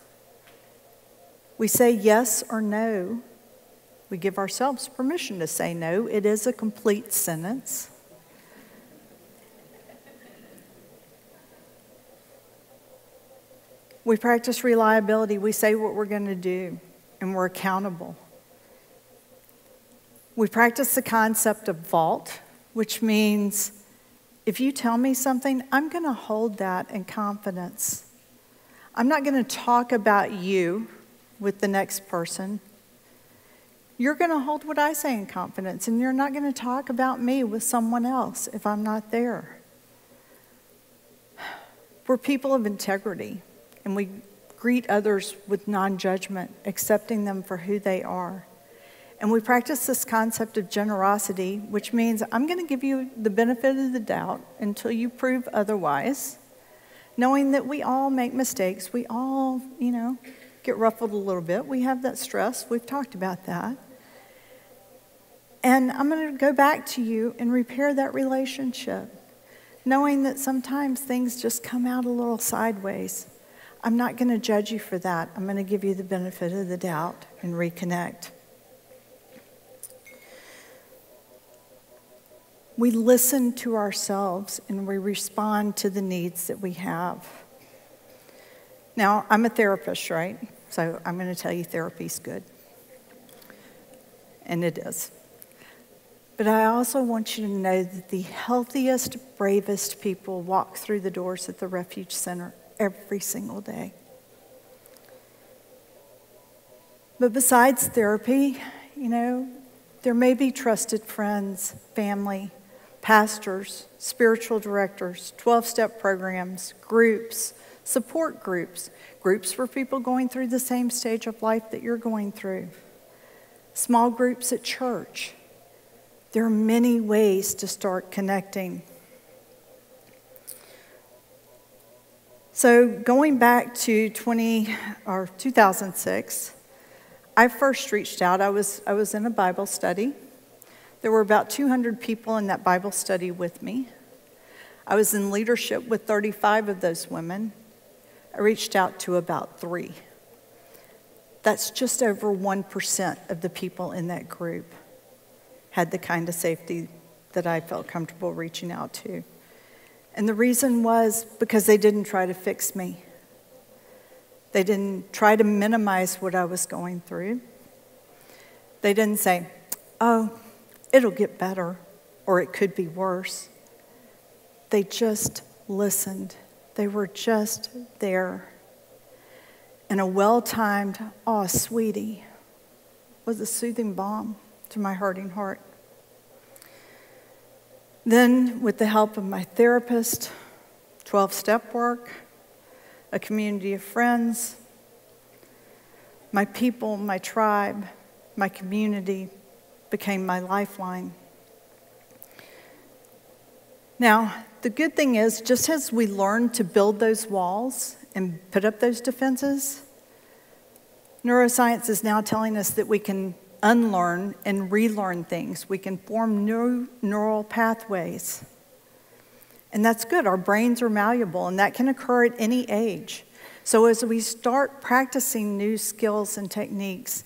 We say yes or no. We give ourselves permission to say no. It is a complete sentence. We practice reliability. We say what we're going to do, and we're accountable. We practice the concept of vault, which means if you tell me something, I'm going to hold that in confidence. I'm not going to talk about you with the next person. You're going to hold what I say in confidence, and you're not going to talk about me with someone else if I'm not there. We're people of integrity and we greet others with non judgment, accepting them for who they are. And we practice this concept of generosity, which means I'm going to give you the benefit of the doubt until you prove otherwise, knowing that we all make mistakes. We all, you know, get ruffled a little bit. We have that stress. We've talked about that. And I'm going to go back to you and repair that relationship, knowing that sometimes things just come out a little sideways. I'm not going to judge you for that. I'm going to give you the benefit of the doubt and reconnect. We listen to ourselves and we respond to the needs that we have. Now, I'm a therapist, right? So I'm going to tell you therapy's good. And it is. But I also want you to know that the healthiest, bravest people walk through the doors at the Refuge Center every single day. But besides therapy, you know, there may be trusted friends, family, pastors, spiritual directors, 12 step programs, groups, support groups, groups for people going through the same stage of life that you're going through, small groups at church. There are many ways to start connecting. So going back to 20 or 2006, I first reached out. I was, I was in a Bible study. There were about 200 people in that Bible study with me. I was in leadership with 35 of those women. I reached out to about three. That's just over 1% of the people in that group had the kind of safety that I felt comfortable reaching out to. And the reason was because they didn't try to fix me. They didn't try to minimize what I was going through. They didn't say, oh, it'll get better, or it could be worse. They just listened. They were just there. And a well timed, oh, sweetie, was a soothing balm to my hurting heart. Then, with the help of my therapist, 12 step work, a community of friends, my people, my tribe, my community became my lifeline. Now, the good thing is, just as we learn to build those walls and put up those defenses, neuroscience is now telling us that we can unlearn and relearn things. We can form new neural pathways. And that's good. Our brains are malleable, and that can occur at any age. So, as we start practicing new skills and techniques,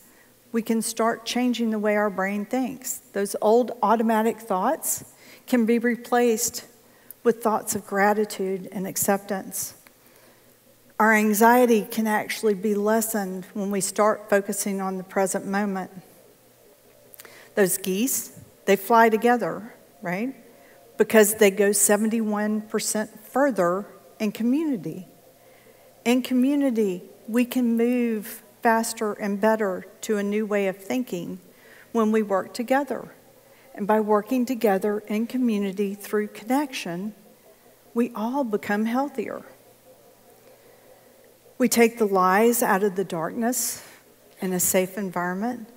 we can start changing the way our brain thinks. Those old automatic thoughts can be replaced with thoughts of gratitude and acceptance. Our anxiety can actually be lessened when we start focusing on the present moment. Those geese, they fly together, right? Because they go 71% further in community. In community, we can move faster and better to a new way of thinking when we work together. And by working together in community through connection, we all become healthier. We take the lies out of the darkness in a safe environment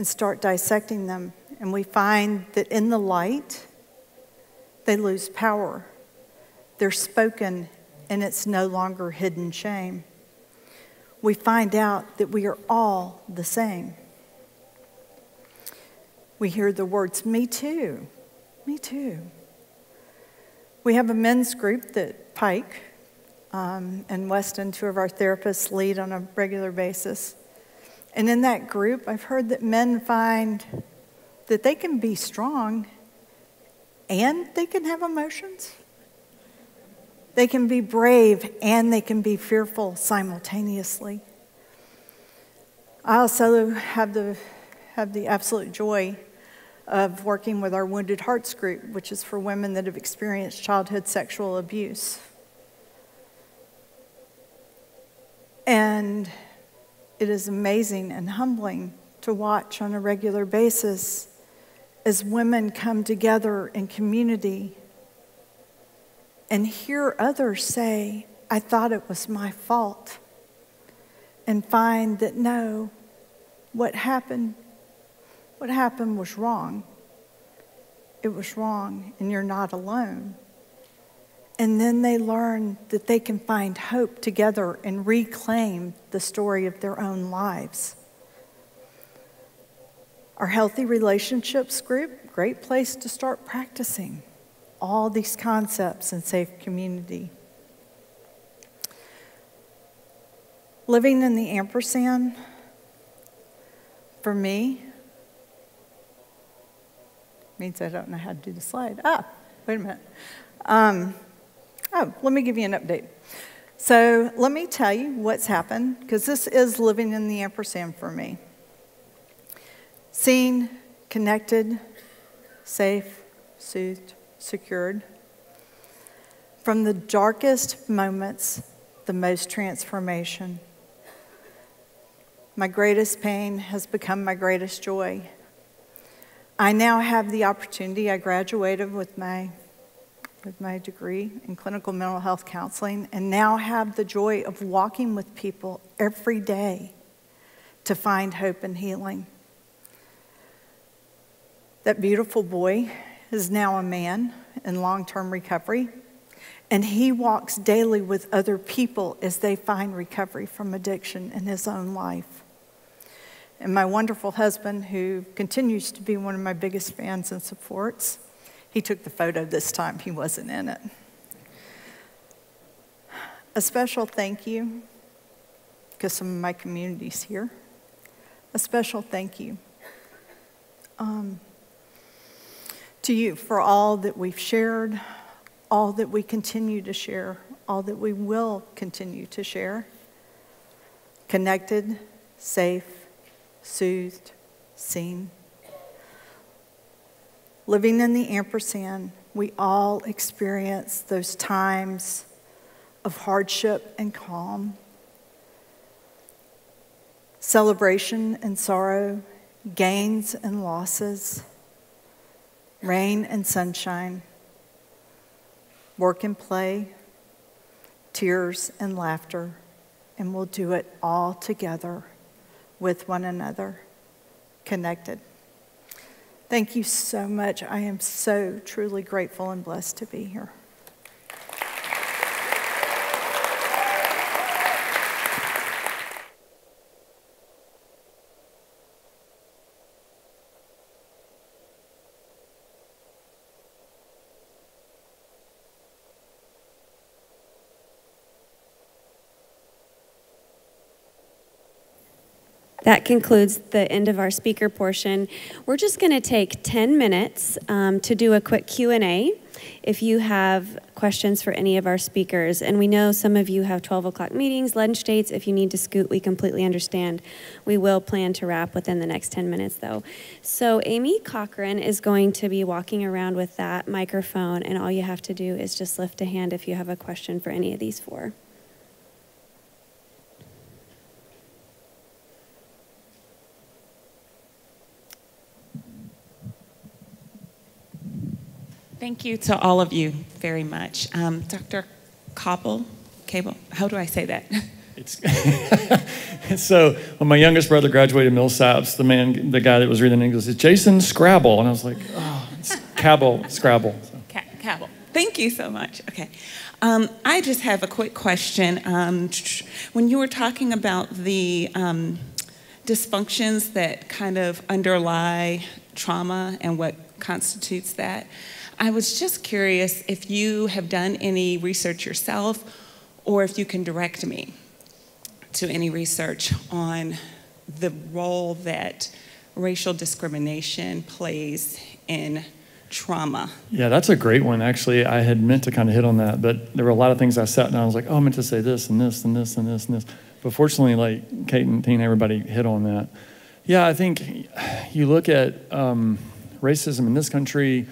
and start dissecting them. And we find that in the light, they lose power. They're spoken, and it's no longer hidden shame we find out that we are all the same. We hear the words, me too, me too. We have a men's group that Pike um, and Weston, two of our therapists, lead on a regular basis. And in that group, I've heard that men find that they can be strong and they can have emotions. They can be brave and they can be fearful simultaneously. I also have the, have the absolute joy of working with our Wounded Hearts group, which is for women that have experienced childhood sexual abuse. And it is amazing and humbling to watch on a regular basis as women come together in community and hear others say, I thought it was my fault, and find that no, what happened, what happened was wrong. It was wrong, and you're not alone. And then they learn that they can find hope together and reclaim the story of their own lives. Our Healthy Relationships group, great place to start practicing all these concepts in safe community. Living in the ampersand, for me, means I don't know how to do the slide. Ah, wait a minute. Um, oh, let me give you an update. So let me tell you what's happened, because this is living in the ampersand for me. Seen, connected, safe, soothed, secured. From the darkest moments, the most transformation. My greatest pain has become my greatest joy. I now have the opportunity, I graduated with my, with my degree in clinical mental health counseling, and now have the joy of walking with people every day to find hope and healing. That beautiful boy is now a man in long term recovery, and he walks daily with other people as they find recovery from addiction in his own life. And my wonderful husband, who continues to be one of my biggest fans and supports, he took the photo this time, he wasn't in it. A special thank you, because some of my community's here. A special thank you. Um, to you for all that we've shared, all that we continue to share, all that we will continue to share. Connected, safe, soothed, seen. Living in the ampersand, we all experience those times of hardship and calm, celebration and sorrow, gains and losses rain and sunshine, work and play, tears and laughter, and we'll do it all together with one another, connected. Thank you so much. I am so truly grateful and blessed to be here. That concludes the end of our speaker portion. We're just going to take 10 minutes um, to do a quick Q&A if you have questions for any of our speakers. And we know some of you have 12 o'clock meetings, lunch dates. If you need to scoot, we completely understand. We will plan to wrap within the next 10 minutes, though. So Amy Cochran is going to be walking around with that microphone, and all you have to do is just lift a hand if you have a question for any of these four. Thank you to all of you very much. Um, Dr. Cobble, Cable, how do I say that? It's so when my youngest brother graduated Millsaps, the man, the guy that was reading English, said Jason Scrabble, and I was like, oh, it's Scrabble. Ca- Cabell. Thank you so much. Okay. Um, I just have a quick question. Um, when you were talking about the um, dysfunctions that kind of underlie trauma and what constitutes that, I was just curious if you have done any research yourself or if you can direct me to any research on the role that racial discrimination plays in trauma. Yeah, that's a great one. Actually, I had meant to kind of hit on that, but there were a lot of things I sat down. I was like, oh, I meant to say this and this and this and this and this. But fortunately, like Kate and Tina, everybody hit on that. Yeah, I think you look at um, racism in this country,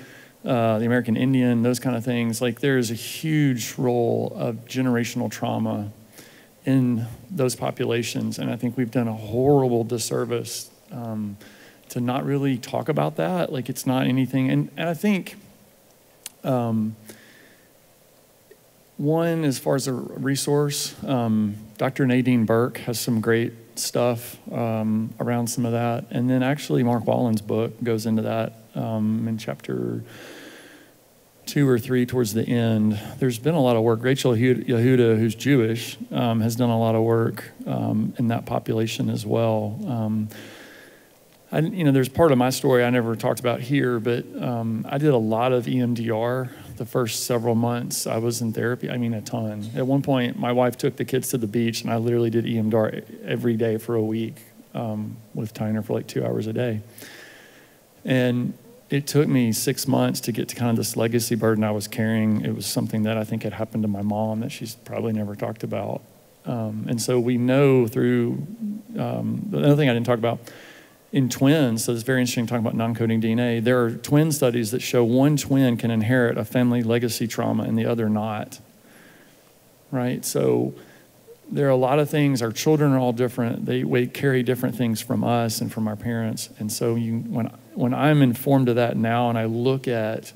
uh, the American Indian, those kind of things, like there's a huge role of generational trauma in those populations. And I think we've done a horrible disservice um, to not really talk about that. Like it's not anything. And, and I think um, one, as far as a resource, um, Dr. Nadine Burke has some great stuff um, around some of that. And then actually, Mark Wolynn's book goes into that um, in chapter two or three towards the end. There's been a lot of work. Rachel Yehuda, who's Jewish, um, has done a lot of work um, in that population as well. Um, I, you know, there's part of my story I never talked about here, but um, I did a lot of EMDR the first several months I was in therapy. I mean, a ton. At one point, my wife took the kids to the beach, and I literally did EMDR every day for a week um, with Tyner for like two hours a day. And it took me six months to get to kind of this legacy burden I was carrying. It was something that I think had happened to my mom that she's probably never talked about. Um, and so we know through um, the other thing I didn't talk about in twins, so it's very interesting talking about non coding DNA. There are twin studies that show one twin can inherit a family legacy trauma and the other not. Right? So there are a lot of things. Our children are all different. They, carry different things from us and from our parents. And so you, when when I'm informed of that now and I look at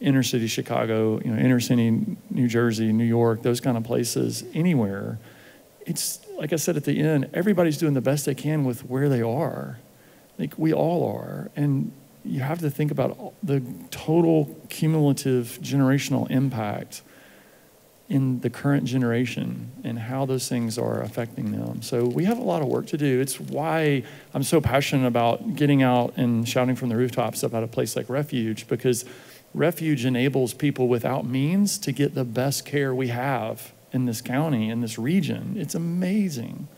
inner city Chicago, you know, inner city New Jersey, New York, those kind of places, anywhere, it's like I said at the end, everybody's doing the best they can with where they are. Like we all are. And you have to think about the total cumulative generational impact in the current generation and how those things are affecting them. So we have a lot of work to do. It's why I'm so passionate about getting out and shouting from the rooftops about a place like Refuge because Refuge enables people without means to get the best care we have in this county, in this region. It's amazing.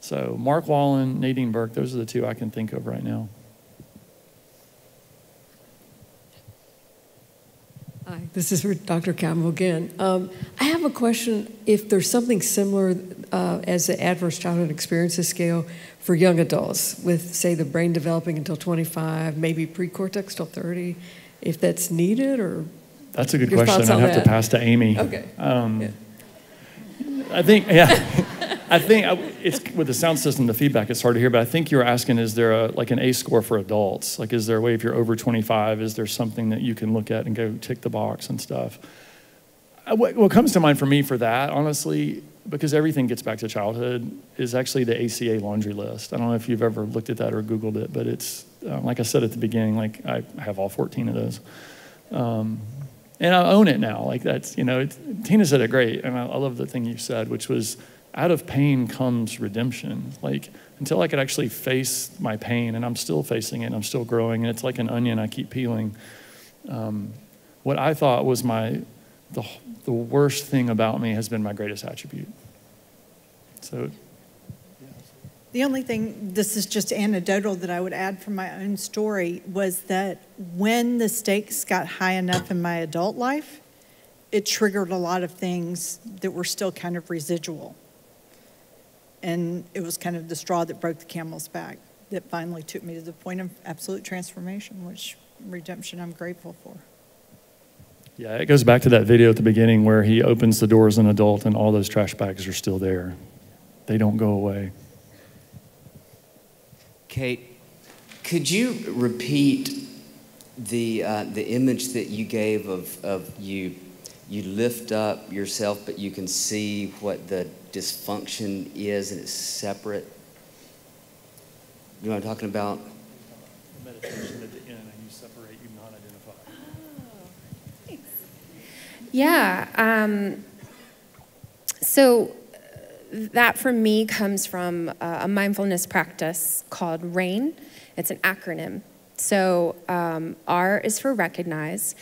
So Mark Wolynn, Nadine Burke, those are the two I can think of right now. Hi, this is Dr. Campbell again. Um, I have a question. If there's something similar uh, as the adverse childhood experiences scale for young adults, with say the brain developing until 25, maybe pre-cortex till 30, if that's needed, or that's a good question. I'd have that? to pass to Amy. Okay. Um, yeah. I think, yeah. I think it's with the sound system, the feedback it's hard to hear, but I think you're asking is there a, like an ACE score for adults? Like, is there a way if you're over 25, is there something that you can look at and go tick the box and stuff? Uh, what, what comes to mind for me for that, honestly, because everything gets back to childhood, is actually the ACA laundry list. I don't know if you've ever looked at that or Googled it, but it's, uh, like I said at the beginning, like I have all 14 of those. Um, and I own it now. Like that's, you know, Tina said it great. And I, I love the thing you said, which was, out of pain comes redemption. Like until I could actually face my pain, and I'm still facing it, and I'm still growing, and it's like an onion I keep peeling. Um, what I thought was my the, the worst thing about me has been my greatest attribute. So, The only thing, this is just anecdotal that I would add from my own story, was that when the stakes got high enough in my adult life, it triggered a lot of things that were still kind of residual. And it was kind of the straw that broke the camel's back that finally took me to the point of absolute transformation, which redemption I'm grateful for. Yeah, it goes back to that video at the beginning where he opens the door as an adult and all those trash bags are still there. They don't go away. Kate, could you repeat the, uh, the image that you gave of, of you, you lift up yourself, but you can see what the dysfunction is and it's separate? You know what I'm talking about? Meditation at the end, and you separate, you non identify. Yeah. Um, so that for me comes from a mindfulness practice called RAIN. It's an acronym. So um, R is for recognize,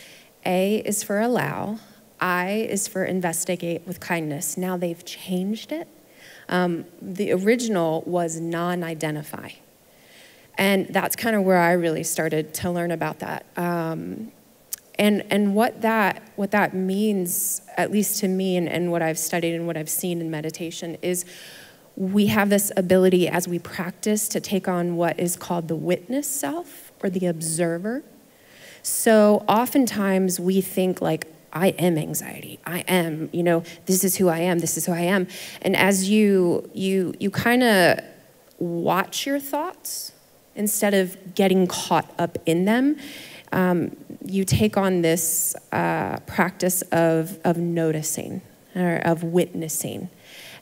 A is for allow, I is for investigate with kindness. Now they've changed it. Um, the original was non identify. And that's kind of where I really started to learn about that. Um, and and what that what that means at least to me and, and what i've studied and what i've seen in meditation is we have this ability as we practice to take on what is called the witness self or the observer so oftentimes we think like i am anxiety i am you know this is who i am this is who i am and as you you you kind of watch your thoughts instead of getting caught up in them um, you take on this uh, practice of, of noticing or of witnessing.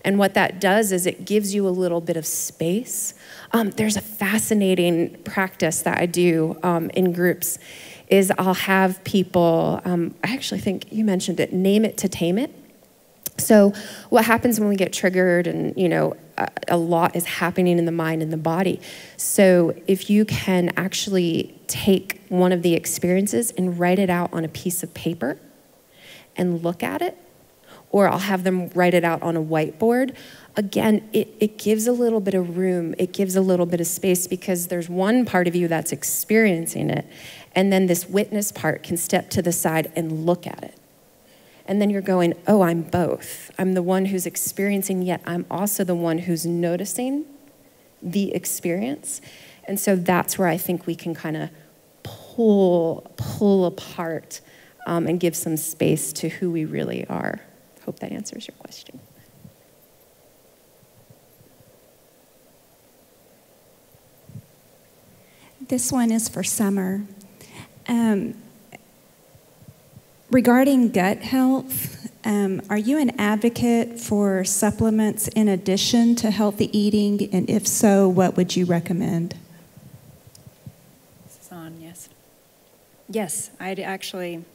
And what that does is it gives you a little bit of space. Um, there's a fascinating practice that I do um, in groups is I'll have people, um, I actually think you mentioned it, name it to tame it. So what happens when we get triggered and, you know, a, a lot is happening in the mind and the body. So if you can actually take one of the experiences and write it out on a piece of paper and look at it, or I'll have them write it out on a whiteboard. Again, it, it gives a little bit of room, it gives a little bit of space because there's one part of you that's experiencing it, and then this witness part can step to the side and look at it. And then you're going, oh, I'm both. I'm the one who's experiencing, yet I'm also the one who's noticing the experience. And so that's where I think we can kind of pull, pull apart um, and give some space to who we really are. Hope that answers your question. This one is for Sommer. Um, Regarding gut health, um, are you an advocate for supplements in addition to healthy eating? And if so, what would you recommend? This is on, yes. Yes, I'd actually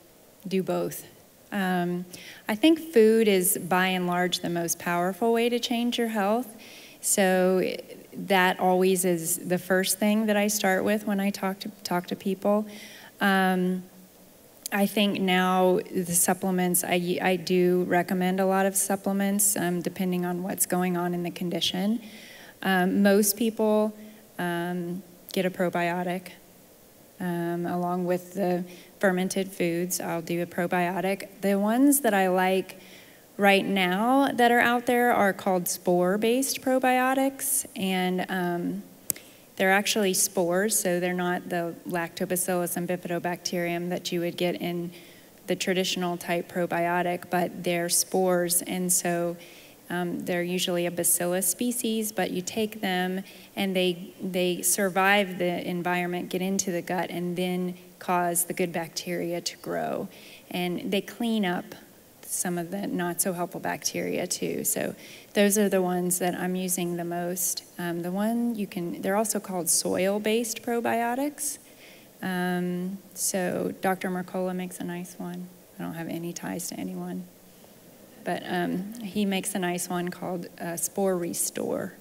do both. Um, I think food is by and large the most powerful way to change your health. So that always is the first thing that I start with when I talk to talk to people. Um, I think now the supplements, I, I do recommend a lot of supplements um, depending on what's going on in the condition. Um, most people um, get a probiotic um, along with the fermented foods. I'll do a probiotic. The ones that I like right now that are out there are called spore based probiotics. And um, they're actually spores, so they're not the lactobacillus and bifidobacterium that you would get in the traditional type probiotic, but they're spores, and so um, they're usually a bacillus species, but you take them and they, they survive the environment, get into the gut, and then cause the good bacteria to grow. And they clean up some of the not so helpful bacteria too. So those are the ones that I'm using the most. Um, the one you can, they're also called soil-based probiotics. Um, so Dr. Mercola makes a nice one. I don't have any ties to anyone. But um, he makes a nice one called uh, Spore Restore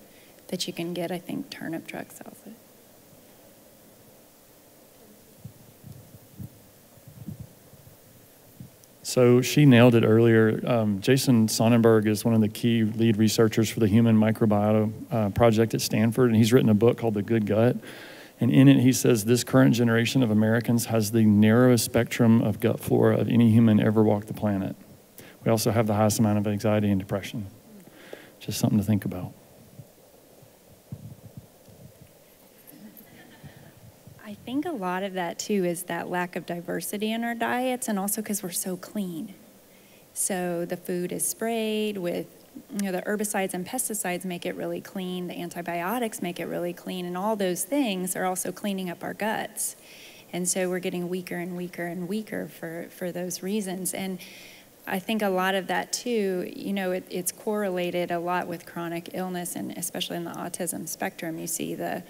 that you can get, I think Turnip Truck sells it. So she nailed it earlier. Um, Jason Sonnenburg is one of the key lead researchers for the Human Microbiota uh, Project at Stanford, and he's written a book called The Good Gut. And in it, he says this current generation of Americans has the narrowest spectrum of gut flora of any human ever walked the planet. We also have the highest amount of anxiety and depression. Just something to think about. Think a lot of that too is that lack of diversity in our diets, and also because we're so clean. So the food is sprayed with, you know, the herbicides and pesticides make it really clean, the antibiotics make it really clean, and all those things are also cleaning up our guts. And so we're getting weaker and weaker and weaker for, for those reasons. And I think a lot of that too, you know, it, it's correlated a lot with chronic illness, and especially in the autism spectrum, you see the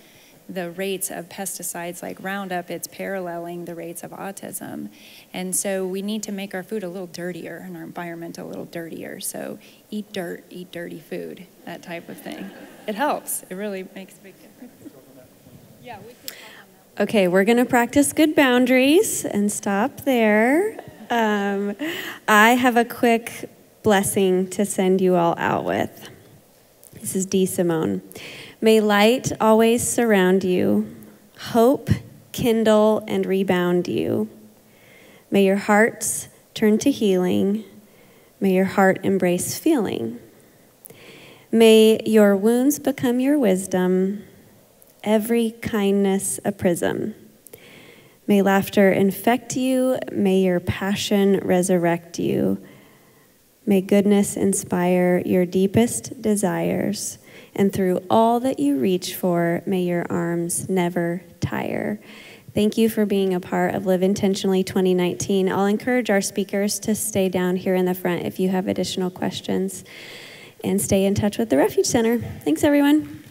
the rates of pesticides like Roundup, it's paralleling the rates of autism. And so we need to make our food a little dirtier and our environment a little dirtier. So eat dirt, eat dirty food, that type of thing. It helps. It really makes a big difference. Yeah, we Okay, we're going to practice good boundaries and stop there. Um, I have a quick blessing to send you all out with. This is D. Simone. May light always surround you, hope kindle and rebound you. May your hearts turn to healing. May your heart embrace feeling. May your wounds become your wisdom, every kindness a prism. May laughter infect you. May your passion resurrect you. May goodness inspire your deepest desires. And through all that you reach for, may your arms never tire. Thank you for being a part of Live Intentionally 2019. I'll encourage our speakers to stay down here in the front if you have additional questions and stay in touch with the Refuge Center. Thanks, everyone.